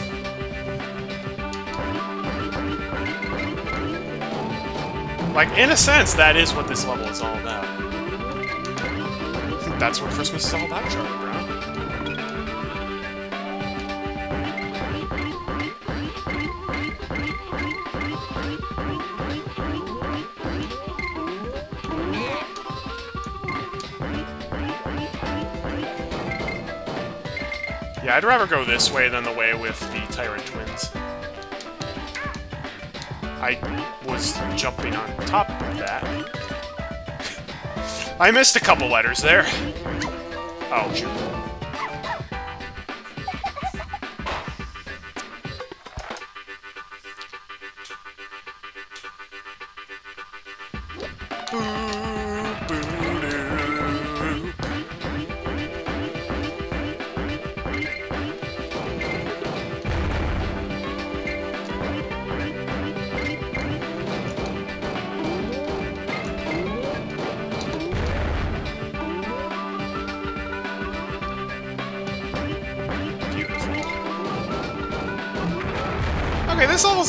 Like, in a sense, that is what this level is all about. I think That's what Christmas is all about, Charlie Brown. Yeah, I'd rather go this way than the way with the Tyrant Twins. I was jumping on top of that. I missed a couple letters there. Oh, shoot.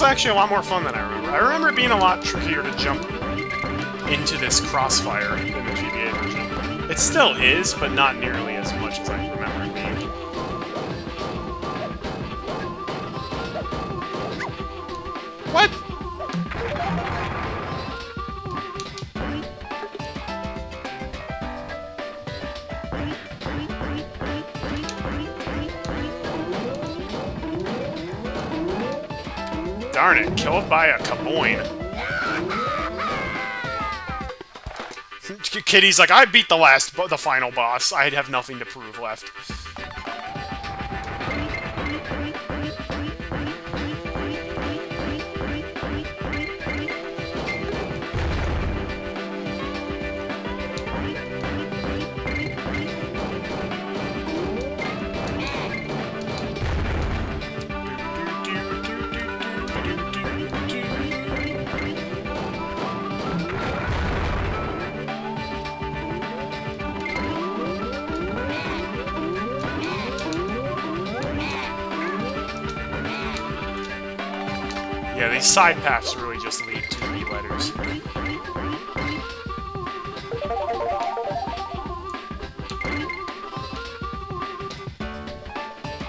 Actually a lot more fun than I remember. I remember it being a lot trickier to jump into this crossfire in the GBA version. It still is, but not nearly It, by a Kaboing. Kiddy's like, I beat the last, the final boss. I'd have nothing to prove left. Side paths really just lead to the letters.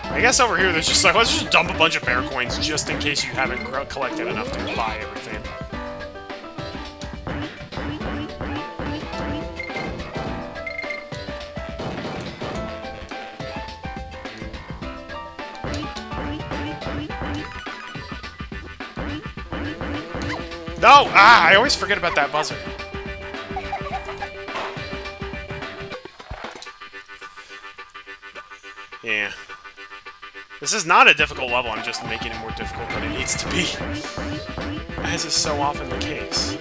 I guess over here there's just like, let's just dump a bunch of bear coins just in case you haven't collected enough to buy everything. No! Ah, I always forget about that buzzer. Yeah. This is not a difficult level, I'm just making it more difficult than it needs to be. As is so often the case.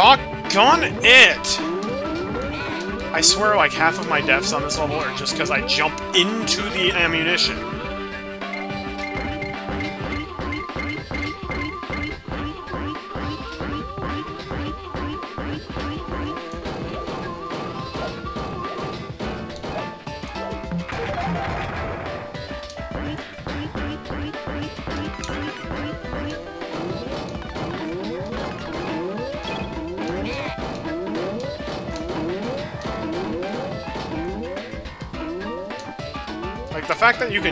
Doggone it! I swear like half of my deaths on this level are just because I jump into the ammunition.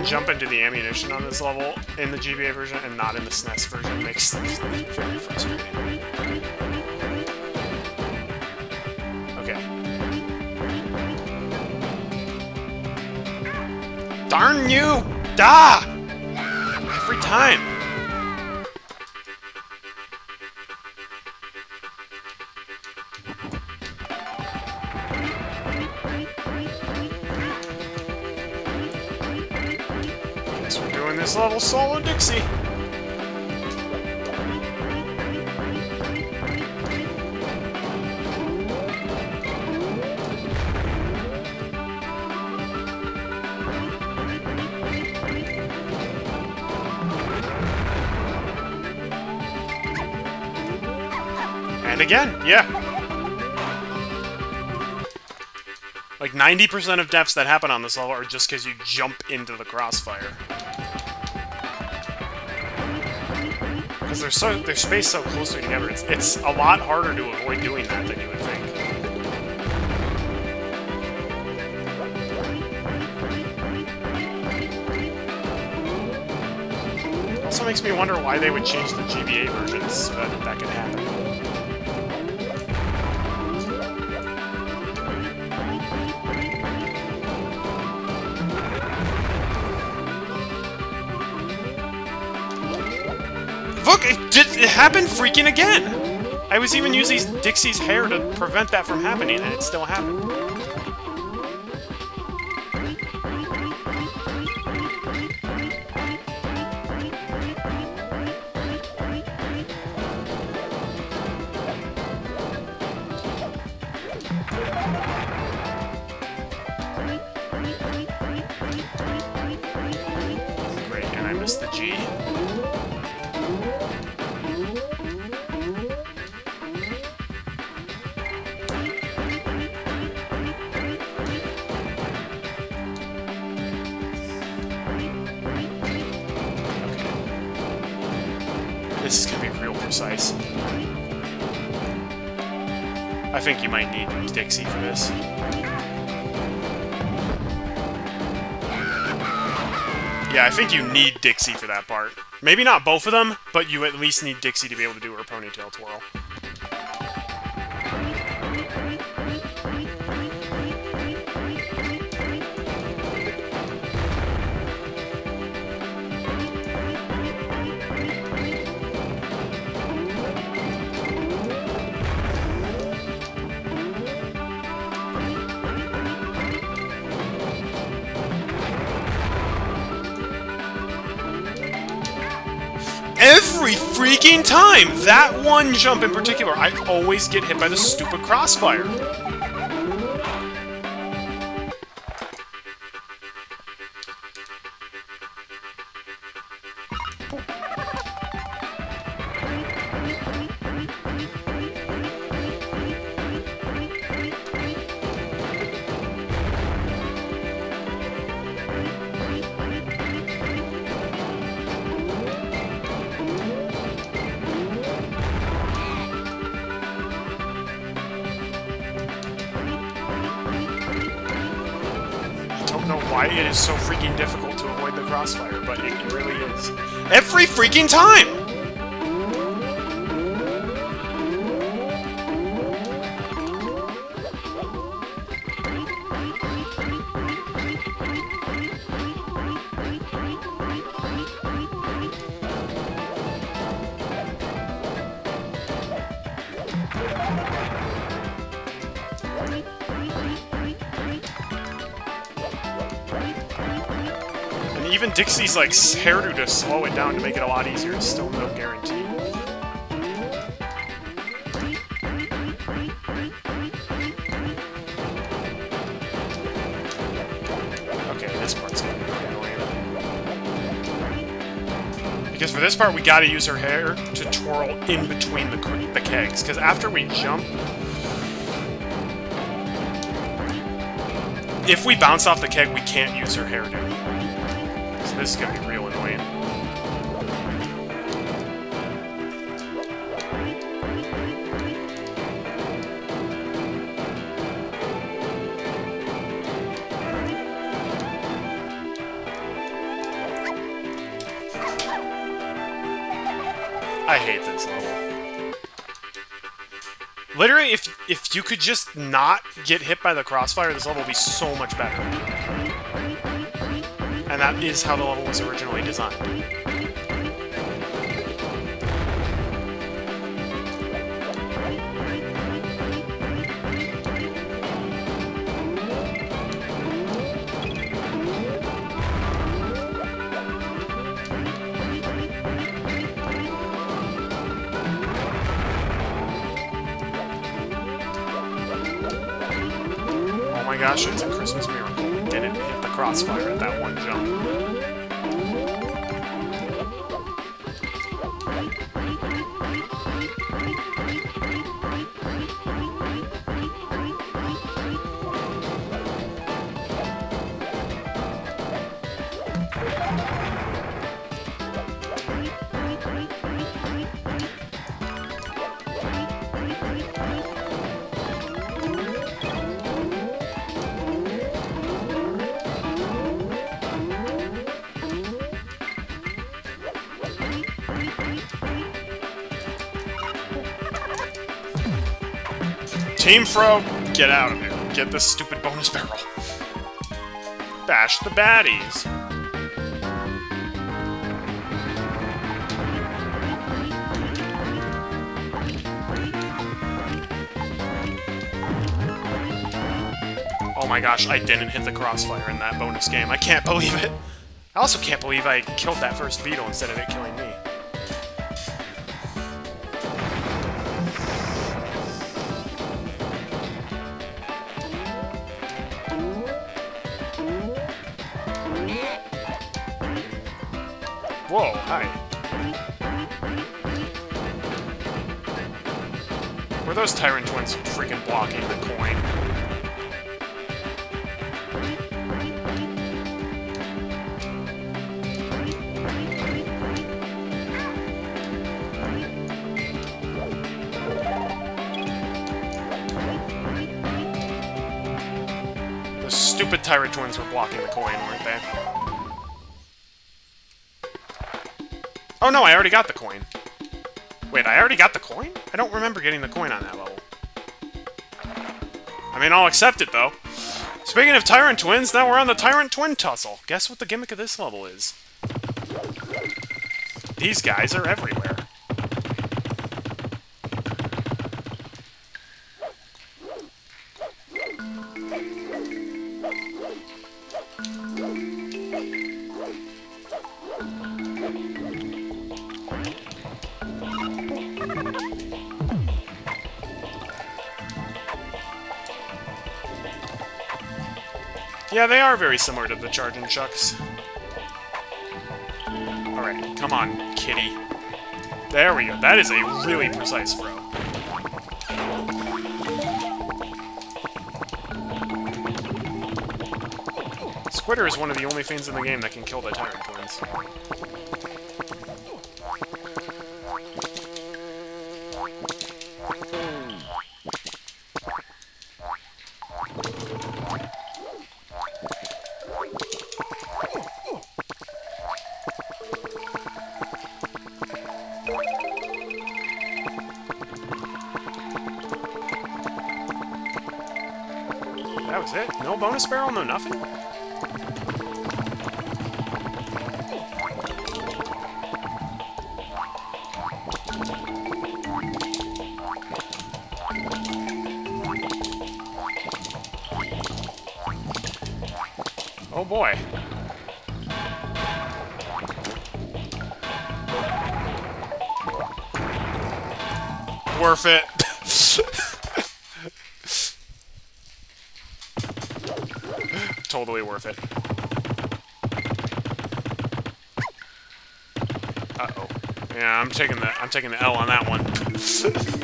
Jump into the ammunition on this level in the GBA version and not in the SNES version makes things very frustrating. Okay. Darn you! Da! Every time! 90% of deaths that happen on this level are just because you jump into the crossfire. Because they're, so, they're spaced so closely together, it's, it's a lot harder to avoid doing that than you would think. Also makes me wonder why they would change the GBA versions so that that could happen. Look, it, did, it happened freaking again! I was even using Dixie's hair to prevent that from happening, and it still happened. Maybe not both of them, but you at least need Dixie to be able to do her ponytail twirl. Freaking time! That one jump in particular, I always get hit by the stupid crossfire. Freaking time! Dixie's like hairdo to slow it down to make it a lot easier still no guarantee. Okay, this part's gonna be annoying. Because for this part, we gotta use her hair to twirl in between the, the kegs. Because after we jump, if we bounce off the keg, we can't use her hairdo. This is gonna be real annoying. I hate this level. Literally, if if you could just not get hit by the crossfire, this level would be so much better. That is how the level was originally designed. Oh my gosh, it's a Christmas miracle. Didn't hit the crossfire Team throw, get out of here. Get this stupid bonus barrel. Bash the baddies. Oh my gosh, I didn't hit the crossfire in that bonus game. I can't believe it. I also can't believe I killed that first beetle instead of it killing Those Tyrant Twins freaking blocking the coin? The stupid Tyrant Twins were blocking the coin, weren't they? Oh no, I already got the coin. Wait, I already got the don't remember getting the coin on that level. I mean, I'll accept it, though. Speaking of Tyrant Twins, now we're on the Tyrant Twin Tussle. Guess what the gimmick of this level is? These guys are everywhere. They are very similar to the Charging Chucks. Alright, come on, Kiddy. There we go. That is a really precise throw. Squitter is one of the only things in the game that can kill the Tyrant Twins. Barrel? No nothing? I'm taking the I'm taking the L on that one.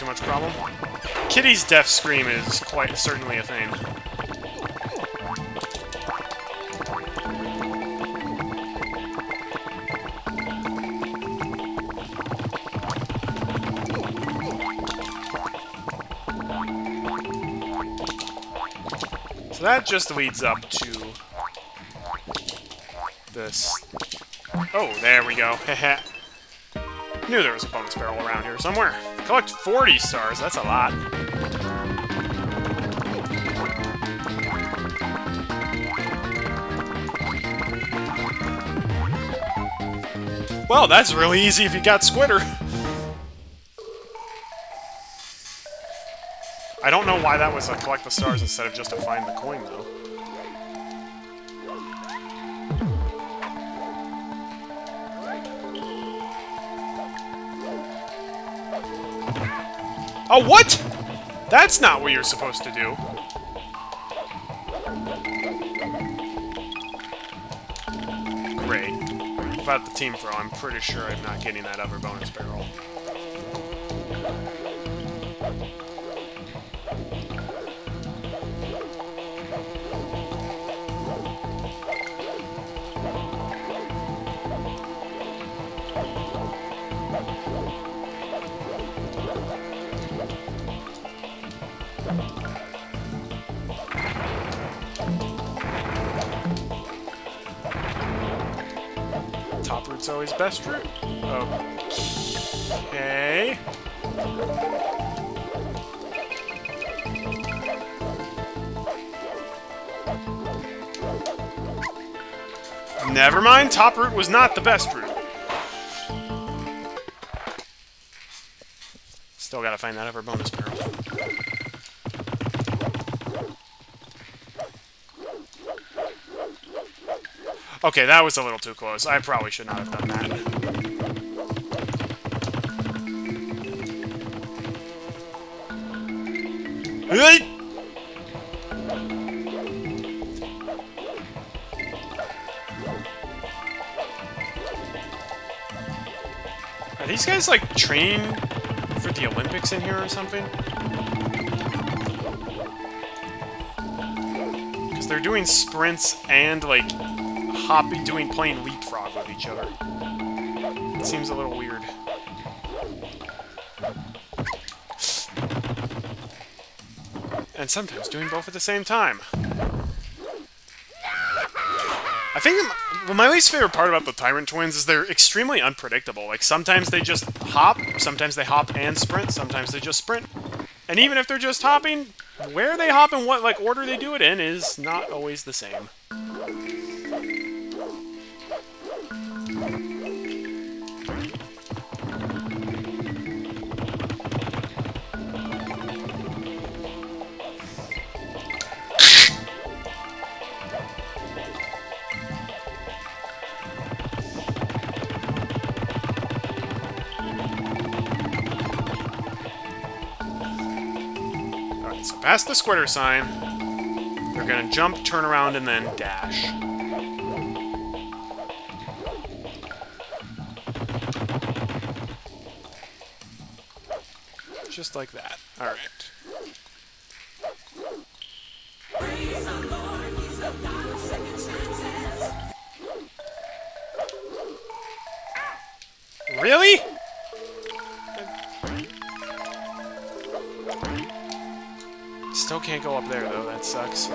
too much problem. Kiddy's death scream is quite certainly a thing. So that just leads up to this. Oh, there we go. Knew there was a bonus barrel around here somewhere. Collect 40 stars, that's a lot. Well, that's really easy if you got Squitter. I don't know why that was a collect the stars instead of just a find the coin, though. Oh, what? That's not what you're supposed to do. Great. Without the team throw, I'm pretty sure I'm not getting that other bonus Okay. Never mind, top route was not the best route. Still gotta find that other bonus barrel. Okay, that was a little too close. I probably should not have done that. Are these guys, like, trained for the Olympics in here or something? Because they're doing sprints and, like, hopping, doing playing leapfrog with each other. It seems a little weird. And sometimes doing both at the same time. I think well, my least favorite part about the Tyrant Twins is they're extremely unpredictable. Like, sometimes they just hop, sometimes they hop and sprint, sometimes they just sprint. And even if they're just hopping, where they hop and what, like, order they do it in is not always the same. So past the squitter sign, they're gonna jump, turn around, and then dash. Just like that. Alright. Really? Can't go up there, though. That sucks.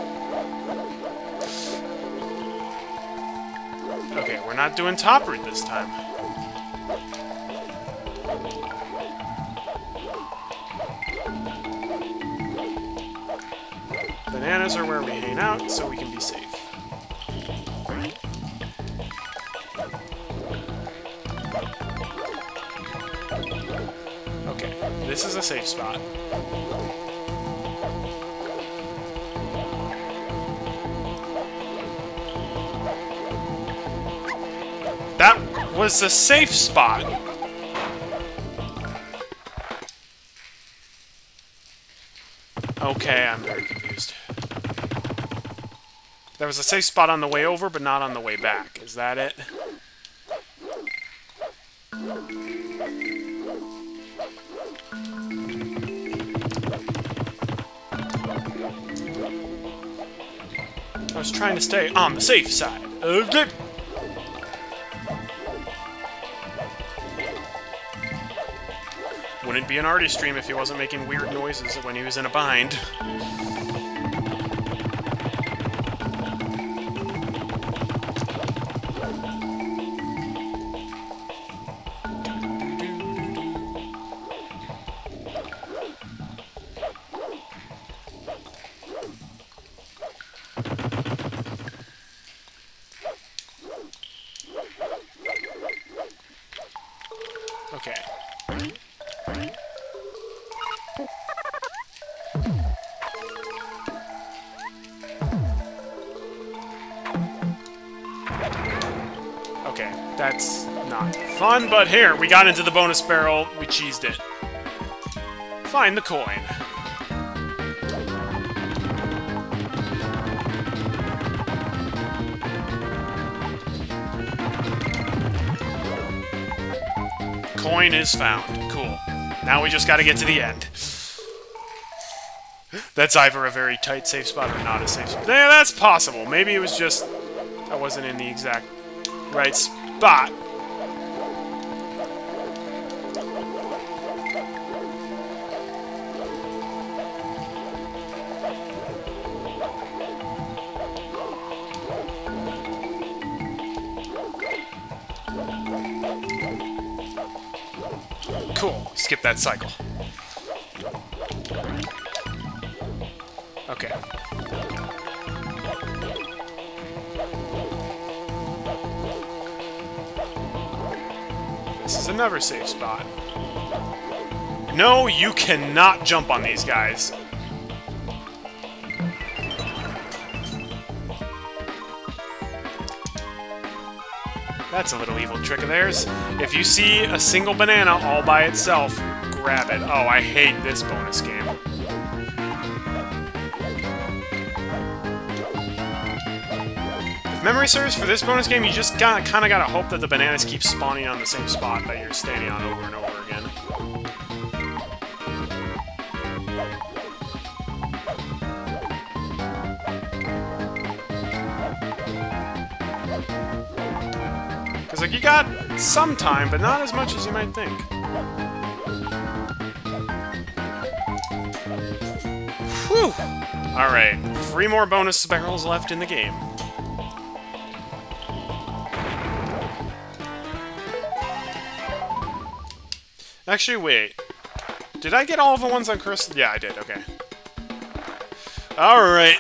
Okay, we're not doing top route this time. Bananas are where we hang out, so we can be safe. Okay, this is a safe spot. Was a safe spot. Okay, I'm very confused. There was a safe spot on the way over, but not on the way back. Is that it? I was trying to stay on the safe side. Okay. Be an artist stream if he wasn't making weird noises when he was in a bind. But here, we got into the bonus barrel, we cheesed it. Find the coin. coin is found. Cool. Now we just gotta get to the end. That's either a very tight safe spot or not a safe spot. Yeah, that's possible. Maybe it was just... I wasn't in the exact right spot. That cycle. Okay. This is another safe spot. No, you cannot jump on these guys. That's a little evil trick of theirs. If you see a single banana all by itself, grab it. Oh, I hate this bonus game. If memory serves for this bonus game, you just kind of gotta hope that the bananas keep spawning on the same spot that you're standing on over and over again. Because, like, you got some time, but not as much as you might think. Alright, three more bonus barrels left in the game. Actually, wait. Did I get all of the ones on Crystal? Yeah, I did, okay. Alright.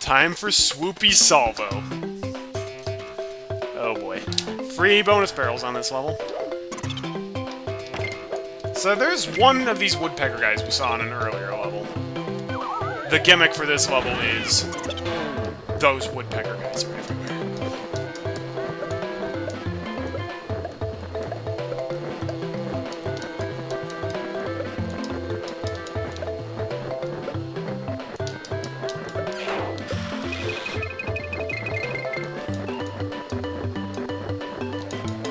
Time for Swoopy Salvo. Oh boy. Free bonus barrels on this level. So there's one of these woodpecker guys we saw on an earlier level. The gimmick for this level is those woodpecker guys are everywhere.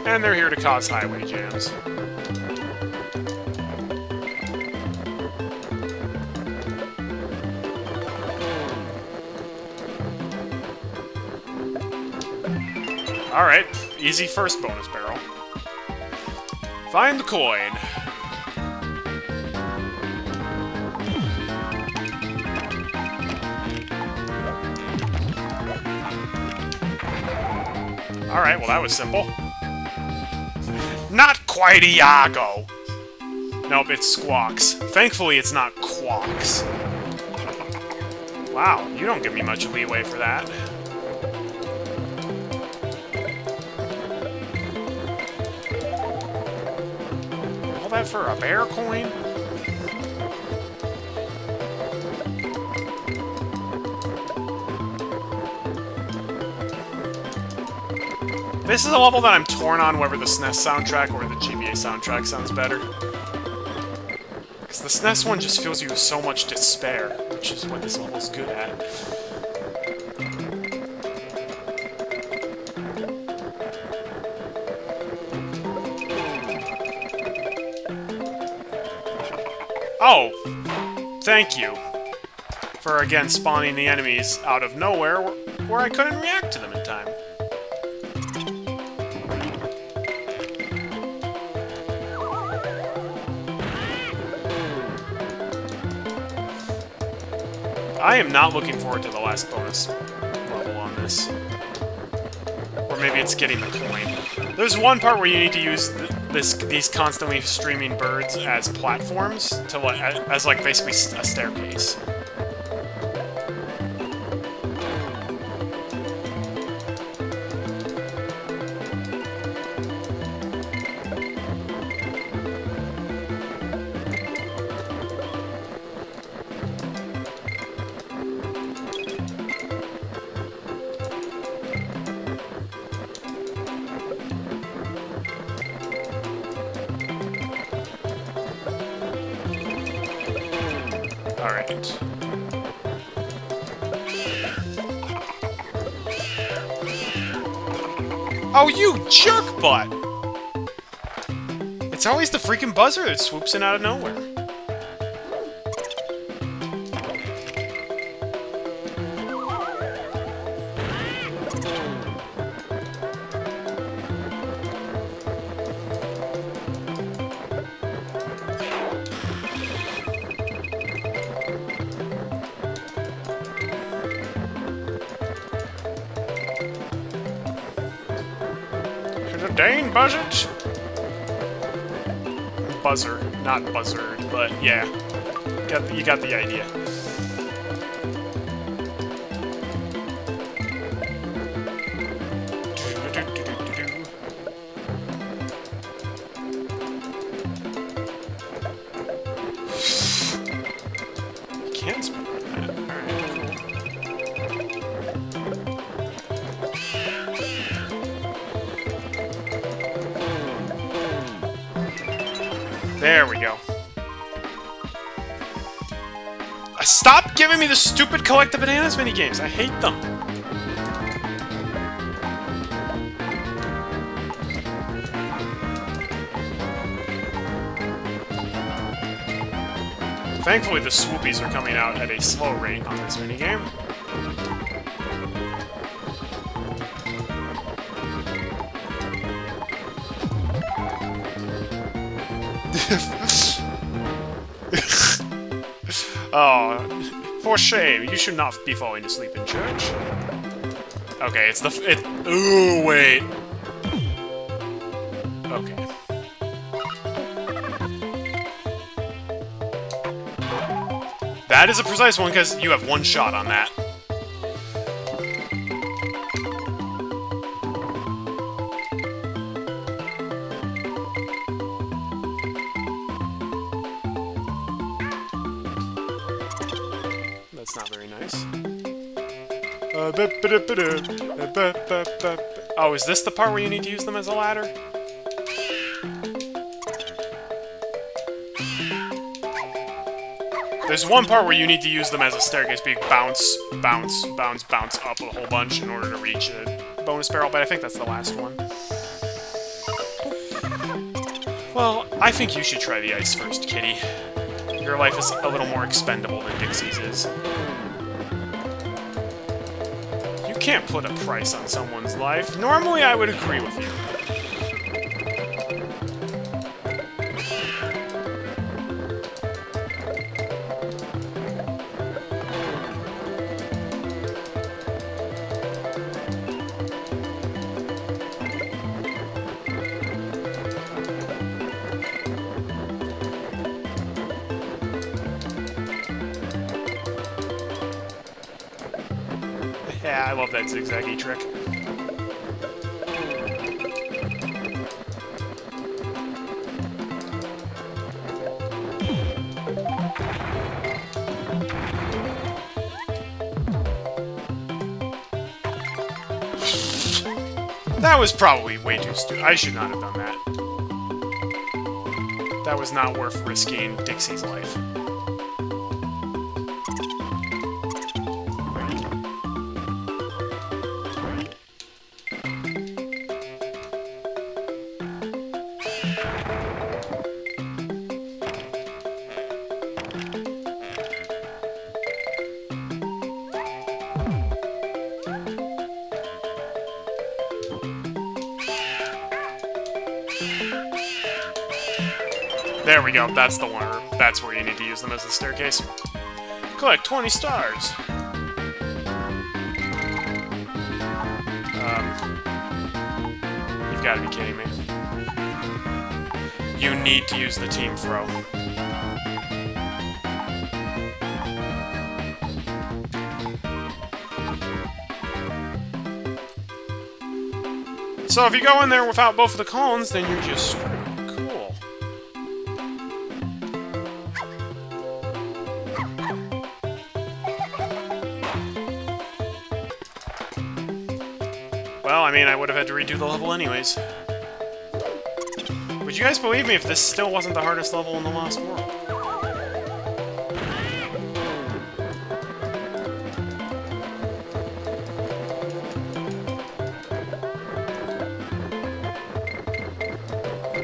And they're here to cause highway jams. Easy first bonus barrel. Find the coin. Alright, well that was simple. Not quite Iago! Nope, it's Squawks. Thankfully, it's not Quawks. Wow, you don't give me much leeway for that. For a bear coin? This is a level that I'm torn on whether the SNES soundtrack or the GBA soundtrack sounds better. Because the SNES one just fills you with so much despair, which is what this level's good at. Thank you. For, again, spawning the enemies out of nowhere where, I couldn't react to them in time. I am not looking forward to the last bonus level on this. Or maybe it's getting the coin. There's one part where you need to use this these constantly streaming birds as platforms to as like basically a staircase. Alright. Oh, you jerk butt! It's always the freaking buzzer that swoops in out of nowhere. Not buzzard, but yeah. Got you got the idea. Collect the bananas minigames. I hate them. Thankfully, the swoopies are coming out at a slow rate on this minigame. For shame. You should not be falling asleep in church. Okay, it's the... It, ooh, wait. Okay. That is a precise one, because you have one shot on that. Oh, is this the part where you need to use them as a ladder? There's one part where you need to use them as a staircase, big bounce, bounce, bounce, bounce up a whole bunch in order to reach a bonus barrel, but I think that's the last one. Well, I think you should try the ice first, Kiddy. Your life is a little more expendable than Dixie's is. Can't put a price on someone's life. Normally, I would agree with you. That zigzaggy trick. That was probably way too stupid. I should not have done that. That was not worth risking Dixie's life. That's the one. That's where you need to use them as a staircase. Collect 20 stars. Um, you've got to be kidding me. You need to use the team throw. So if you go in there without both of the Kongs, then you're just mean, I would have had to redo the level anyways. Would you guys believe me if this still wasn't the hardest level in the Lost World?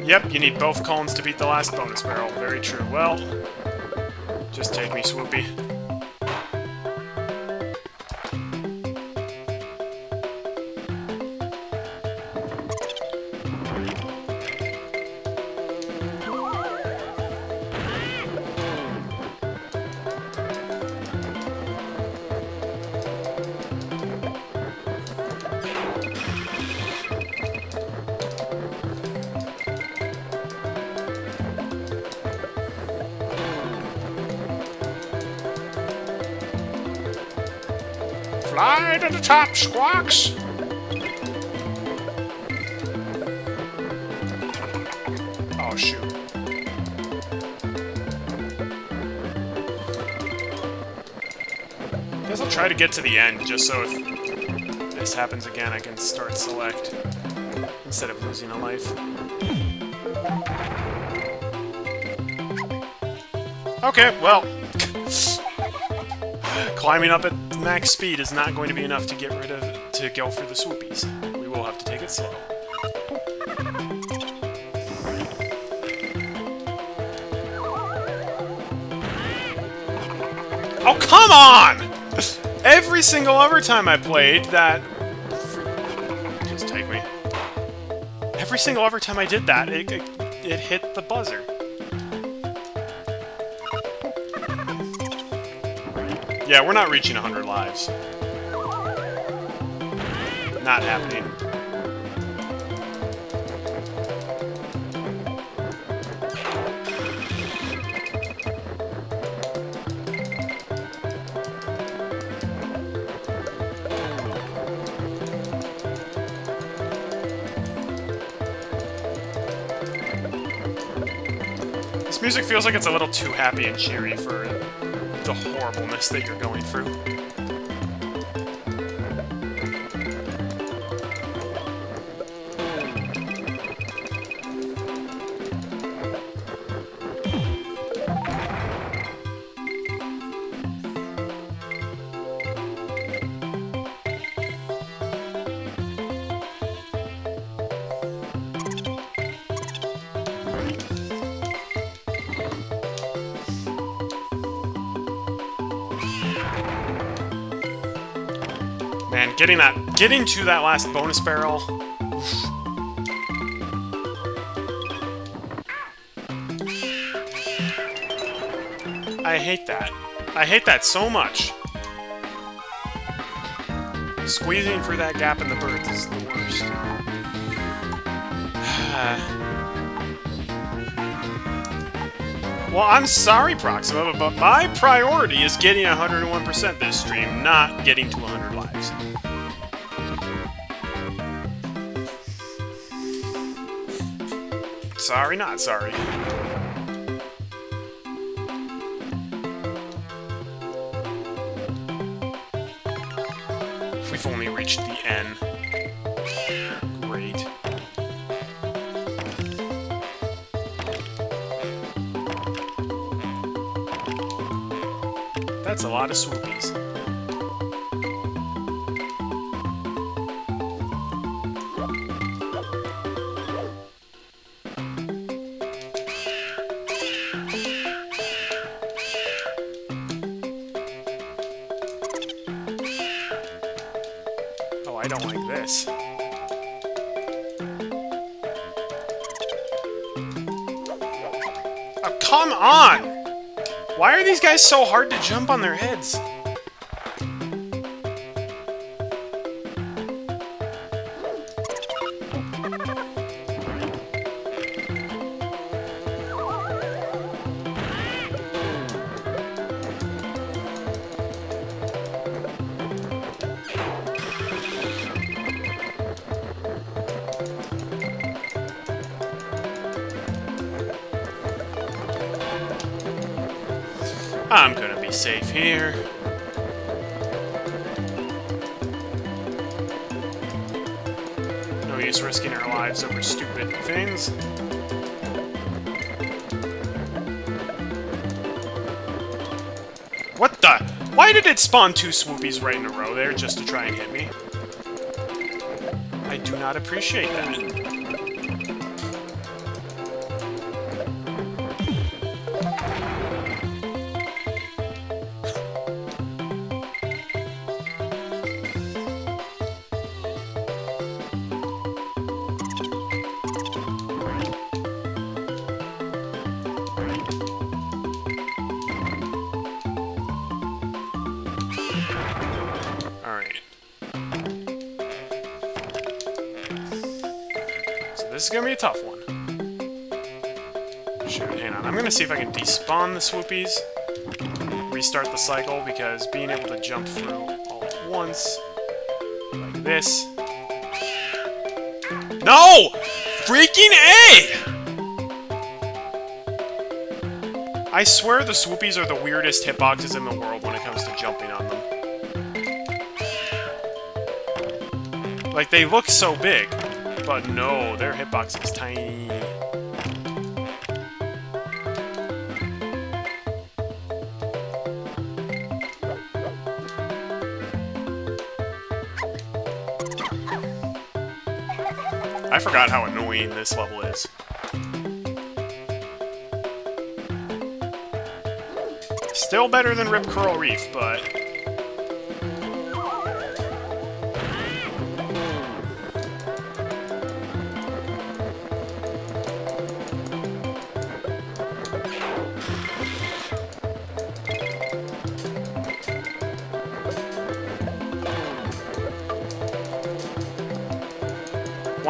Yep, you need both Kongs to beat the last bonus barrel. Very true. Well, just take me, Swoopy. Squawks! Oh, shoot. I Guess I'll try to get to the end, just so if this happens again, I can start select instead of losing a life. Okay, well, climbing up max speed is not going to be enough to get rid of to go for the swoopies. We will have to take it slow. Oh, come on! Every single other time I played that... Just take me. Every single other time I did that, it, it, it hit the buzzer. Yeah, we're not reaching 100 lives. Not happening. This music feels like it's a little too happy and cheery for the horribleness that you're going through. Man, getting that, getting to that last bonus barrel. I hate that. I hate that so much. Squeezing through that gap in the birds is the worst. well, I'm sorry, Proxima, but my priority is getting 101% this stream, not getting to Sorry, not sorry. Guys so hard to jump on their heads? Here. No use risking our lives over stupid things. What the? Why did it spawn two swoopies right in a row there just to try and hit me? I do not appreciate that. See if I can despawn the swoopies. Restart the cycle, because being able to jump through all at once, like this... No! Freaking A! I swear the swoopies are the weirdest hitboxes in the world when it comes to jumping on them. Like, they look so big, but no, their hitbox is tiny. Forgot how annoying this level is. Still better than Ripcurl Reef, but...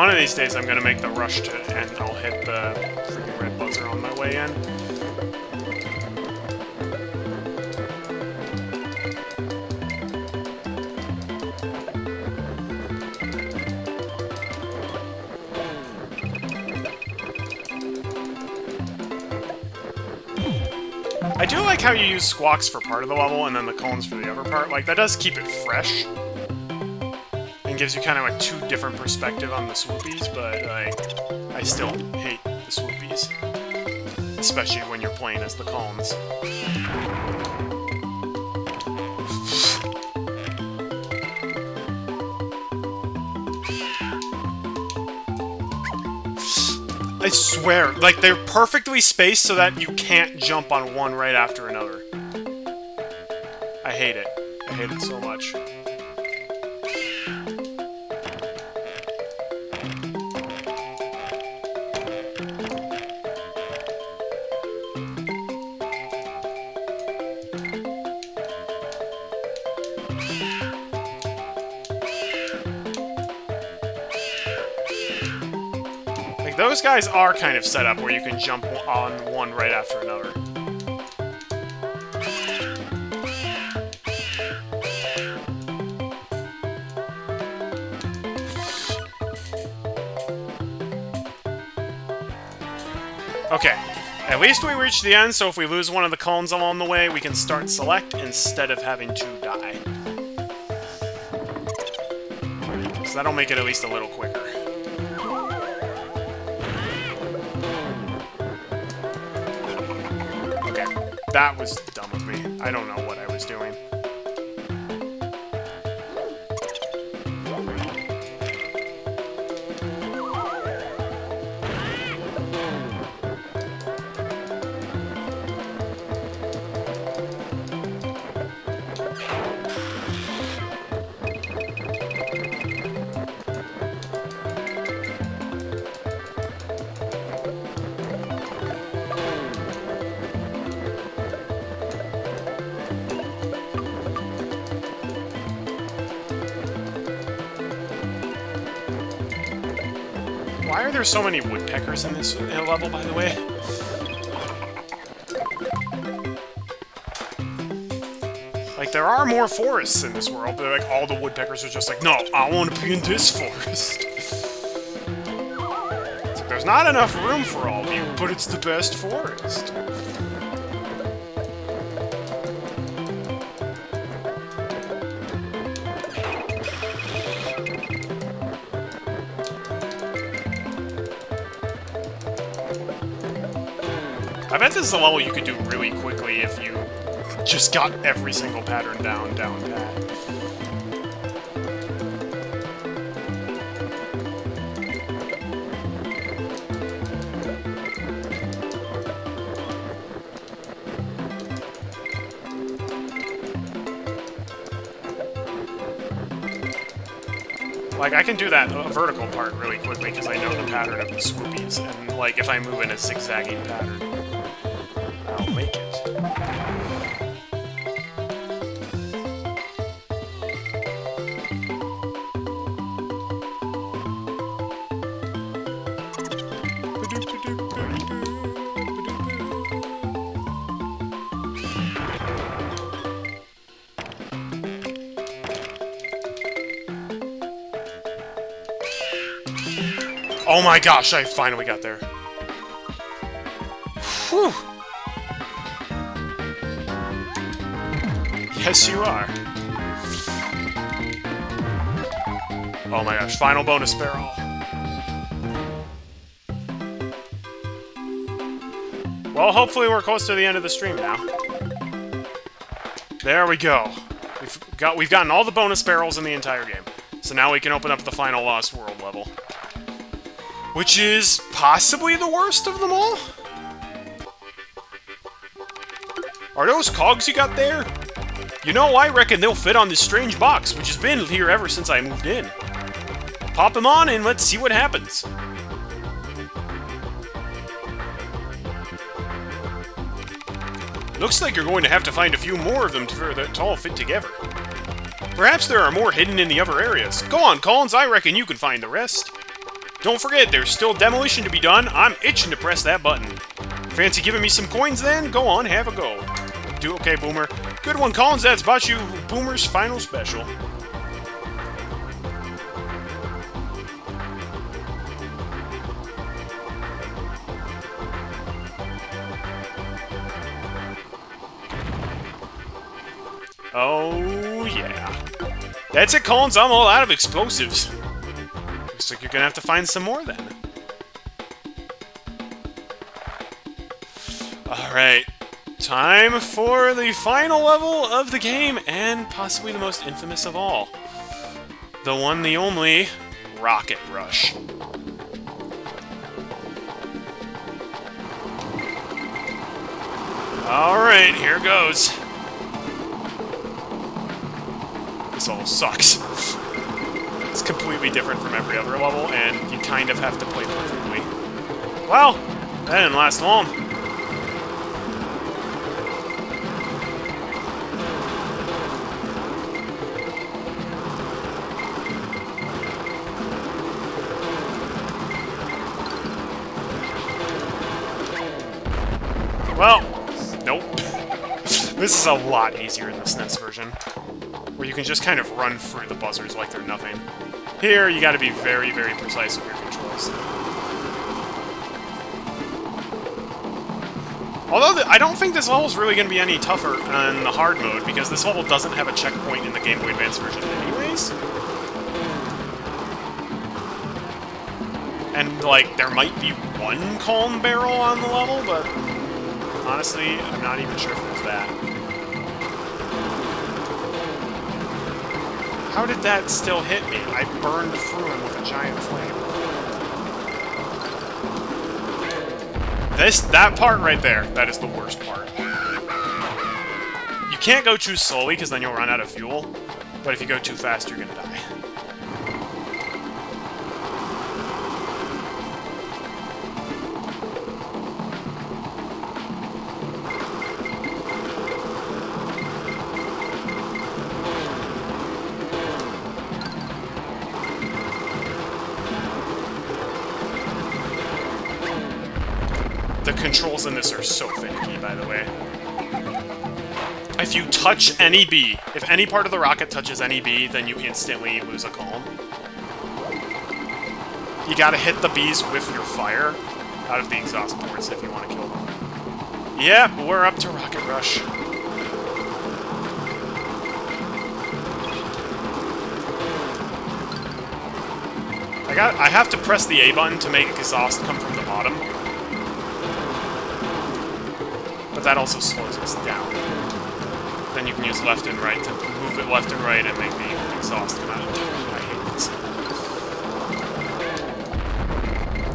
One of these days I'm gonna make the rush to, and I'll hit the freaking red buzzer on my way in. I do like how you use squawks for part of the level and then the Kongs for the other part. Like, that does keep it fresh. Gives you kind of like two different perspective on the swoopies, but like, I still hate the swoopies. Especially when you're playing as the Kongs. I swear, like, they're perfectly spaced so that you can't jump on one right after another. Guys are kind of set up where you can jump on one right after another. Okay, at least we reached the end, so if we lose one of the Kongs along the way, we can start select instead of having to die. So that'll make it at least a little quicker. That was dumb of me. I don't know what I was doing. Why are there so many woodpeckers in this uh, level, by the way? Like, there are more forests in this world, but like, all the woodpeckers are just like, no, I want to be in this forest. There's not enough room for all of you, but it's the best forest. I bet this is a level you could do really quickly if you just got every single pattern down, down pat. Like, I can do that vertical part really quickly because I know the pattern of the swoopies, and, like, if I move in a zigzagging pattern, my gosh, I finally got there. Whew. Yes, you are. Oh my gosh, final bonus barrel. Well, hopefully we're close to the end of the stream now. There we go. We've got we've gotten all the bonus barrels in the entire game. So now we can open up the final Lost World. Which is possibly the worst of them all? Are those cogs you got there? You know, I reckon they'll fit on this strange box, which has been here ever since I moved in. Pop them on and let's see what happens. Looks like you're going to have to find a few more of them to, to all fit together. Perhaps there are more hidden in the other areas. Go on, Collins, I reckon you can find the rest. Don't forget, there's still demolition to be done. I'm itching to press that button. Fancy giving me some coins then? Go on, have a go. Do okay, Boomer. Good one, Collins. That's about you, Boomer's final special. Oh, yeah. That's it, Collins. I'm all out of explosives. Looks like you're gonna have to find some more, then. Alright. Time for the final level of the game, and possibly the most infamous of all. The one, the only, Rocket Rush. Alright, here goes. This all sucks. It's completely different from every other level, and you kind of have to play perfectly. Well, that didn't last long. Well, nope. this is a lot easier in the SNES version, where you can just kind of run through the buzzers like they're nothing. Here, you gotta be very, very precise with your controls. Although, I don't think this level is really going to be any tougher in the hard mode, because this level doesn't have a checkpoint in the Game Boy Advance version anyways. And, like, there might be one Kong barrel on the level, but honestly, I'm not even sure if there's that. How did that still hit me? I burned through him with a giant flame. This, that part right there, that is the worst part. You can't go too slowly, because then you'll run out of fuel. But if you go too fast, you're gonna die. In this are so finicky, by the way. If you touch any bee, if any part of the rocket touches any bee, then you instantly lose a Kong. You gotta hit the bees with your fire out of the exhaust ports if you want to kill them. Yeah, we're up to Rocket Rush. I got I have to press the A button to make exhaust come from the bottom. But that also slows us down. Then you can use left and right to move it left and right and make the exhaust come out. I hate this.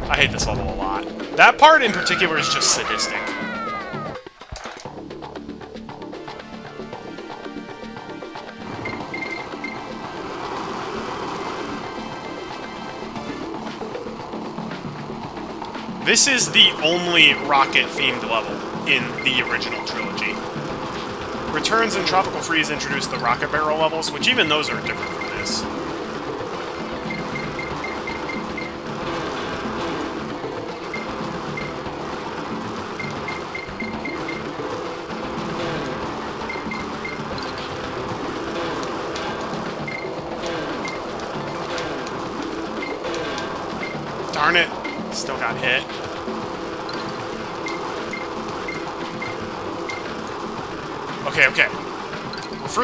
I hate this level a lot. That part in particular is just sadistic. This is the only rocket-themed level in the original trilogy. Returns and Tropical Freeze introduced the rocket barrel levels, which even those are different from this.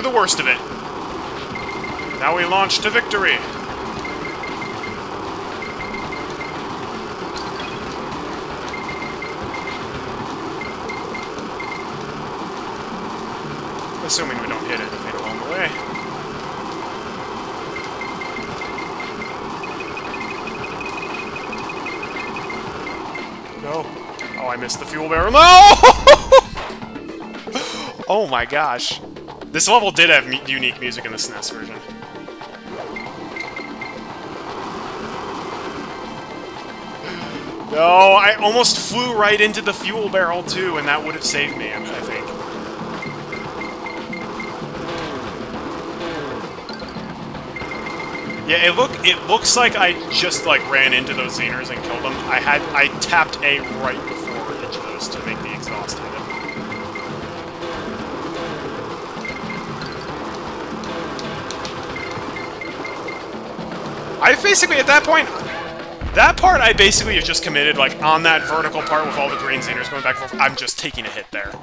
Through the worst of it. Now we launch to victory. Assuming we don't hit anything along the way. No. Oh, I missed the fuel barrel. No! oh my gosh. This level did have unique music in the SNES version. No, I almost flew right into the fuel barrel too, and that would have saved me, I think. Yeah, it look it looks like I just like ran into those Zingers and killed them. I had I tapped A right I basically at that point that part I basically have just committed, like, on that vertical part with all the green Zingers going back and forth, I'm just taking a hit there.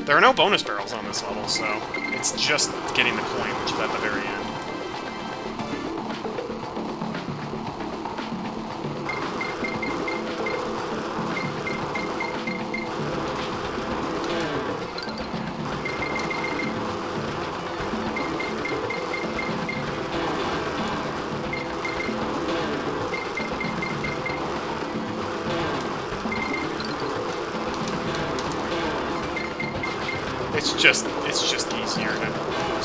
There are no bonus barrels on this level, so it's just getting the coin, which is at the very end. Just, it's just easier to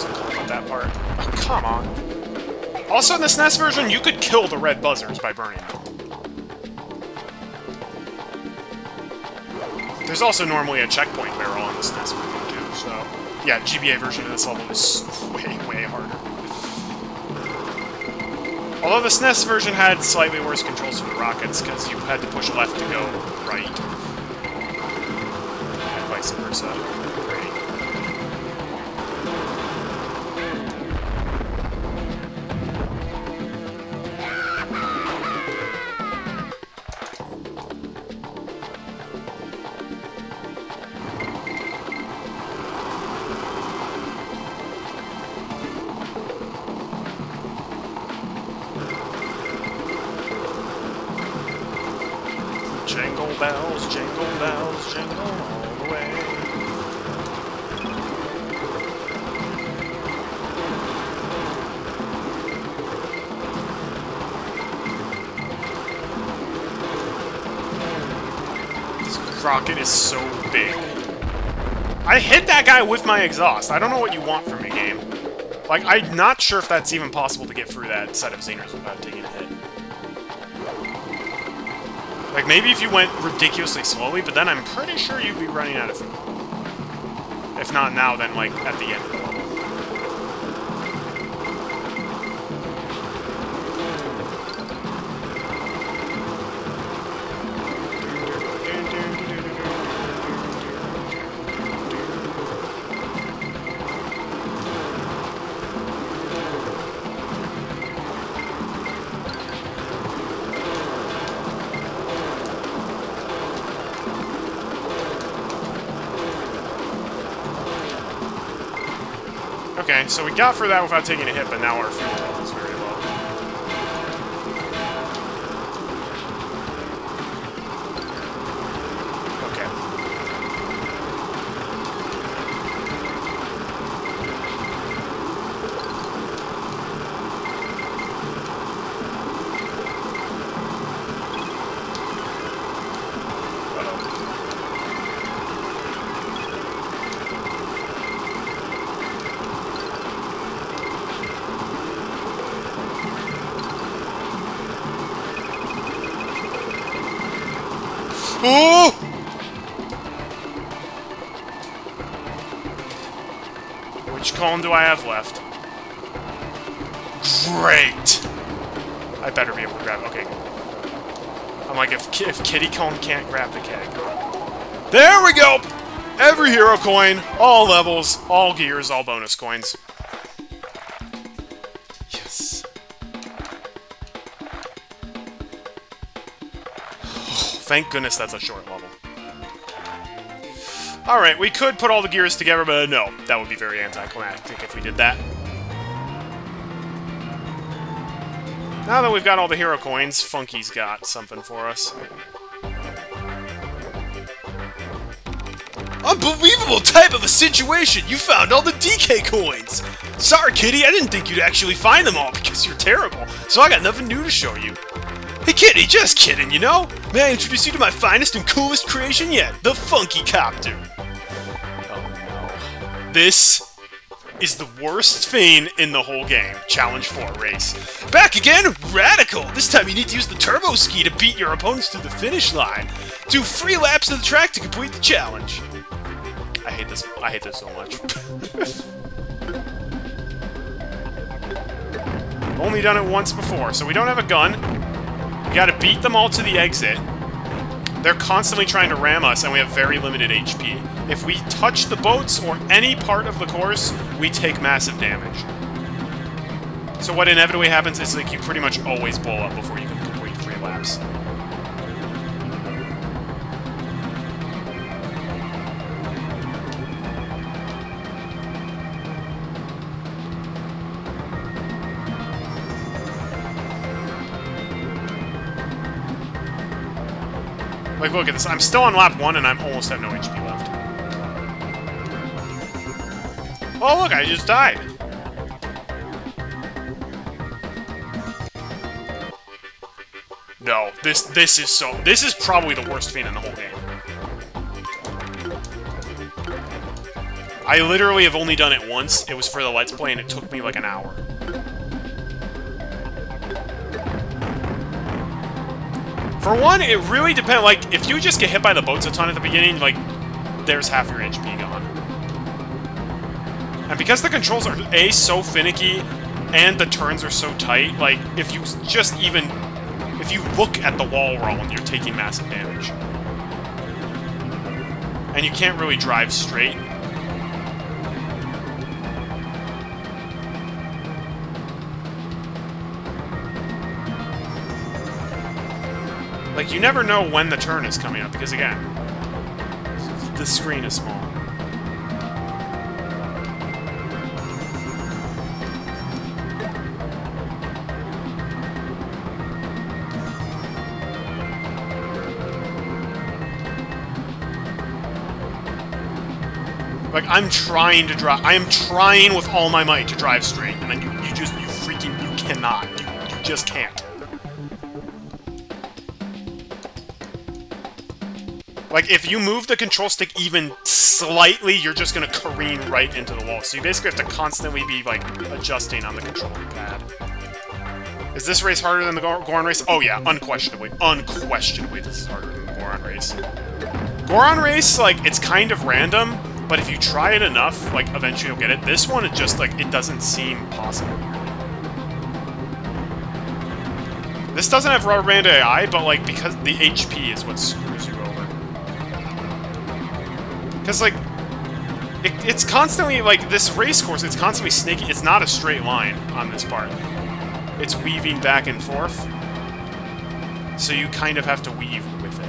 call out that part. Oh, come on. Also, in the SNES version, you could kill the red buzzers by burning them. There's also normally a checkpoint barrel in the SNES version, too, so... Yeah, GBA version of this level is way, way harder. Although the SNES version had slightly worse controls for the rockets, because you had to push left to go right. And vice versa. Is so big. I hit that guy with my exhaust. I don't know what you want from me, game. Like, I'm not sure if that's even possible to get through that set of Zingers without taking a hit. Like, maybe if you went ridiculously slowly, but then I'm pretty sure you'd be running out of. If not now, then, like, at the end so we got for that without taking a hit, but now our fuel Can't grab the keg. There we go! Every hero coin, all levels, all gears, all bonus coins. Yes. Thank goodness that's a short level. Alright, we could put all the gears together, but no. That would be very anticlimactic if we did that. Now that we've got all the hero coins, Funky's got something for us. Unbelievable type of a situation! You found all the DK coins! Sorry, Kiddy, I didn't think you'd actually find them all because you're terrible, so I got nothing new to show you. Hey, Kiddy, just kidding, you know? May I introduce you to my finest and coolest creation yet, the Funky Copter? Oh no. This is the worst Fiend in the whole game. Challenge 4 race. Back again? Radical! This time you need to use the Turbo Ski to beat your opponents to the finish line. Do three laps of the track to complete the challenge. I hate this. I hate this so much. Only done it once before, so we don't have a gun. We gotta beat them all to the exit. They're constantly trying to ram us, and we have very limited HP. If we touch the boats or any part of the course, we take massive damage. So what inevitably happens is like you pretty much always blow up before you can complete three laps. Like, look at this. I'm still on lap 1, and I'm almost have no HP left. Oh, look, I just died. No, this this is so... This is probably the worst Fiend in the whole game. I literally have only done it once. It was for the Let's Play, and it took me like an hour. For one, it really depends. Like, if you just get hit by the boats a ton at the beginning, like, there's half your HP gone. And because the controls are, A, so finicky, and the turns are so tight, like, if you just even... If you look at the wall roll, you're taking massive damage. And you can't really drive straight. Like, you never know when the turn is coming up, because again, the screen is small. Like, I'm trying to drive- I am trying with all my might to drive straight, and then you, you just- you freaking- you cannot. You, you just can't. Like, if you move the control stick even slightly, you're just gonna careen right into the wall. So you basically have to constantly be, like, adjusting on the control pad. Is this race harder than the Goron race? Oh yeah, unquestionably. Unquestionably, this is harder than the Goron race. Goron race, like, it's kind of random, but if you try it enough, like, eventually you'll get it. This one, it just, like, it doesn't seem possible. This doesn't have rubber band AI, but, like, because the HP is what's. Because, like, it, it's constantly, like, this race course, it's constantly snaky. It's not a straight line on this part. It's weaving back and forth. So you kind of have to weave with it.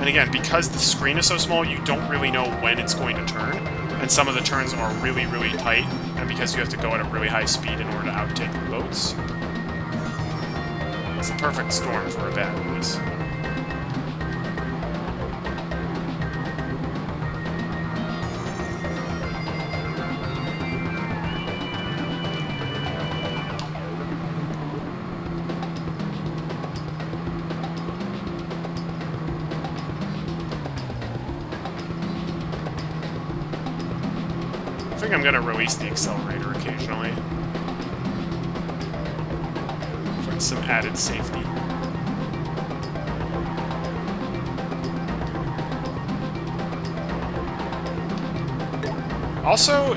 And again, because the screen is so small, you don't really know when it's going to turn. And some of the turns are really, really tight. And because you have to go at a really high speed in order to outtake the boats. It's a perfect storm for a bad race. I think I'm going to release the accelerator occasionally. Some added safety. Also,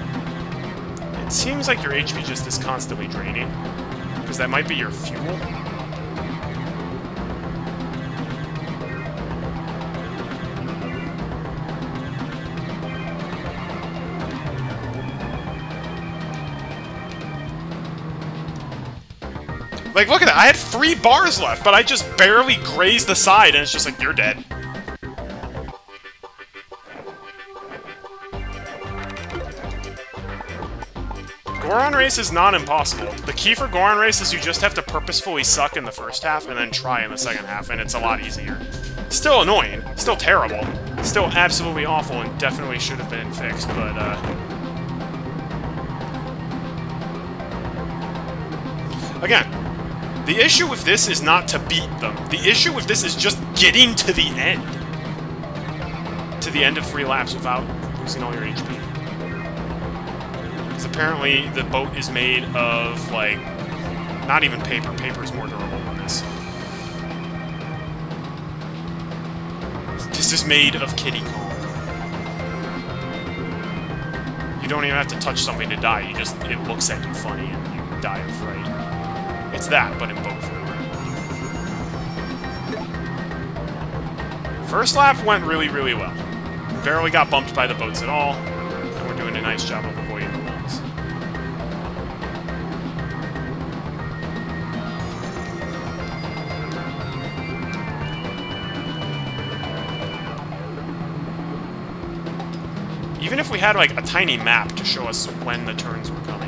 it seems like your HP just is constantly draining. Because that might be your fuel. Like, look at that. I had three bars left, but I just barely grazed the side, and it's just like, you're dead. Goron Race is not impossible. The key for Goron Race is you just have to purposefully suck in the first half and then try in the second half, and it's a lot easier. Still annoying, still terrible, still absolutely awful, and definitely should have been fixed, but, uh... the issue with this is not to beat them. The issue with this is just getting to the end. To the end of three laps without losing all your HP Because apparently the boat is made of, like, not even paper. Paper is more durable than this. This is made of Kiddy Kong. You don't even have to touch something to die. You just, it looks at you funny and you die of fright. It's that, but in form. First lap went really, really well. Barely got bumped by the boats at all, and we're doing a nice job of avoiding the walls. Even if we had, like, a tiny map to show us when the turns were coming,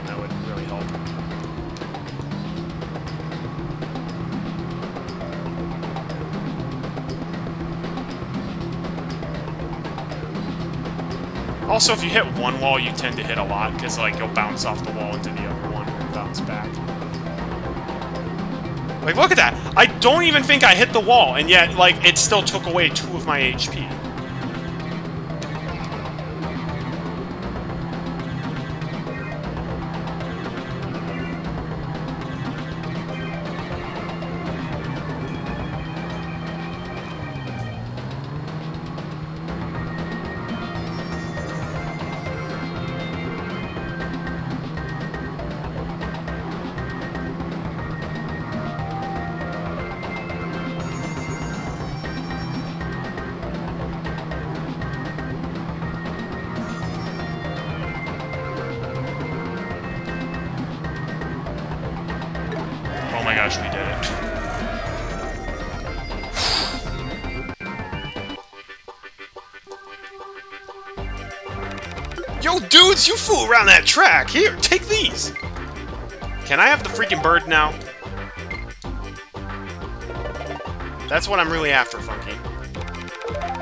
Also, if you hit one wall, you tend to hit a lot, because, like, you'll bounce off the wall into the other one and bounce back. Like, look at that! I don't even think I hit the wall, and yet, like, it still took away two of my HP. Can I have the freaking bird now? That's what I'm really after, Funky.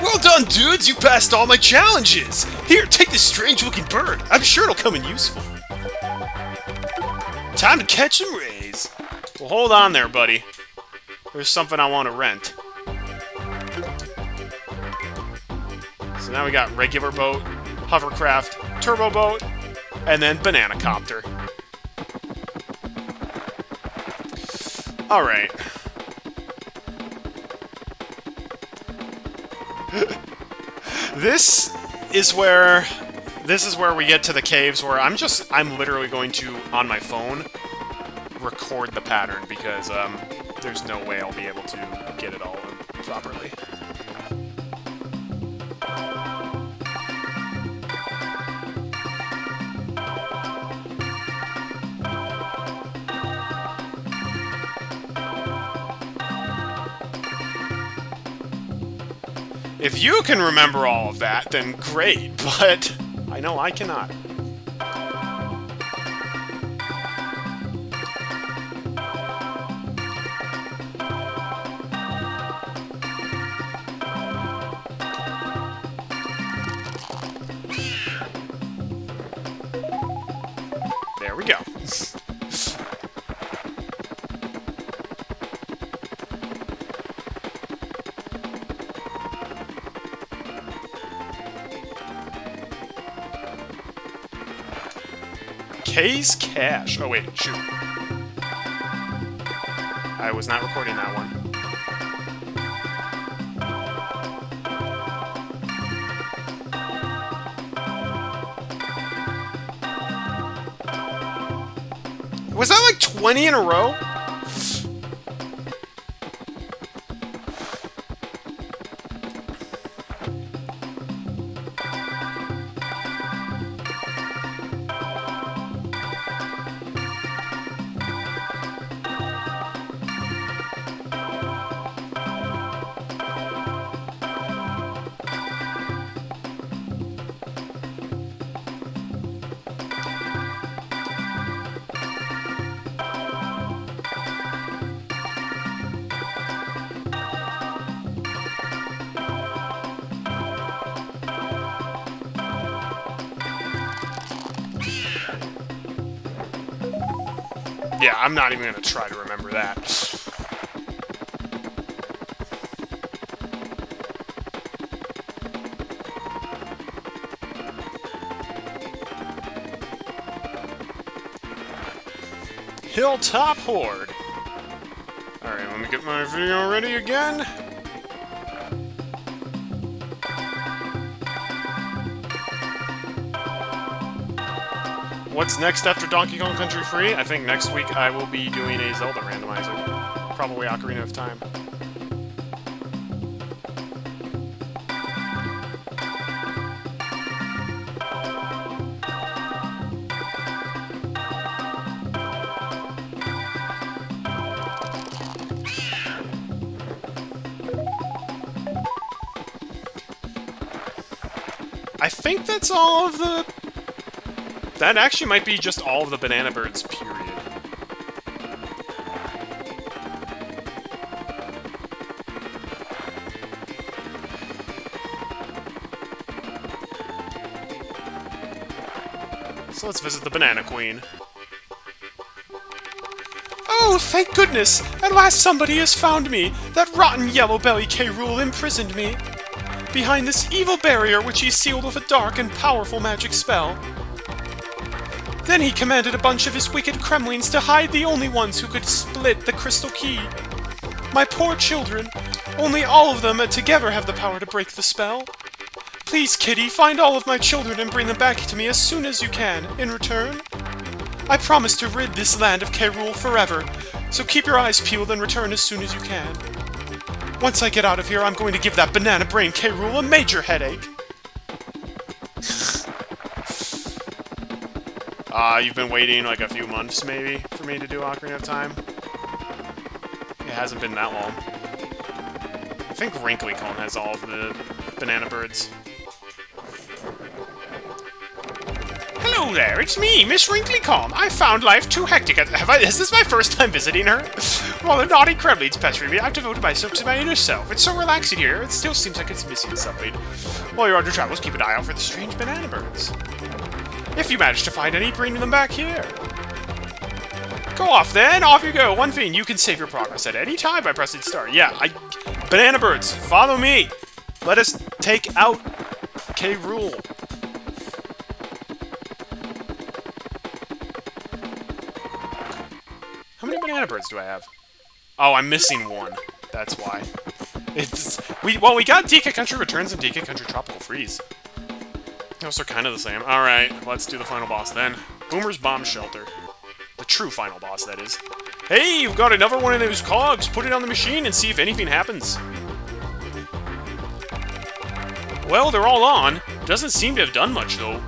Well done, dudes! You passed all my challenges! Here, take this strange-looking bird. I'm sure it'll come in useful. Time to catch some rays. Well, hold on there, buddy. There's something I want to rent. So now we got regular boat, hovercraft, turbo boat, and then banana copter. Alright. this is where this is where we get to the caves where I'm just I'm literally going to on my phone record the pattern because um, there's no way I'll be able to If you can remember all of that, then great, but I know I cannot. Cash. Oh, wait, shoot. I was not recording that one. Was that like 20 in a row? I'm not even going to try to remember that. Hilltop Hoard. Alright, let me get my video ready again. What's next after Donkey Kong Country Three? I think next week I will be doing a Zelda randomizer. Probably Ocarina of Time. I think that's all of the... That actually might be just all of the Banana Birds, period. So let's visit the Banana Queen. Oh, thank goodness! At last somebody has found me! That rotten yellow belly K. Rool imprisoned me! Behind this evil barrier which he sealed with a dark and powerful magic spell. Then he commanded a bunch of his wicked Kremlings to hide the only ones who could split the crystal key. My poor children, only all of them together have the power to break the spell. Please, Kiddy, find all of my children and bring them back to me as soon as you can, in return. I promise to rid this land of K. Rool forever, so keep your eyes peeled and return as soon as you can. Once I get out of here, I'm going to give that banana brain K. Rool a major headache. Uh, you've been waiting like a few months, maybe, for me to do Ocarina of Time? It hasn't been that long. I think Wrinkly Kong has all of the banana birds. Hello there, it's me, Miss Wrinkly Kong. I found life too hectic. Have I, is this my first time visiting her? While the naughty Kremlings pestering me, I've devoted myself to my inner self. It's so relaxing here, it still seems like it's missing something. While you're on your travels, keep an eye out for the strange banana birds. If you manage to find any, bring them back here. Go off then, off you go. One thing, you can save your progress at any time by pressing start. Yeah, I... Banana birds, follow me. Let us take out K. Rool. How many banana birds do I have? Oh, I'm missing one. That's why. It's we well, we got DK Country Returns and DK Country Tropical Freeze. Those are kind of the same. All right, let's do the final boss then. Boomer's Bomb Shelter. The true final boss, that is. Hey, you've got another one of those cogs. Put it on the machine and see if anything happens. Well, they're all on. Doesn't seem to have done much, though.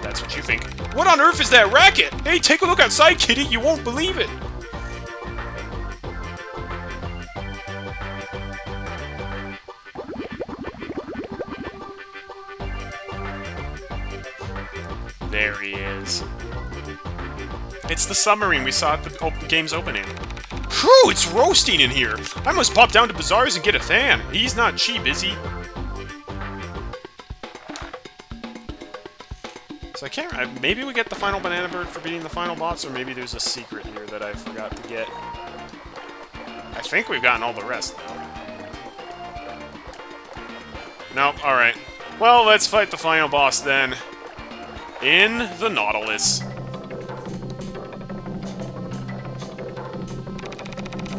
That's what you think. What on earth is that racket? Hey, take a look outside, Kiddy. You won't believe it. There he is. It's the submarine we saw at the op game's opening. Whew, it's roasting in here! I must pop down to Bazaar's and get a fan. He's not cheap, is he? So I can't... I, maybe we get the final Banana Bird for beating the final boss, or maybe there's a secret here that I forgot to get. I think we've gotten all the rest, though. Nope, alright. Well, let's fight the final boss then. In the Nautilus.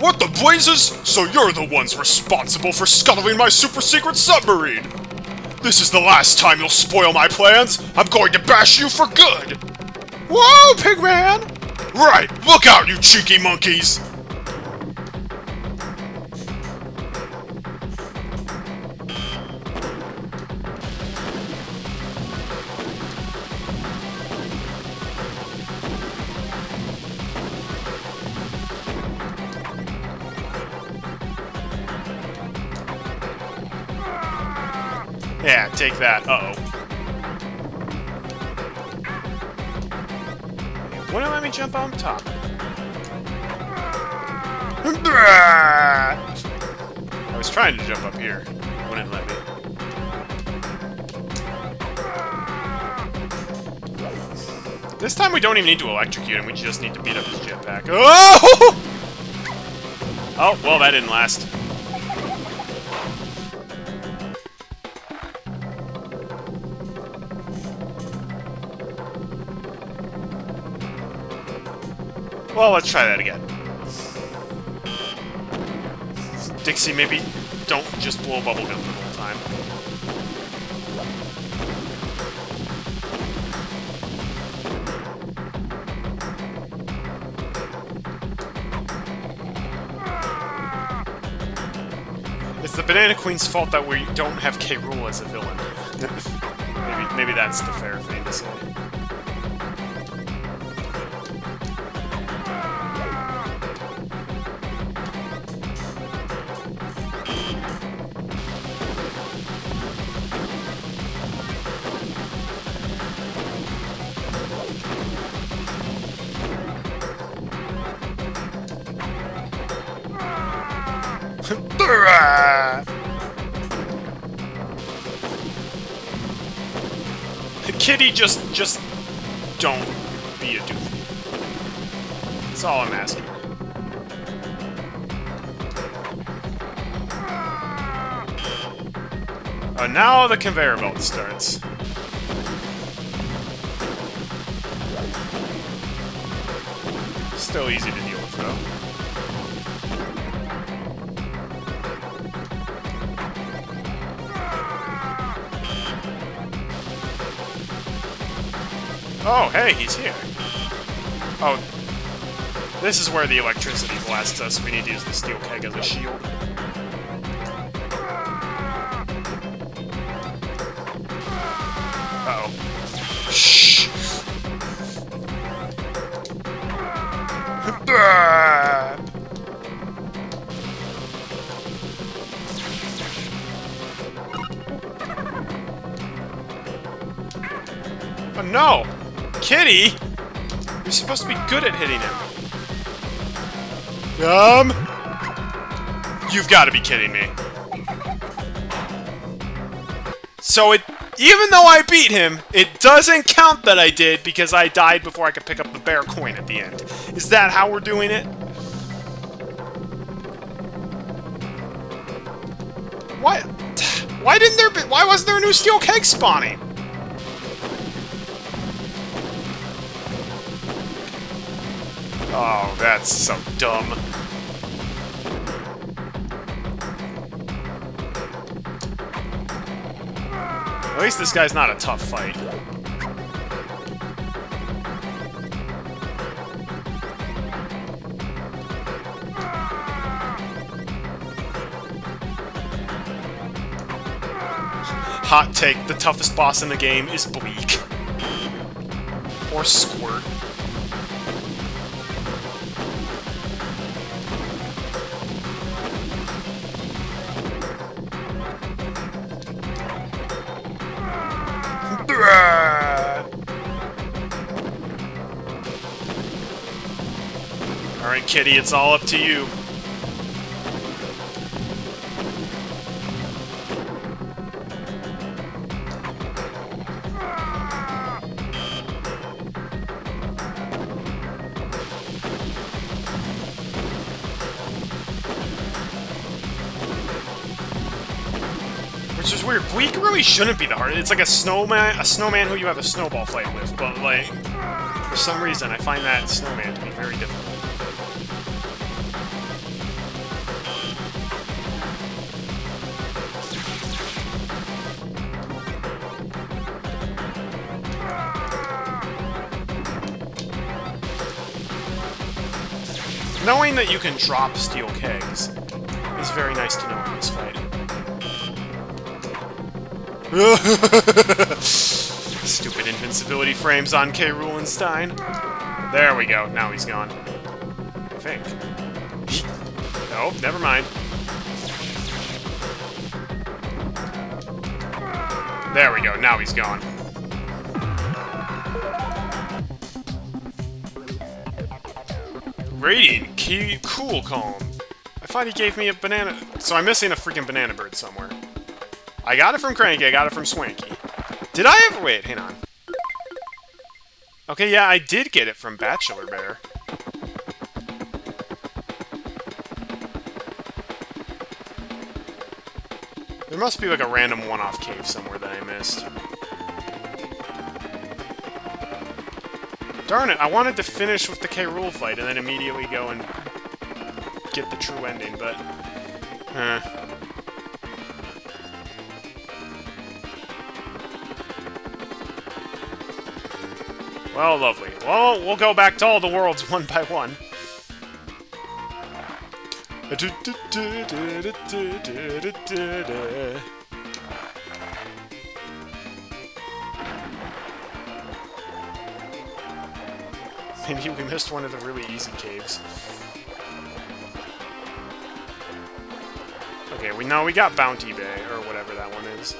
What the blazes? So you're the ones responsible for scuttling my super secret submarine! This is the last time you'll spoil my plans! I'm going to bash you for good! Whoa, Pigman! Right, look out, you cheeky monkeys! That. Uh-oh. Wouldn't let me jump on top. I was trying to jump up here. Wouldn't let me. This time we don't even need to electrocute him, we just need to beat up his jetpack. Oh! Oh, well, that didn't last. Well, let's try that again. Dixie, maybe don't just blow bubblegum the whole time. It's the Banana Queen's fault that we don't have K. Rool as a villain. maybe, maybe that's the fair thing to say. Uh, now the conveyor belt starts. Still easy to deal with, though. Oh, hey, he's here. Oh, this is where the electricity blasts us. We need to use the steel keg as a shield. Good at hitting him. Um... You've got to be kidding me. So it... Even though I beat him, it doesn't count that I did because I died before I could pick up the bear coin at the end. Is that how we're doing it? What? Why didn't there be... Why wasn't there a new steel keg spawning? That's so dumb. At least this guy's not a tough fight. Hot take, the toughest boss in the game is Bleak. Kiddy, it's all up to you. Which is weird. Bleak really shouldn't be the hardest. It's like a snowman, a snowman who you have a snowball fight with, but like, for some reason, I find that snowman that you can drop steel kegs is very nice to know in this fight. Stupid invincibility frames on K. Roolenstein. There we go. Now he's gone. I think. No, never mind. There we go. Now he's gone. Key cool calm. I thought he gave me a banana. So I'm missing a freaking banana bird somewhere. I got it from Cranky, I got it from Swanky. Did I ever- wait, hang on. Okay, yeah, I did get it from Bachelor Bear. There must be like a random one-off cave somewhere that I missed. Darn it, I wanted to finish with the K. Rool fight and then immediately go and get the true ending, but... Eh. Well, lovely. Well, we'll go back to all the worlds one by one. Maybe we missed one of the really easy caves. Okay, we know we got Bounty Bay, or whatever that one is.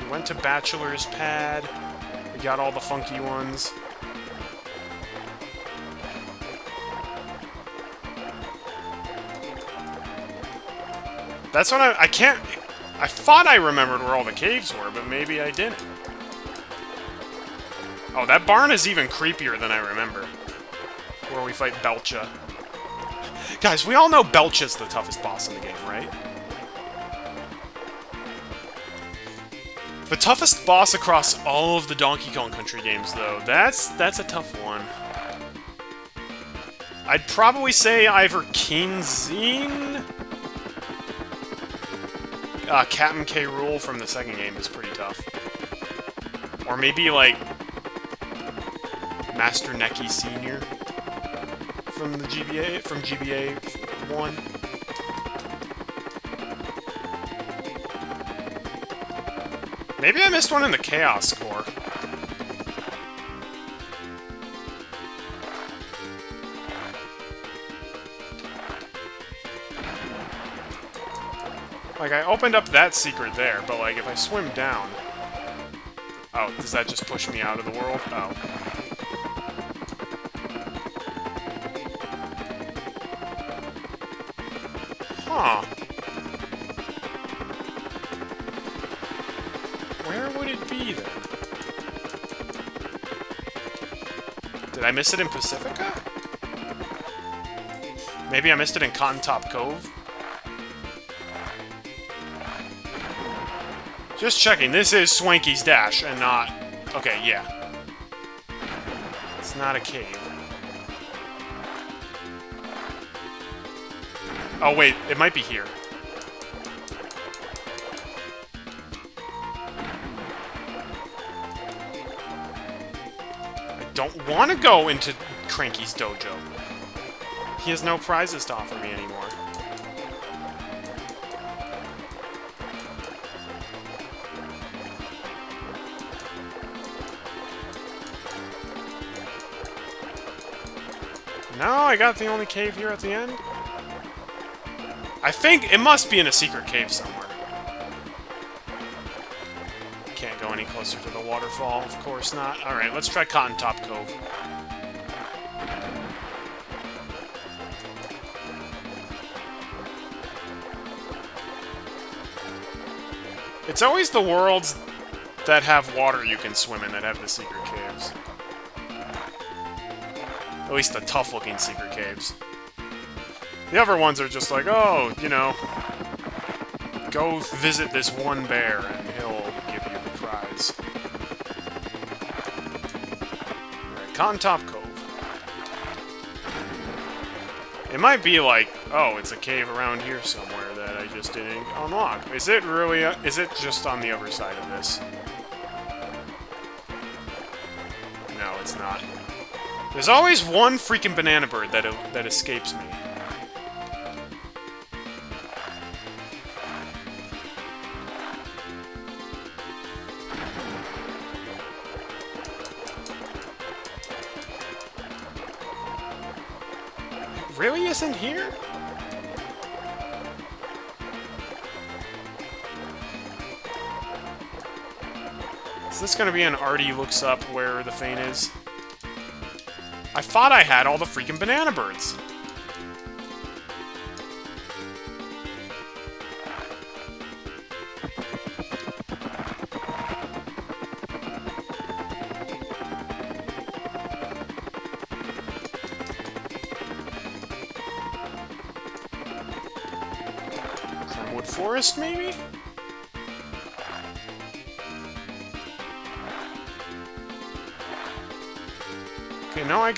We went to Bachelor's Pad. We got all the funky ones. That's what I... I can't... I thought I remembered where all the caves were, but maybe I didn't. Oh, that barn is even creepier than I remember. Where we fight Belcha. Guys, we all know Belch is the toughest boss in the game, right? The toughest boss across all of the Donkey Kong Country games, though, that's that's a tough one. I'd probably say either King Zing... Uh, Captain K. Rool from the second game is pretty tough. Or maybe, like, Master Necky Sr. from the GBA, from GBA 1. Maybe I missed one in the Kaos Kore. Like, I opened up that secret there, but, like, if I swim down... Oh, does that just push me out of the world? Oh. Miss it in Pacifica? Maybe I missed it in Cotton Top Cove? Just checking, this is Swanky's Dash, and not... Okay, yeah. It's not a cave. Oh, wait, it might be here. Don't want to go into Cranky's dojo. He has no prizes to offer me anymore. No, I got the only cave here at the end. I think it must be in a secret cave somewhere. Closer to the waterfall, of course not. Alright, let's try Cotton Top Cove. It's always the worlds that have water you can swim in that have the secret caves. At least the tough-looking secret caves. The other ones are just like, oh, you know, go visit this one bear and Alright, Top Cove. It might be like, oh, it's a cave around here somewhere that I just didn't unlock. Is it really, uh, is it just on the other side of this? No, it's not. There's always one freaking banana bird that, that escapes me. Isn't here? Is this gonna be an Arty looks up where the Fane is? I thought I had all the freaking banana birds.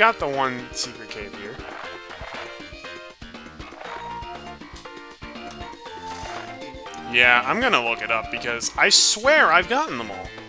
Got the one secret cave here. Yeah, I'm gonna look it up because I swear I've gotten them all.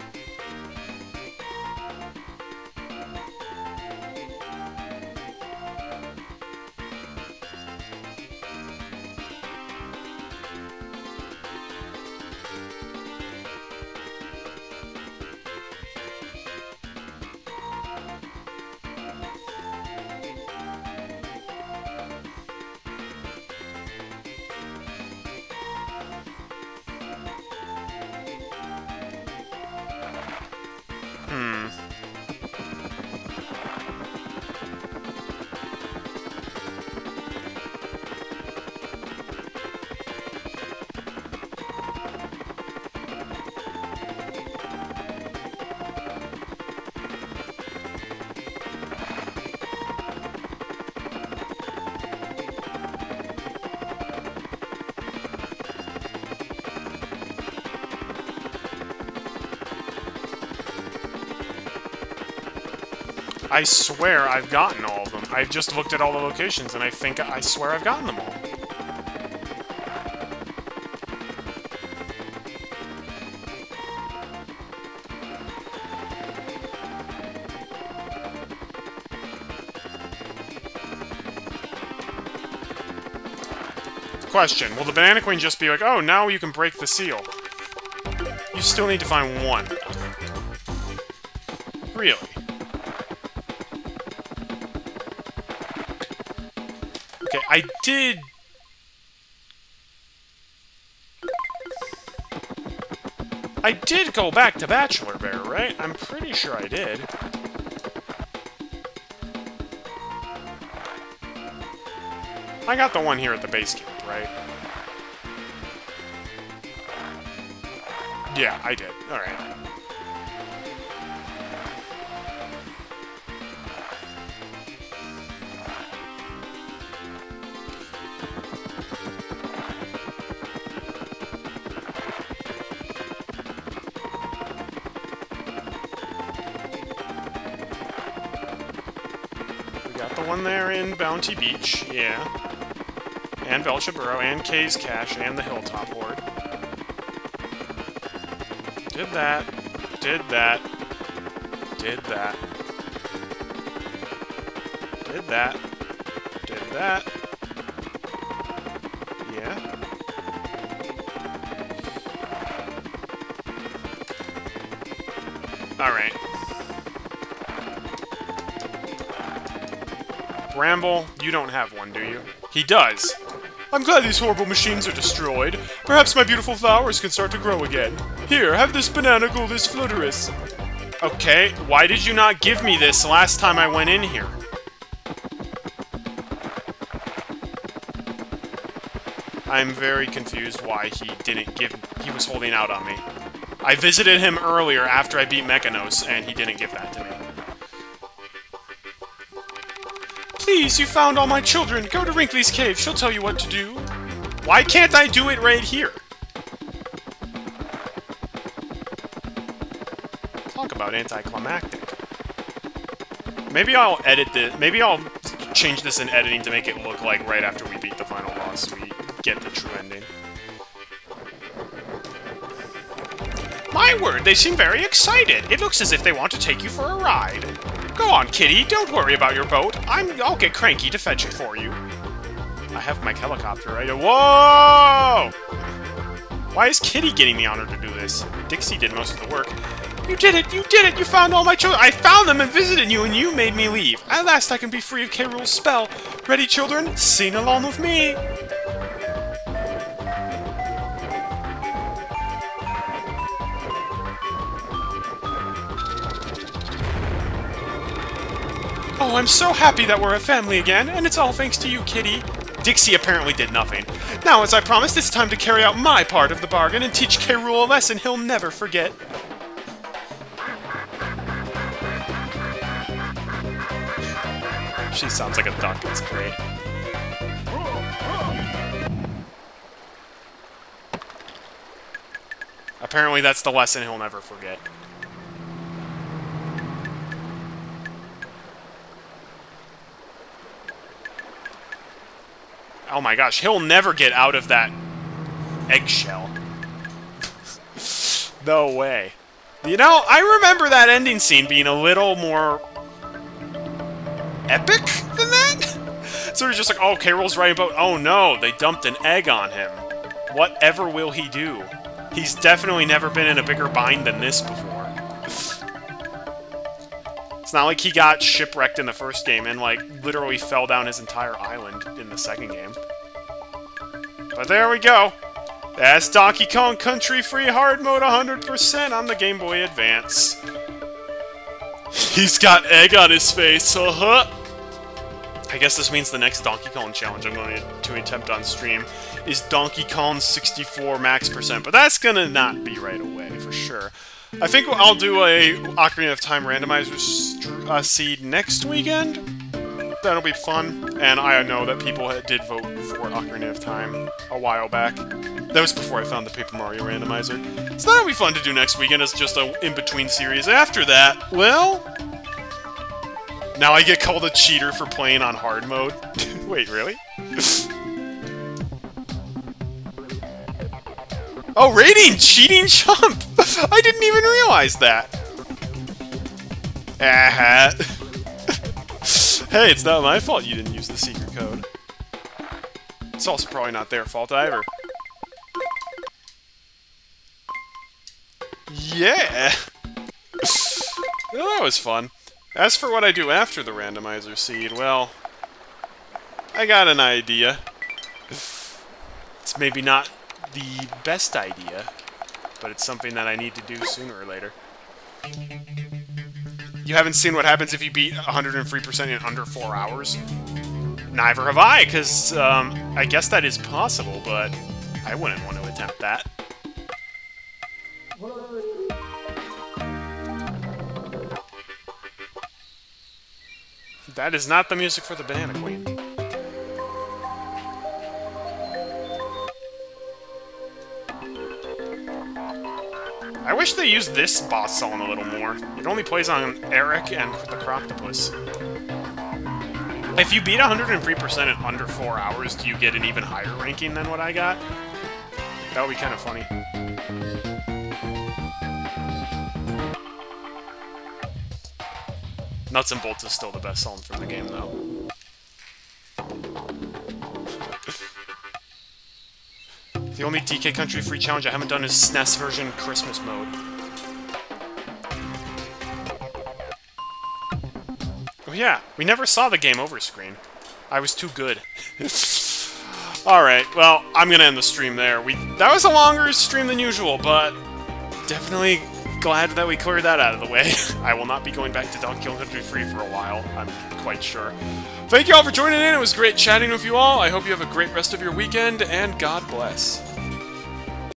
I swear I've gotten all of them. I've just looked at all the locations, and I think I swear I've gotten them all. Question, will the Banana Queen just be like, oh, now you can break the seal? You still need to find one. I did... I did go back to Bachelor Bear, right? I'm pretty sure I did. I got the one here at the base camp, right? Yeah, I did. Alright. Bounty Beach, yeah. And Belcha Burrow, and K's Cache, and the Hilltop Hoard. Did that. Did that. Did that. Did that. Did that. Bramble, you don't have one, do you? He does. I'm glad these horrible machines are destroyed. Perhaps my beautiful flowers can start to grow again. Here, have this banana Guldis fluteris. Okay, why did you not give me this last time I went in here? I'm very confused why he didn't give... He was holding out on me. I visited him earlier after I beat Mekanos, and he didn't give that you found all my children. Go to Wrinkly's cave. She'll tell you what to do. Why can't I do it right here? Talk about anticlimactic. Maybe I'll edit this. Maybe I'll change this in editing to make it look like right after we beat the final boss, we get the true ending. My word, they seem very excited. It looks as if they want to take you for a ride. On, Kiddy. Don't worry about your boat. I'm, I'll get Cranky to fetch it for you. I have my helicopter right Whoa! Why is Kiddy getting the honor to do this? Dixie did most of the work. You did it! You did it! You found all my children! I found them and visited you, and you made me leave. At last I can be free of K. Rool's spell. Ready, children? Sing along with me! I'm so happy that we're a family again, and it's all thanks to you, Kiddy. Dixie apparently did nothing. Now, as I promised, it's time to carry out my part of the bargain and teach K. Rool a lesson he'll never forget. She sounds like a duck, it's great. Apparently that's the lesson he'll never forget. Oh my gosh, he'll never get out of that eggshell. no way. You know, I remember that ending scene being a little more epic than that. sort of just like, oh. Rool's writing about, oh no, they dumped an egg on him. Whatever will he do? He's definitely never been in a bigger bind than this before. It's not like he got shipwrecked in the first game and, like, literally fell down his entire island in the second game. But there we go. That's Donkey Kong Country Three Hard Mode 100% on the Game Boy Advance. He's got egg on his face, uh-huh! I guess this means the next Donkey Kong challenge I'm going to attempt on stream is Donkey Kong 64 max percent, but that's gonna not be right away, for sure. I think I'll do a Ocarina of Time randomizer uh, seed next weekend. That'll be fun, and I know that people did vote for Ocarina of Time a while back. That was before I found the Paper Mario randomizer. So that'll be fun to do next weekend as just an in-between series. After that, well... Now I get called a cheater for playing on hard mode? Wait, really? oh, rating! Cheating chump! I didn't even realize that! Ah. hey, it's not my fault you didn't use the secret code. It's also probably not their fault either. Yeah! well, that was fun. As for what I do after the randomizer seed, well... I got an idea. It's maybe not the best idea, but it's something that I need to do sooner or later. You haven't seen what happens if you beat 103% in under 4 hours? Neither have I, because um, I guess that is possible, but I wouldn't want to attempt that. That is not the music for the Banana Queen. I wish they used this boss song a little more. It only plays on Eric and the Croctopus. If you beat 103% in under 4 hours, do you get an even higher ranking than what I got? That would be kind of funny. Nuts and Bolts is still the best song from the game, though. The only DK Country Three challenge I haven't done is SNES version Christmas mode. Oh yeah, we never saw the game over screen. I was too good. Alright, well, I'm gonna end the stream there. We That was a longer stream than usual, but definitely glad that we cleared that out of the way. I will not be going back to Donkey Kong Country Three for a while, I'm quite sure. Thank you all for joining in, it was great chatting with you all. I hope you have a great rest of your weekend, and God bless.